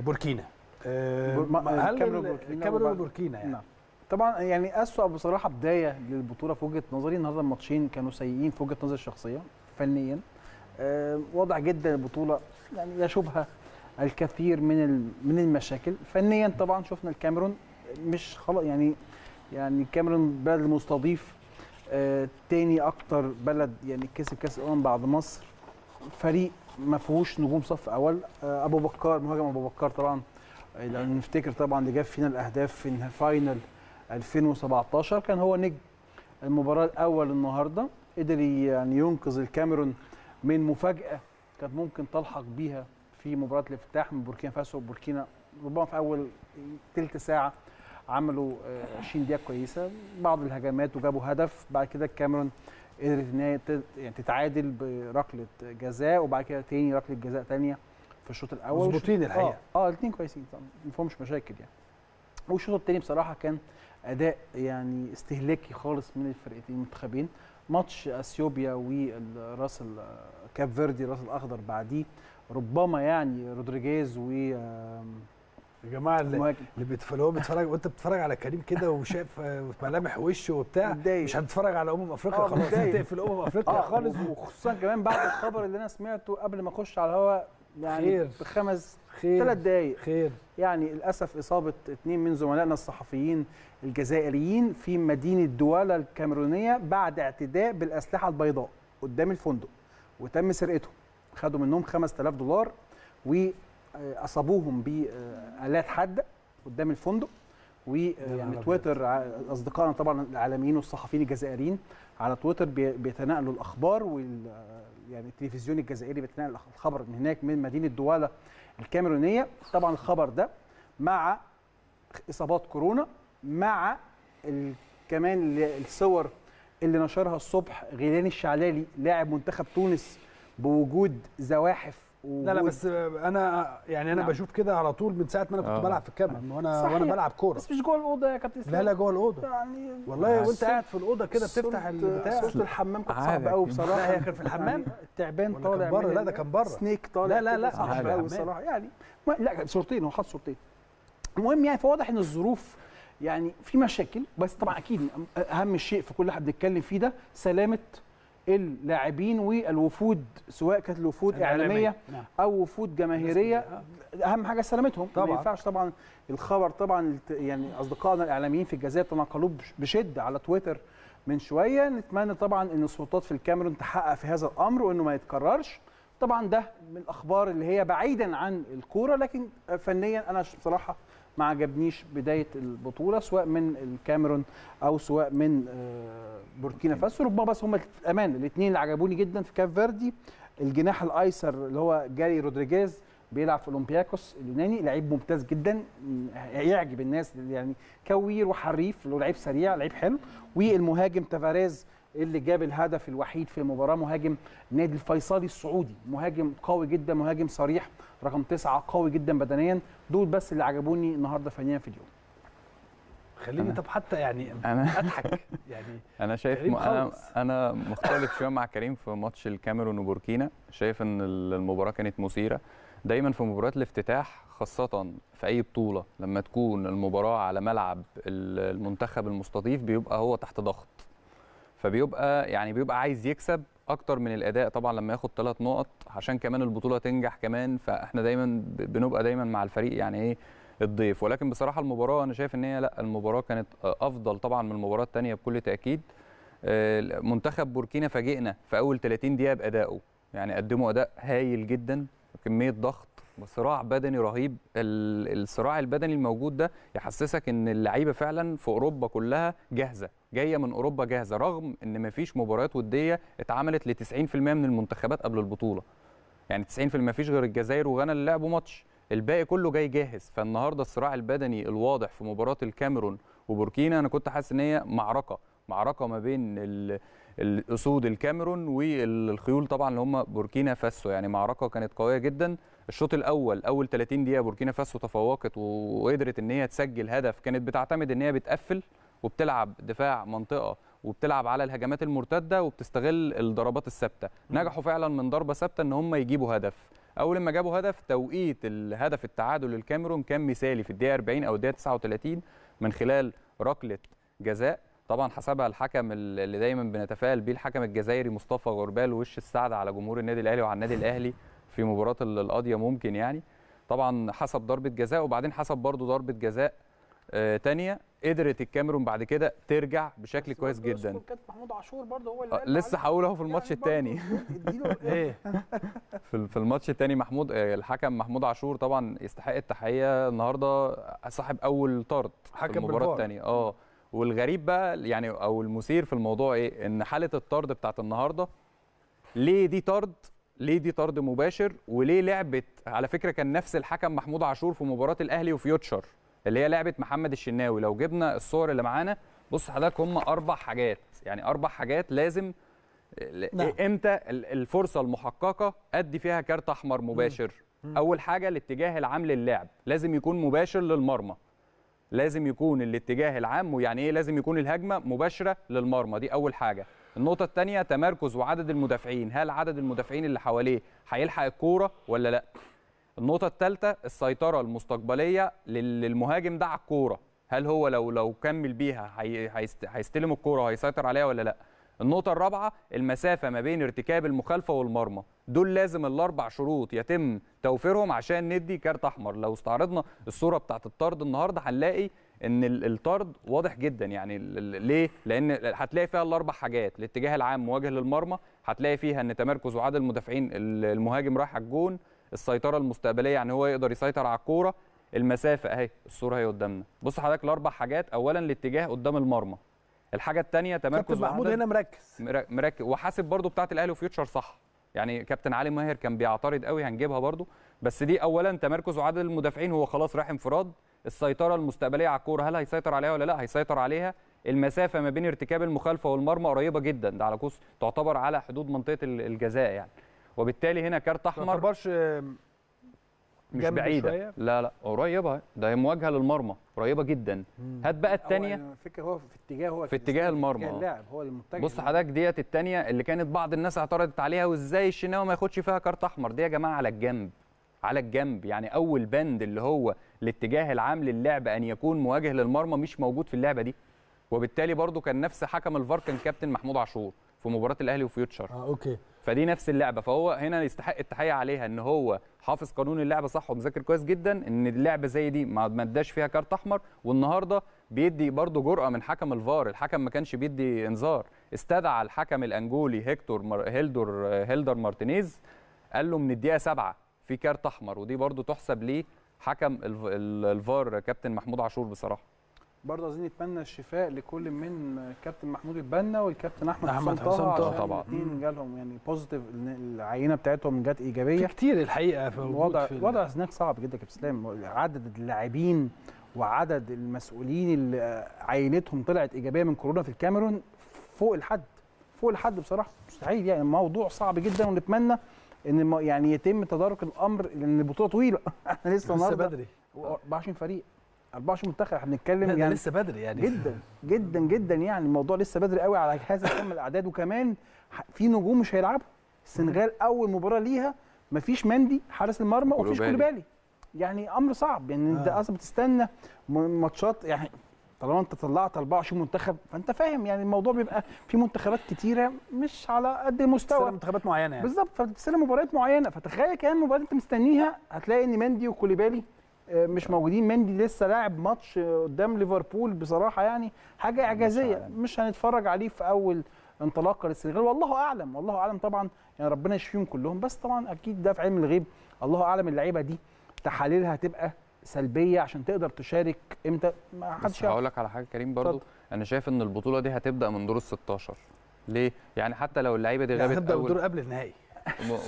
بوركينا. آه، بور- ما- هل الكاميرون ال- وبوركينا يعني؟ نعم. طبعا يعني أسوأ بصراحة بداية للبطولة في وجهة نظري. النهارده الماتشين كانوا سيئين في وجهة نظري الشخصية فنيا. آه، واضح جدا البطولة يعني يشوبها الكثير من من المشاكل. فنيا طبعا شفنا الكاميرون مش خلاص يعني يعني الكاميرون بلد المستضيف. آه، تاني أكتر بلد يعني كسب كأس الأمم بعد مصر. فريق ما فيهوش نجوم صف أول. آه، أبو بكر مهاجم أبو بكر طبعا. آه، لو نفتكر طبعا اللي جاب فينا الأهداف في فاينل 2017 كان هو نجم المباراة الأول النهارده. قدر يعني ينقذ الكاميرون من مفاجأة كانت ممكن تلحق بيها في مباراة الافتتاح من بوركينا فاسو. وبوركينا ربما في أول تلت ساعة عملوا آه، 20 دقيقة كويسة بعض الهجمات وجابوا هدف بعد كده الكاميرون قدرت إن هي يعني تتعادل بركلة جزاء وبعد كده تاني ركلة جزاء تانية في الشوط الأول. مظبوطين الحقيقة. آه, آه الاثنين كويسين طبعا ما فيهمش مشاكل يعني. والشوط الثاني بصراحة كان أداء يعني استهلاكي خالص من الفرقتين المنتخبين. ماتش أثيوبيا والراس ال- كاب فيردي راس الأخضر بعديه ربما يعني رودريجيز و يا جماعة اللي. اللي بيتف- اللي هو بيتفرج وانت بتتفرج على كريم كده وشايف آه، ملامح وشه وبتاع. مش هتتفرج على أمم أفريقيا آه، خلاص متضايق. تقفل امم أفريقيا آه خالص وخصوصا كمان بعد الخبر اللي أنا سمعته قبل ما أخش على الهواء يعني خير. بخمس خير ثلاث دقائق خير يعني للأسف إصابة اثنين من زملائنا الصحفيين الجزائريين في مدينة دوالا الكاميرونية بعد اعتداء بالأسلحة البيضاء قدام الفندق وتم سرقتهم خدوا منهم 5000 دولار واصابوهم بآلات حاده قدام الفندق نهار تويتر ع- أصدقائنا طبعا العالميين والصحفيين الجزائريين على تويتر بي- بيتناقلوا الأخبار وال يعني التلفزيون الجزائري بيتناقل الخبر من هناك من مدينة دوالا الكاميرونية. طبعا الخبر ده مع إصابات كورونا مع ال... كمان ال- الصور اللي نشرها الصبح غيلان الشعلالي لاعب منتخب تونس بوجود زواحف لا لا بس أنا يعني أنا نعم. بشوف كده على طول من ساعة ما أنا كنت آه. بلعب في الكاميرون وأنا صحيح. وأنا بلعب كورة بس مش جوه الأوضة يا كابتن لا إسلام لا جوه الأوضة يعني والله وأنت صوت- قاعد في الأوضة كده بتفتح البتاع صوت الحمام كان عادي صعب قوي. بصراحة لا، هي كان في الحمام؟ يعني التعبان ولا طالع كان بره؟ من لا، ده كان بره. سنيك طالع لا، لا، لا، صعب. قوي بصراحة يعني لا صورتين هو حاط صورتين المهم يعني فواضح إن الظروف يعني في مشاكل بس طبعا أكيد أهم شيء في كل اللي إحنا بنتكلم فيه ده سلامة اللاعبين والوفود سواء كانت الوفود. إعلامية نعم. أو وفود جماهيرية أهم حاجة سلامتهم طبعاً. ما ينفعش طبعا الخبر طبعا يعني أصدقائنا الإعلاميين في الجزائر تناقلوه بش- بشدة على تويتر من شوية نتمنى طبعا إن السلطات في الكاميرون تحقق في هذا الأمر وإنه ما يتكررش طبعا ده من الأخبار اللي هي بعيدا عن الكورة لكن فنيا أنا بصراحة ما عجبنيش بداية البطولة سواء من الكاميرون أو سواء من آه، بوركينا فاسو. ربما بس هم الا الاثنين اللي عجبوني جدا في كاف فيردي الجناح الأيسر اللي هو جاري رودريجيز بيلعب في أولمبياكوس اليوناني لعيب ممتاز جدا يعجب الناس يعني كوير وحريف لعيب سريع لعيب حلو. والمهاجم تافاريز اللي جاب الهدف الوحيد في المباراه مهاجم نادي الفيصلي السعودي. مهاجم قوي جدا مهاجم صريح رقم تسعة قوي جدا بدنيا. دول بس اللي عجبوني النهارده فنيا في اليوم. خليني أنا- طب حتى يعني أنا أضحك. يعني أنا شايف م... أنا. أنا مختلف شوية مع كريم في ماتش الكاميرون وبوركينا. شايف إن ال- المباراة كانت مثيرة. دايما في مباريات الافتتاح خاصة في أي بطولة لما تكون المباراة على ملعب ال- المنتخب المستضيف بيبقى هو تحت ضغط. فبيبقى يعني بيبقى عايز يكسب أكتر من الأداء طبعا لما ياخد ثلاث نقط عشان كمان البطولة تنجح كمان فإحنا دايما بنبقى دايما مع الفريق يعني إيه الضيف. ولكن بصراحة المباراة أنا شايف إن هي لأ المباراة كانت أفضل طبعا من المباراة الثانية بكل تأكيد. آه، منتخب بوركينا فاجئنا في أول 30 دقيقة بأدائه. يعني قدموا أداء هايل جدا كمية ضغط وصراع بدني رهيب. ال- الصراع البدني الموجود ده يحسسك إن اللعيبة فعلا في أوروبا كلها جاهزة. جاية من أوروبا جاهزة رغم إن مفيش مباريات ودية اتعملت ل 90% من المنتخبات قبل البطولة. يعني 90% مفيش غير الجزائر وغانا اللي لعبوا ماتش. الباقي كله جاي جاهز. فالنهاردة الصراع البدني الواضح في مباراة الكاميرون وبوركينا أنا كنت حاسس إن هي معركة. معركة ما بين ال- الاسود الكاميرون والخيول طبعا اللي هم بوركينا فاسو. يعني معركة كانت قوية جدا. الشوط الأول أول 30 دقيقة بوركينا فاسو تفوقت وقدرت إن هي تسجل هدف كانت بتعتمد إن هي بتقفل. وبتلعب دفاع منطقة وبتلعب على الهجمات المرتدة وبتستغل الضربات الثابتة. نجحوا فعلا من ضربة ثابتة إن هم يجيبوا هدف. أول ما جابوا هدف توقيت الهدف التعادل للكاميرون كان مثالي في الدقيقة 40 أو الدقيقة 39 من خلال ركلة جزاء. طبعا حسبها الحكم اللي دايما بنتفائل بيه الحكم الجزائري مصطفى غربال وش السعد على جمهور النادي الأهلي وعلى النادي الأهلي في مباراة ال- القاضية ممكن يعني. طبعا حسب ضربة جزاء وبعدين حسب برضه ضربة جزاء تانية قدرت الكاميرون بعد كده ترجع بشكل كويس جدا. كابتن محمود عاشور برضه هو اللي آه، لسه هقول أهو في الماتش الثاني إيه في في الماتش الثاني محمود آه، الحكم محمود عاشور طبعا يستحق التحية النهارده صاحب أول طرد حكم المباراة. الثانية آه. والغريب بقى يعني أو المثير في الموضوع إيه؟ إن حالة الطرد بتاعت النهارده ليه دي طرد؟ ليه دي طرد مباشر؟ وليه لعبه على فكرة كان نفس الحكم محمود عاشور في مباراة الأهلي وفيوتشر اللي هي لعبة محمد الشناوي. لو جبنا الصور اللي معانا بص حضرتك هم أربع حاجات. يعني أربع حاجات لازم نعم. إمتى ال- الفرصة المحققة أدي فيها كارت أحمر مباشر. أول حاجة الاتجاه العام للعب. لازم يكون مباشر للمرمى. لازم يكون الاتجاه العام ويعني إيه؟ لازم يكون الهجمة مباشرة للمرمى. دي أول حاجة. النقطة الثانية تمركز وعدد المدافعين. هل عدد المدافعين اللي حواليه هيلحق الكورة ولا لأ؟ النقطة الثالثة السيطرة المستقبلية لل- للمهاجم ده على الكورة، هل هو لو لو كمل بيها هي- هيست- هيستلم الكورة وهيسيطر عليها ولا لأ؟ النقطة الرابعة المسافة ما بين ارتكاب المخالفة والمرمى، دول لازم الأربع شروط يتم توفيرهم عشان ندي كارت أحمر، لو استعرضنا الصورة بتاعت الطرد النهاردة هنلاقي إن ال- الطرد واضح جدا يعني ليه؟ لأن هتلاقي فيها الأربع حاجات، الاتجاه العام مواجه للمرمى، هتلاقي فيها إن تمركز وعدد المدافعين ال- المهاجم رايح على الجون، السيطرة المستقبلية يعني هو يقدر يسيطر على الكورة. المسافة أهي الصورة اهي قدامنا. بص حضرتك الأربع حاجات. اولا الاتجاه قدام المرمى. الحاجة الثانية تمركز محمود هنا مركز. مر- مركز. وحاسب برضو بتاعة الأهلي وفيوتشر صح. يعني كابتن علي ماهر كان بيعترض قوي هنجيبها برضو. بس دي اولا تمركز وعدد المدافعين. هو خلاص رايح انفراد. السيطرة المستقبلية على الكورة هل هيسيطر عليها ولا لا؟ هيسيطر عليها. المسافة ما بين ارتكاب المخالفة والمرمى قريبة جدا. ده على كوس تعتبر على حدود منطقة ال- الجزاء يعني. وبالتالي هنا كارت ما أحمر تعتبرش آم، مش بعيدة. شوية؟ لا لا قريبة. ده هي مواجهة للمرمى قريبة جدا. هات بقى الثانية الفكرة هو في اتجاه هو في اتجاه المرمى. اتجاه آه. اللاعب هو المتجه. بص حضرتك ديت الثانية اللي كانت بعض الناس اعترضت عليها وإزاي الشناوي ما ياخدش فيها كارت أحمر؟ دي يا جماعة على الجنب على الجنب. يعني أول بند اللي هو الاتجاه العام للعب أن يكون مواجه للمرمى مش موجود في اللعبة دي. وبالتالي برضو كان نفس حكم الفار كان كابتن محمود عاشور في مباراة الأهلي وفيوتشر آه okay. فدي نفس اللعبة. فهو هنا يستحق التحية عليها إن هو حافظ قانون اللعبة صح ومذاكر كويس جدا إن اللعبة زي دي ما اداش فيها كارت أحمر والنهاردة بيدي برضه جرأة من حكم الفار. الحكم ما كانش بيدي انذار. استدعى الحكم الأنجولي هيكتور مار... هيلدور هيلدر مارتينيز قال له من الدقيقة سبعة في كارت أحمر ودي برضه تحسب ليه حكم الف... ال- الفار كابتن محمود عاشور بصراحة. برضه عايزين نتمنى الشفاء لكل من كابتن محمود البنا والكابتن أحمد أحمد حسام طه طبعا. الاثنين جالهم يعني positive العينة بتاعتهم جت في ايجابيه كتير الحقيقة في وجود وضع في ال- وضع هناك صعب جدا يا كابتن اسلام عدد اللاعبين وعدد المسؤولين اللي عينتهم طلعت إيجابية من كورونا في الكاميرون فوق الحد فوق الحد بصراحة مستحيل يعني. الموضوع صعب جدا ونتمنى إن يعني يتم تدارك الأمر لأن البطولة طويلة. إحنا لسه لسه النهارده بدري. 24 فريق. 24 منتخب إحنا بنتكلم يعني لسه بدري يعني. جدا جدا جدا يعني الموضوع لسه بدري قوي على هذا كم الأعداد. وكمان في نجوم مش هيلعبوا. السنغال أول مباراة ليها مفيش مندي حارس المرمى ومفيش. كولوبالي. يعني أمر صعب. يعني أنت آه. أصلا بتستنى ماتشات يعني طالما أنت طلعت 24 منتخب فأنت فاهم يعني الموضوع بيبقى في منتخبات كتيرة مش على قد مستوى. المستوى منتخبات معينة يعني. بالظبط. فبتستلم مباريات معينة. فتخيل كمان مباراة أنت مستنيها هتلاقي إن مندي وكوليبالي مش موجودين. مندي لسه لاعب ماتش آه، قدام ليفربول بصراحة يعني حاجة إعجازية. مش هنتفرج عليه في أول انطلاقه للسنغال والله أعلم والله أعلم طبعا. يعني ربنا يشفيهم كلهم. بس طبعا أكيد ده في علم الغيب. الله أعلم اللعيبة دي تحاليلها هتبقى سلبية عشان تقدر تشارك إمتى؟ ما حدش هقول لك على حاجة كريم برضو. اتفضل. أنا شايف إن البطولة دي هتبدأ من دور ال 16 ليه؟ يعني حتى لو اللعيبة دي غابت هتبدأ أول بدور قبل النهائي.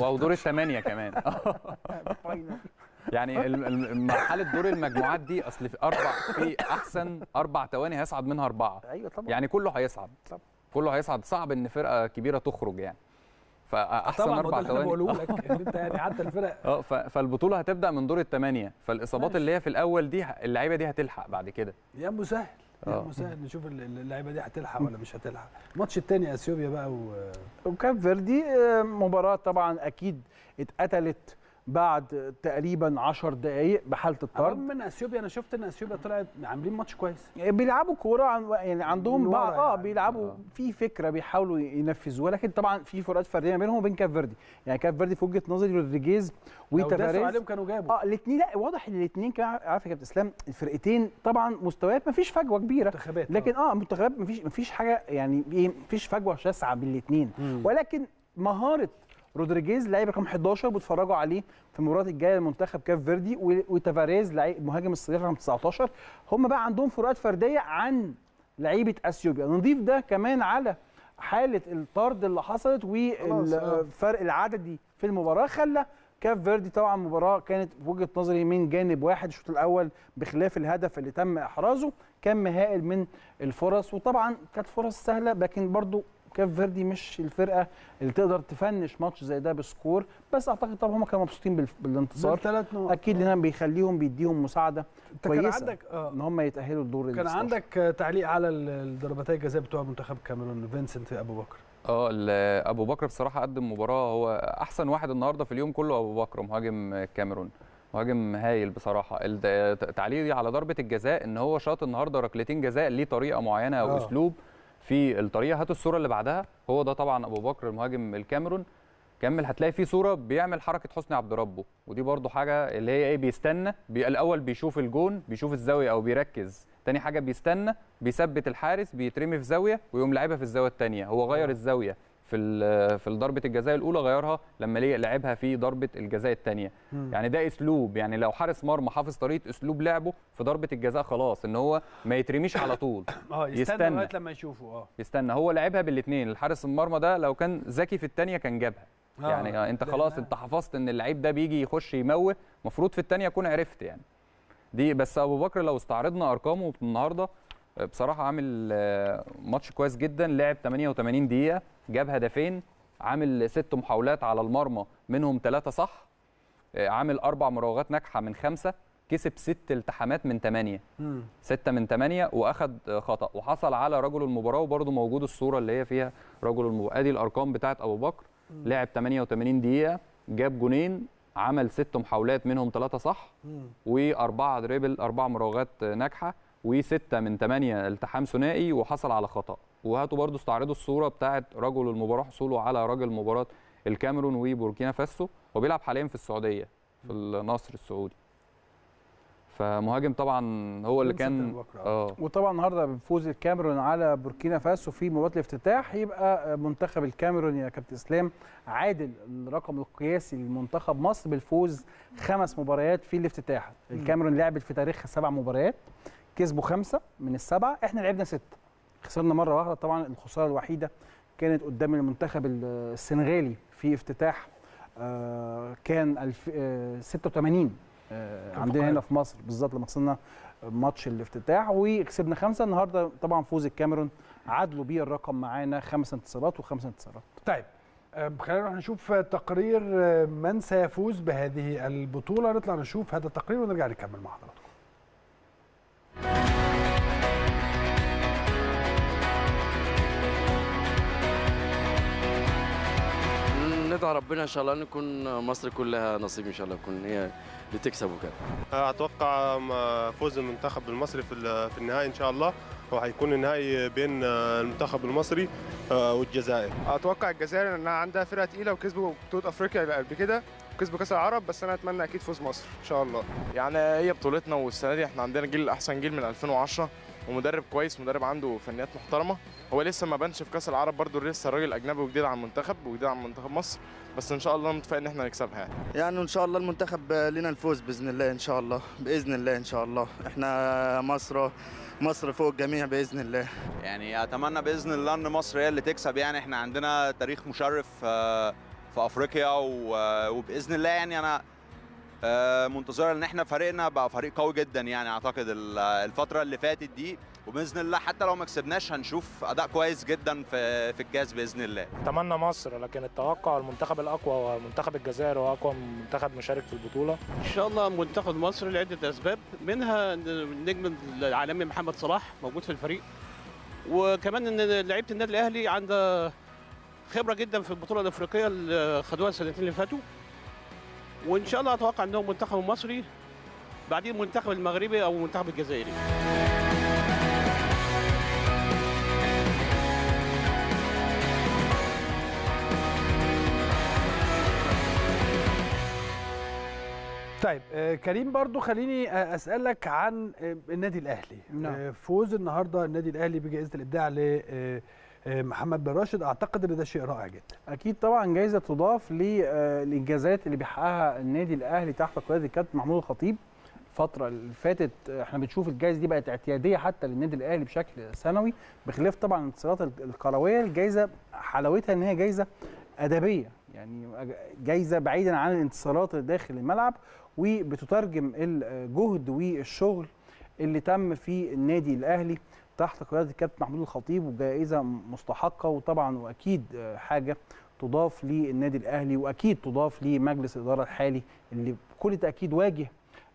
أو دور الثمانية كمان. يعني مرحلة دور المجموعات دي أصل في أربع في أحسن أربع ثواني هيصعد منها أربعة. أيوه طبعا. يعني كله هيصعد. طبعا. كله هيصعد. صعب إن فرقة كبيرة تخرج يعني. فاحسن طبعا أربع ثواني. بقوله لك إن أنت يعني حتى الفرق آه ف- فالبطولة هتبدأ من دور الثمانيه فالإصابات اللي هي في الأول دي اللعيبة دي هتلحق بعد كده. يا مسهل يا آه. مسهل نشوف ال- ال- اللعيبة دي هتلحق ولا مش هتلحق. الماتش الثاني أثيوبيا بقى و... وكاب فيردي آه، مباراة طبعا أكيد اتقتلت بعد تقريبا 10 دقائق بالرغم الطرد. من أثيوبيا أنا شفت إن أثيوبيا طلعت عاملين ماتش كويس. بيلعبوا كورة عن يعني عندهم بعض آه يعني. بيلعبوا آه. في فكرة بيحاولوا ينفذوها لكن طبعا في فروقات فردية ما بينهم وبين كاب فيردي. يعني كاب فيردي في وجهة نظري رودريجيز وتافاريز عليهم كانوا جابوا. آه الاثنين لا واضح إن الاثنين كمان عارف يا كابتن إسلام الفرقتين طبعا مستويات ما فيش فجوة كبيرة. منتخبات لكن آه منتخبات ما فيش ما فيش حاجة يعني إيه ما فيش فجوة شاسعة بين الاثنين. ولكن مهارة رودريجيز لعيب رقم 11 بيتفرجوا عليه في المباريات الجاية لمنتخب كاف فيردي وتافاريز لعيب مهاجم الصغير رقم 19 هم بقى عندهم فروقات فردية عن لعيبة أثيوبيا. نضيف ده كمان على حالة الطرد اللي حصلت آه. والفرق العددي في المباراة. خلى كاف فيردي طبعا مباراة كانت في وجهة نظري من جانب واحد الشوط الأول بخلاف الهدف اللي تم إحرازه كان هائل من الفرص. وطبعا كانت فرص سهلة لكن برضو كاف فيردي مش الفرقة اللي تقدر تفنش ماتش زي ده ب score. بس أعتقد طبعا هم كانوا مبسوطين بالانتصار. ثلاث نقط. أكيد لأن بيخليهم بيديهم مساعدة أنت كان كويسة عندك آه إن هم يتأهلوا لدور كان 16. عندك آه، تعليق على ال- الضربتي الجزاء بتوع منتخب الكاميرون فينسنت ابو بكر؟ آه أبو بكر بصراحة قدم مباراة هو أحسن واحد النهارده في اليوم كله أبو بكر مهاجم الكاميرون مهاجم هايل بصراحة. تعليقي على ضربة الجزاء إن هو شاط النهارده ركلتين جزاء ليه طريقة معينة أو آه. أسلوب. في الطريقة. هاتوا الصورة اللي بعدها. هو ده طبعا أبو بكر المهاجم الكاميرون. كمل هتلاقي في صورة بيعمل حركة حسني عبد ربه. ودي برضو حاجة اللي هي إيه بيستنى. بي الأول بيشوف الجون بيشوف الزاوية أو بيركز. تاني حاجة بيستنى بيثبت الحارس بيترمي في زاوية ويقوم لعبها في الزاوية الثانية هو غير الزاوية. في في ضربة الجزاء الأولى غيرها لما لعبها في ضربة الجزاء الثانية يعني ده أسلوب يعني لو حارس مرمى حافظ طريقة أسلوب لعبه في ضربة الجزاء خلاص إن هو ما يترميش على طول. آه يستنى. لغاية لما يشوفوا آه. يستنى. هو لعبها بالاثنين الحارس المرمى ده لو كان ذكي في الثانية كان جابها. آه، يعني آه، أنت خلاص أنت حفظت إن اللعيب ده بيجي يخش يموه. المفروض في الثانية أكون عرفت يعني. دي بس أبو بكر لو استعرضنا أرقامه النهارده بصراحة عامل آه، ماتش كويس جدا لعب 88 دقيقة جاب هدفين عامل ست محاولات على المرمى منهم ثلاثة صح آه، عامل أربع مراوغات ناجحة من خمسة كسب ست التحامات من ثمانيه مم. ستة من ثمانية وأخد آه، خطأ. وحصل على رجل المباراة وبرضه موجود الصورة اللي هي فيها رجل المباراة أدي الأرقام بتاعت أبو بكر. لعب 88 دقيقة جاب جونين عمل ست محاولات منهم ثلاثة صح مم. وأربعة dribble أربع مراوغات ناجحة. وستة من ثمانية التحام ثنائي وحصل على خطأ. وهاتوا برضه استعرضوا الصورة بتاعت رجل المباراة حصوله على رجل مباراة الكاميرون وبوركينا فاسو هو بيلعب حاليا في السعودية في النصر السعودي. فمهاجم طبعا هو اللي كان. آه. وطبعا النهارده بفوز الكاميرون على بوركينا فاسو في مباراة الافتتاح يبقى منتخب الكاميرون يا كابتن إسلام عادل الرقم القياسي لمنتخب مصر بالفوز خمس مباريات في الافتتاح. الكاميرون لعبت في تاريخها سبع مباريات. كسبوا خمسة من السبعة إحنا لعبنا ستة. خسرنا مرة واحدة طبعا الخسارة الوحيدة كانت قدام المنتخب السنغالي في افتتاح آه، كان ألف... آه، 86 آه، كان عندنا هنا في مصر. بالظبط لما خسرنا ماتش الافتتاح وكسبنا خمسة النهارده طبعا فوز الكاميرون. عدلوا بيه الرقم معانا خمس انتصارات وخمس انتصارات. طيب آه، خلينا نروح نشوف تقرير آه، من سيفوز بهذه البطولة. نطلع نشوف هذا التقرير ونرجع نكمل مع حضراتكم. ندعو ربنا إن شاء الله أن يكون مصر كلها نصيب إن شاء الله تكون هي اللي تكسب وكده. أتوقع فوز المنتخب المصري في في النهائي إن شاء الله. وهيكون النهائي بين المنتخب المصري والجزائر. أتوقع الجزائر انها عندها فرقة تقيلة وكسبوا بطولة أفريقيا قبل كده وكسبوا كأس العرب بس أنا أتمنى أكيد فوز مصر إن شاء الله. يعني هي بطولتنا والسنة دي إحنا عندنا جيل أحسن جيل من 2010 ومدرب كويس مدرب عنده فنيات محترمة. هو لسه ما بانش في كأس العرب برضه لسه الراجل أجنبي وجديد على المنتخب وجديد على منتخب مصر. بس إن شاء الله متفائل إن إحنا نكسبها يعني. يعني إن شاء الله المنتخب لنا الفوز بإذن الله إن شاء الله بإذن الله إن شاء الله. إحنا مصر مصر فوق الجميع بإذن الله. يعني أتمنى بإذن الله إن مصر هي اللي تكسب يعني. إحنا عندنا تاريخ مشرف آه، في أفريقيا و- وبإذن الله يعني أنا آه، منتظر ان إحنا فريقنا بقى فريق قوي جدا يعني أعتقد ال- الفترة اللي فاتت دي وبإذن الله حتى لو ما كسبناش هنشوف أداء كويس جدا في في الكاس بإذن الله. أتمنى مصر لكن التوقع المنتخب الأقوى هو منتخب الجزائر هو أقوى منتخب مشارك في البطولة. إن شاء الله منتخب مصر لعدة أسباب منها النجم العالمي محمد صلاح موجود في الفريق وكمان إن لعيبة النادي الأهلي عندها خبرة جدا في البطولة الأفريقية اللي خدوها السنتين اللي فاتوا. وإن شاء الله أتوقع انهم منتخب مصري بعدين المنتخب المغربي أو المنتخب الجزائري طيب آه، كريم برضو خليني آه، أسألك عن آه، النادي الأهلي نعم. فوز النهارده النادي الأهلي بجائزة الإبداع لمحمد بن راشد أعتقد إن ده شيء رائع جدا. أكيد طبعا جايزة تضاف للإنجازات اللي بيحققها النادي الأهلي تحت قيادة الكابتن محمود الخطيب الفترة اللي فاتت. آه، إحنا بنشوف الجائزه دي بقت اعتيادية حتى للنادي الأهلي بشكل سنوي بخلاف طبعا الانتصارات الكروية. الجائزه حلاوتها إن هي جائزه أدبية يعني جائزه بعيدا عن الانتصارات داخل الملعب وبتترجم الجهد والشغل اللي تم في النادي الأهلي. تحت قيادة الكابتن محمود الخطيب وجائزة مستحقة وطبعا وأكيد آه، حاجة تضاف للنادي الأهلي وأكيد تضاف لمجلس الإدارة الحالي اللي بكل تأكيد واجه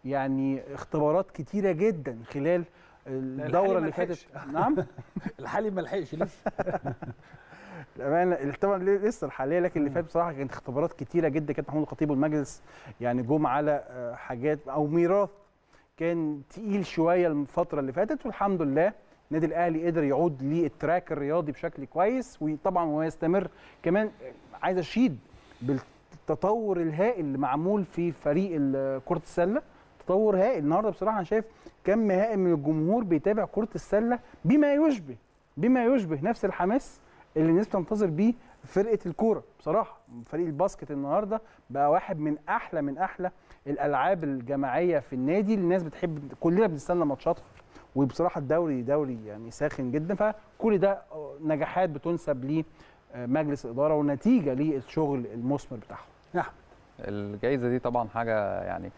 يعني اختبارات كتيرة جدا خلال الدورة اللي فاتت. نعم؟ الحالي ما لحقش لسه الأمانة طبعا لسه الحالية لكن اللي فات بصراحة كانت اختبارات كتيرة جدا. كانت محمود الخطيب والمجلس يعني جم على آه، حاجات أو ميراث كان تقيل شوية الفترة اللي فاتت والحمد لله النادي الأهلي قدر يعود للتراك الرياضي بشكل كويس وطبعا ويستمر كمان آه، عايز أشيد بالتطور الهائل اللي معمول في فريق كرة السلة. تطور هائل. النهارده بصراحة أنا شايف كم هائل من الجمهور بيتابع كرة السلة بما يشبه بما يشبه نفس الحماس اللي الناس بتنتظر بيه فرقة الكورة. بصراحة فريق الباسكت النهارده بقى واحد من أحلى من أحلى الألعاب الجماعية في النادي. الناس بتحب كلنا بنستنى ماتشاتها وبصراحة الدوري دوري يعني ساخن جدا فكل ده نجاحات بتنسب لمجلس الاداره ونتيجة للشغل المثمر بتاعهم. نعم. الجائزه دي طبعا حاجة يعني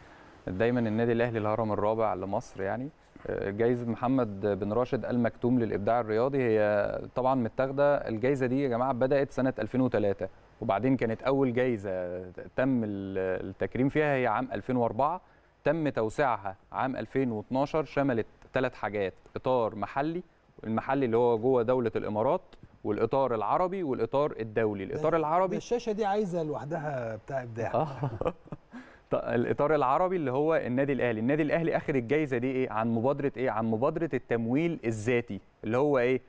دايما النادي الأهلي الهرم الرابع لمصر يعني. آه، جايزه محمد بن راشد المكتوم للإبداع الرياضي هي طبعا متاخدة. الجايزة دي يا جماعة بدأت سنة 2003 وبعدين كانت أول جايزة تم ال- التكريم فيها هي عام 2004 تم توسيعها عام 2012 شملت ثلاث حاجات. إطار محلي المحلي اللي هو جوه دولة الإمارات والإطار العربي والإطار الدولي. الإطار العربي الشاشة دي عايزة لوحدها بتاع إبداع. ط- الإطار العربي اللي هو النادي الأهلي. النادي الأهلي اخذ الجائزه دي إيه؟ عن مبادرة إيه؟ عن مبادرة التمويل الذاتي اللي هو إيه؟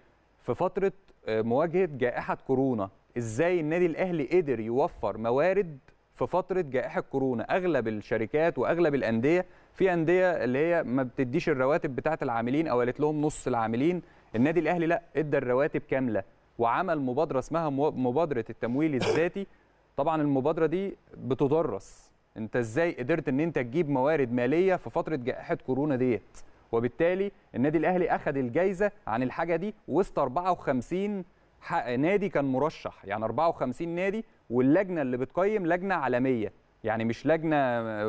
في فترة آه، مواجهة جائحة كورونا. إزاي النادي الأهلي قدر يوفر موارد في فترة جائحة كورونا. أغلب الشركات وأغلب الأندية في أندية اللي هي ما بتديش الرواتب بتاعة العاملين أو قالت لهم نص العاملين النادي الأهلي لأ إدى الرواتب كاملة وعمل مبادرة اسمها مبادرة التمويل الذاتي. طبعا المبادرة دي بتدرس أنت إزاي قدرت إن أنت تجيب موارد مالية في فترة جائحة كورونا ديت. وبالتالي النادي الأهلي اخذ الجائزه عن الحاجة دي وسط 54 ح- نادي كان مرشح. يعني 54 نادي واللجنة اللي بتقيم لجنة عالمية. يعني مش لجنة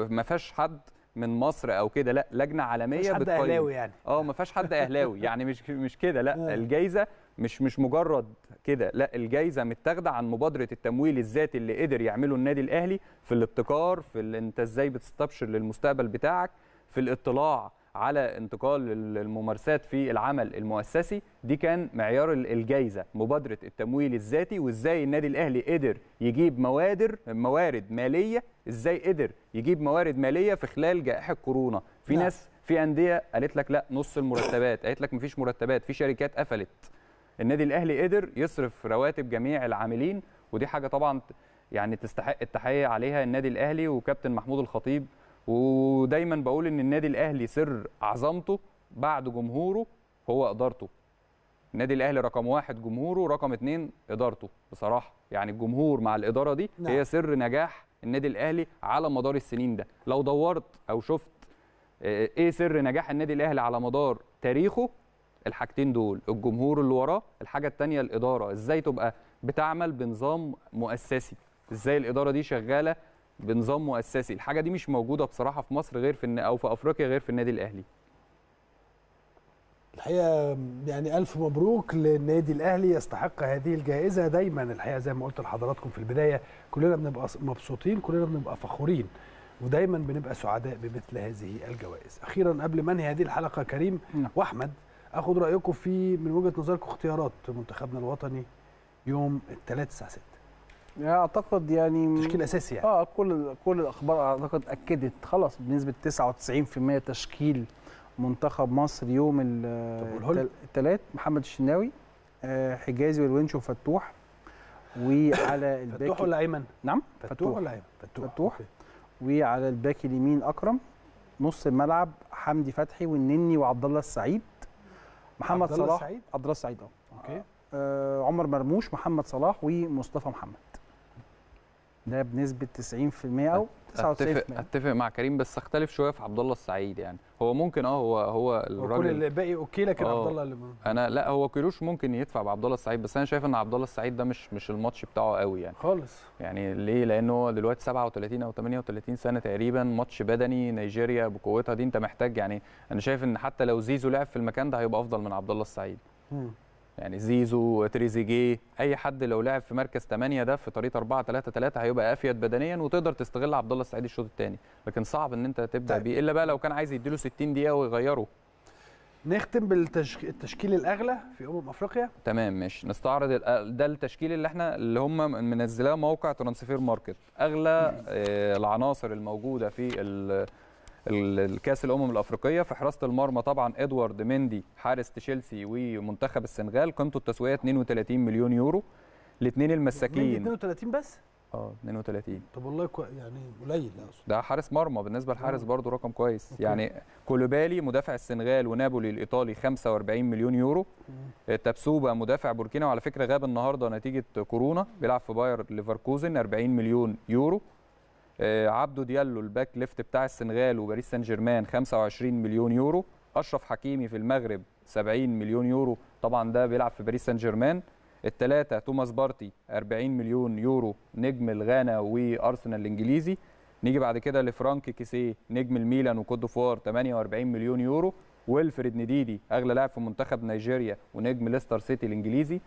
ما فيهاش حد من مصر أو كده لا لجنة عالمية مفيش حد بتقيم. أهلاوي يعني. آه ما فيهاش حد أهلاوي. يعني مش مش كده لا الجائزه مش مش مجرد كده لا الجائزه متاخدة عن مبادرة التمويل الذاتي اللي قدر يعمله النادي الأهلي في الابتكار في أنت إزاي بتستبشر للمستقبل بتاعك في الاطلاع على انتقال ال- الممارسات في العمل المؤسسي. دي كان معيار ال- الجائزه مبادرة التمويل الذاتي وإزاي النادي الأهلي قدر يجيب موادر موارد مالية. إزاي قدر يجيب موارد مالية في خلال جائحة كورونا. في نعم. ناس في أندية قالت لك لا نص المرتبات. قالت لك مفيش مرتبات في شركات قفلت. النادي الأهلي قدر يصرف رواتب جميع العاملين. ودي حاجة طبعا يعني تستحق التحية عليها النادي الأهلي وكابتن محمود الخطيب ودايما بقول إن النادي الأهلي سر عظمته بعد جمهوره هو إدارته. النادي الأهلي رقم واحد جمهوره رقم اتنين إدارته. بصراحة يعني الجمهور مع الإدارة دي نعم. هي سر نجاح النادي الأهلي على مدار السنين ده. لو دورت أو شفت آه، إيه سر نجاح النادي الأهلي على مدار تاريخه؟ الحاجتين دول الجمهور اللي وراه الحاجة الثانية الإدارة. إزاي تبقى بتعمل بنظام مؤسسي؟ إزاي الإدارة دي شغالة بنظام مؤسسي. الحاجة دي مش موجودة بصراحة في مصر غير في الن- أو في أفريقيا غير في النادي الأهلي. الحقيقة يعني ألف مبروك للنادي الأهلي يستحق هذه الجائزة دايما. الحقيقة زي ما قلت لحضراتكم في البداية كلنا بنبقى مبسوطين كلنا بنبقى فخورين ودايما بنبقى سعداء بمثل هذه الجوائز. أخيرا قبل ما أنهي هذه الحلقة كريم وأحمد اخد رأيكم في من وجهة نظركم اختيارات منتخبنا الوطني يوم الثلاث الساعة 6 يعني أعتقد يعني تشكيل أساسي يعني. آه كل كل الأخبار أعتقد أكدت. خلاص بنسبة 99% تشكيل منتخب مصر يوم. الثلاث محمد الشناوي آه، حجازي والونش وفتوح وعلى ال back فتوح ولا أيمن؟ نعم فتوح ولا أيمن؟ فتوح. فتوح. وعلى ال back اليمين أكرم نص الملعب حمدي فتحي والنني وعبد الله السعيد. محمد عبد الله صلاح السعيد؟ عبد الله السعيد. آه okay. آه، عمر مرموش محمد صلاح ومصطفى محمد. ده بنسبة 90% أو 99% اتفق أتفق مع كريم بس أختلف شوية في عبد الله السعيد يعني. هو ممكن آه هو هو وكل الراجل الباقي okay لكن آه. عبد الله اللي أنا لا هو كيروش ممكن يدفع بعبد الله السعيد بس أنا شايف إن عبد الله السعيد ده مش مش الماتش بتاعه قوي يعني. خالص. يعني ليه؟ لأنه هو دلوقتي 37 أو 38 سنة تقريبا ماتش بدني نيجيريا بقوتها دي أنت محتاج يعني أنا شايف إن حتى لو زيزو لعب في المكان ده هيبقى أفضل من عبد الله السعيد. يعني زيزو تريزيجيه أي حد لو لعب في مركز 8 ده في طريقه 4 3 3 هيبقى أفيد بدنيا وتقدر تستغل عبد الله السعيد الشوط الثاني لكن صعب إن أنت تبدأ طيب. بيه إلا بقى لو كان عايز يديله 60 دقيقة ويغيره. نختم بالتشكيل الأغلى في أمم أفريقيا. تمام ماشي. نستعرض ال- ده التشكيل اللي إحنا اللي هم منزلاه موقع Transfermarkt. أغلى آه، العناصر الموجودة في الكاس الأمم الأفريقية. في حراسة المرمى طبعا إدوارد مندي حارس تشيلسي ومنتخب السنغال قيمته التسويقية 32 مليون يورو. الاثنين المساكين. 32 بس؟ آه 32 طب والله كو... يعني قليل أقصد. ده حارس مرمى. بالنسبة للحارس آه. برضه رقم كويس. okay. يعني كولوبالي مدافع السنغال ونابولي الإيطالي 45 مليون يورو. آه، تابسوبا مدافع بوركينا وعلى فكرة غاب النهارده نتيجة كورونا. بيلعب في باير ليفركوزن 40 مليون يورو. عبدو ديالو ال back left بتاع السنغال وباريس سان جيرمان 25 مليون يورو. أشرف حكيمي في المغرب 70 مليون يورو. طبعا ده بيلعب في باريس سان جيرمان الثلاثه توماس بارتي 40 مليون يورو نجم الغانا وأرسنال الإنجليزي. نيجي بعد كده لفرانك كيسيه نجم الميلان وكوت ديفوار 48 مليون يورو. ويلفريد نديدي أغلى لاعب في منتخب نيجيريا ونجم ليستر سيتي الإنجليزي.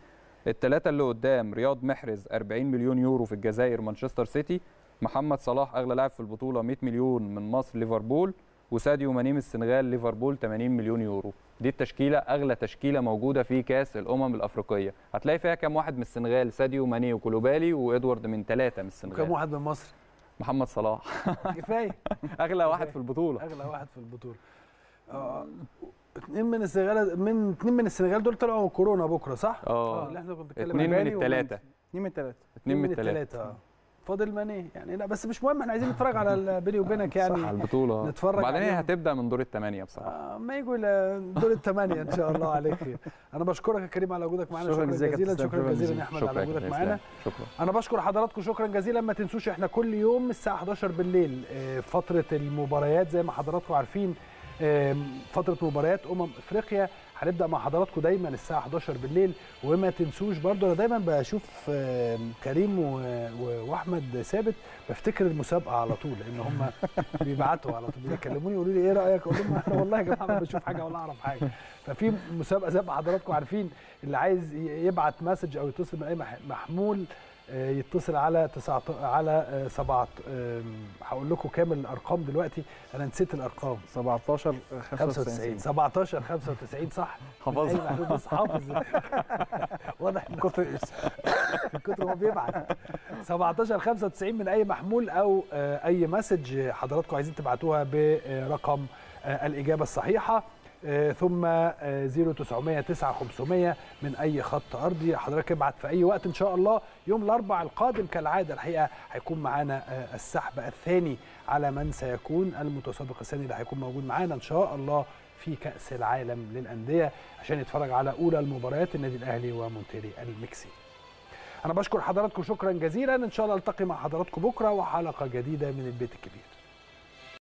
الثلاثه اللي قدام رياض محرز 40 مليون يورو في الجزائر مانشستر سيتي. محمد صلاح أغلى لاعب في البطولة 100 مليون من مصر ليفربول. وساديو ماني من السنغال ليفربول 80 مليون يورو. دي التشكيلة أغلى تشكيلة موجودة في كأس الأمم الأفريقية. هتلاقي فيها كام واحد من السنغال؟ ساديو ماني وكولوبالي وإدوارد من ثلاثة من السنغال. كم واحد من مصر؟ محمد صلاح. كفاية. أغلى واحد في البطولة. أغلى واحد في البطولة. آه، اتنين من السنغال من اتنين من السنغال دول طلعوا من كورونا بكرة صح؟ آه. اللي إحنا كنا بنتكلم اتنين من. الثلاثه اتنين من الثلاثه اتنين من الثلاثه آه. فاضل ماني. يعني لا بس مش مهم إحنا عايزين نتفرج على بيني وبينك يعني صح البطولة. نتفرج وبعدين هي. هتبدأ من دور الثمانيه بصراحة. ما يجوا ل- دور الثمانيه إن شاء الله عليك. خير أنا بشكرك يا كريم على وجودك معانا شكراً شكرا جزيلا شكرا جزيلا يا أحمد على وجودك معانا. شكرا. أنا بشكر حضراتكم شكرا جزيلا. ما تنسوش إحنا كل يوم الساعة 11 بالليل آه، فترة المباريات. زي ما حضراتكم عارفين فترة مباريات أمم إفريقيا هنبدأ مع حضراتكم دايما الساعة 11 بالليل وما تنسوش برضو أنا دايما بشوف كريم وأحمد ثابت بفتكر المسابقة على طول لأن هم بيبعتوا على طول بيكلموني يقولوا لي إيه رأيك؟ أقول لهم أنا والله يا جماعة ما بشوف حاجة ولا أعرف حاجة. ففي مسابقة زي ما حضراتكم عارفين اللي عايز يبعت مسج أو يتصل من أي مح- محمول يتصل على 19 على آه، 7 هقول لكم كام الأرقام دلوقتي؟ أنا نسيت الأرقام. 17 95 17 95 صح؟ حافظها. أي محلول بص حافظ. واضح. من كتر ما بيبعت. 17 95 من أي محمول أو آه، أي مسج حضراتكم عايزين تبعتوها برقم آه، الإجابة الصحيحة. آه، ثم آه، 0900 9500 من أي خط أرضي. حضرتك ابعت في أي وقت إن شاء الله. يوم الاربع القادم كالعادة الحقيقة هيكون معانا آه، السحب الثاني على من سيكون المتسابق الثاني اللي هيكون موجود معانا إن شاء الله في كأس العالم للأندية عشان يتفرج على أولى المباريات النادي الأهلي ومونتيري المكسيكي أنا بشكر حضراتكم شكرا جزيلا. إن شاء الله ألتقي مع حضراتكم بكرة وحلقة جديدة من البيت الكبير.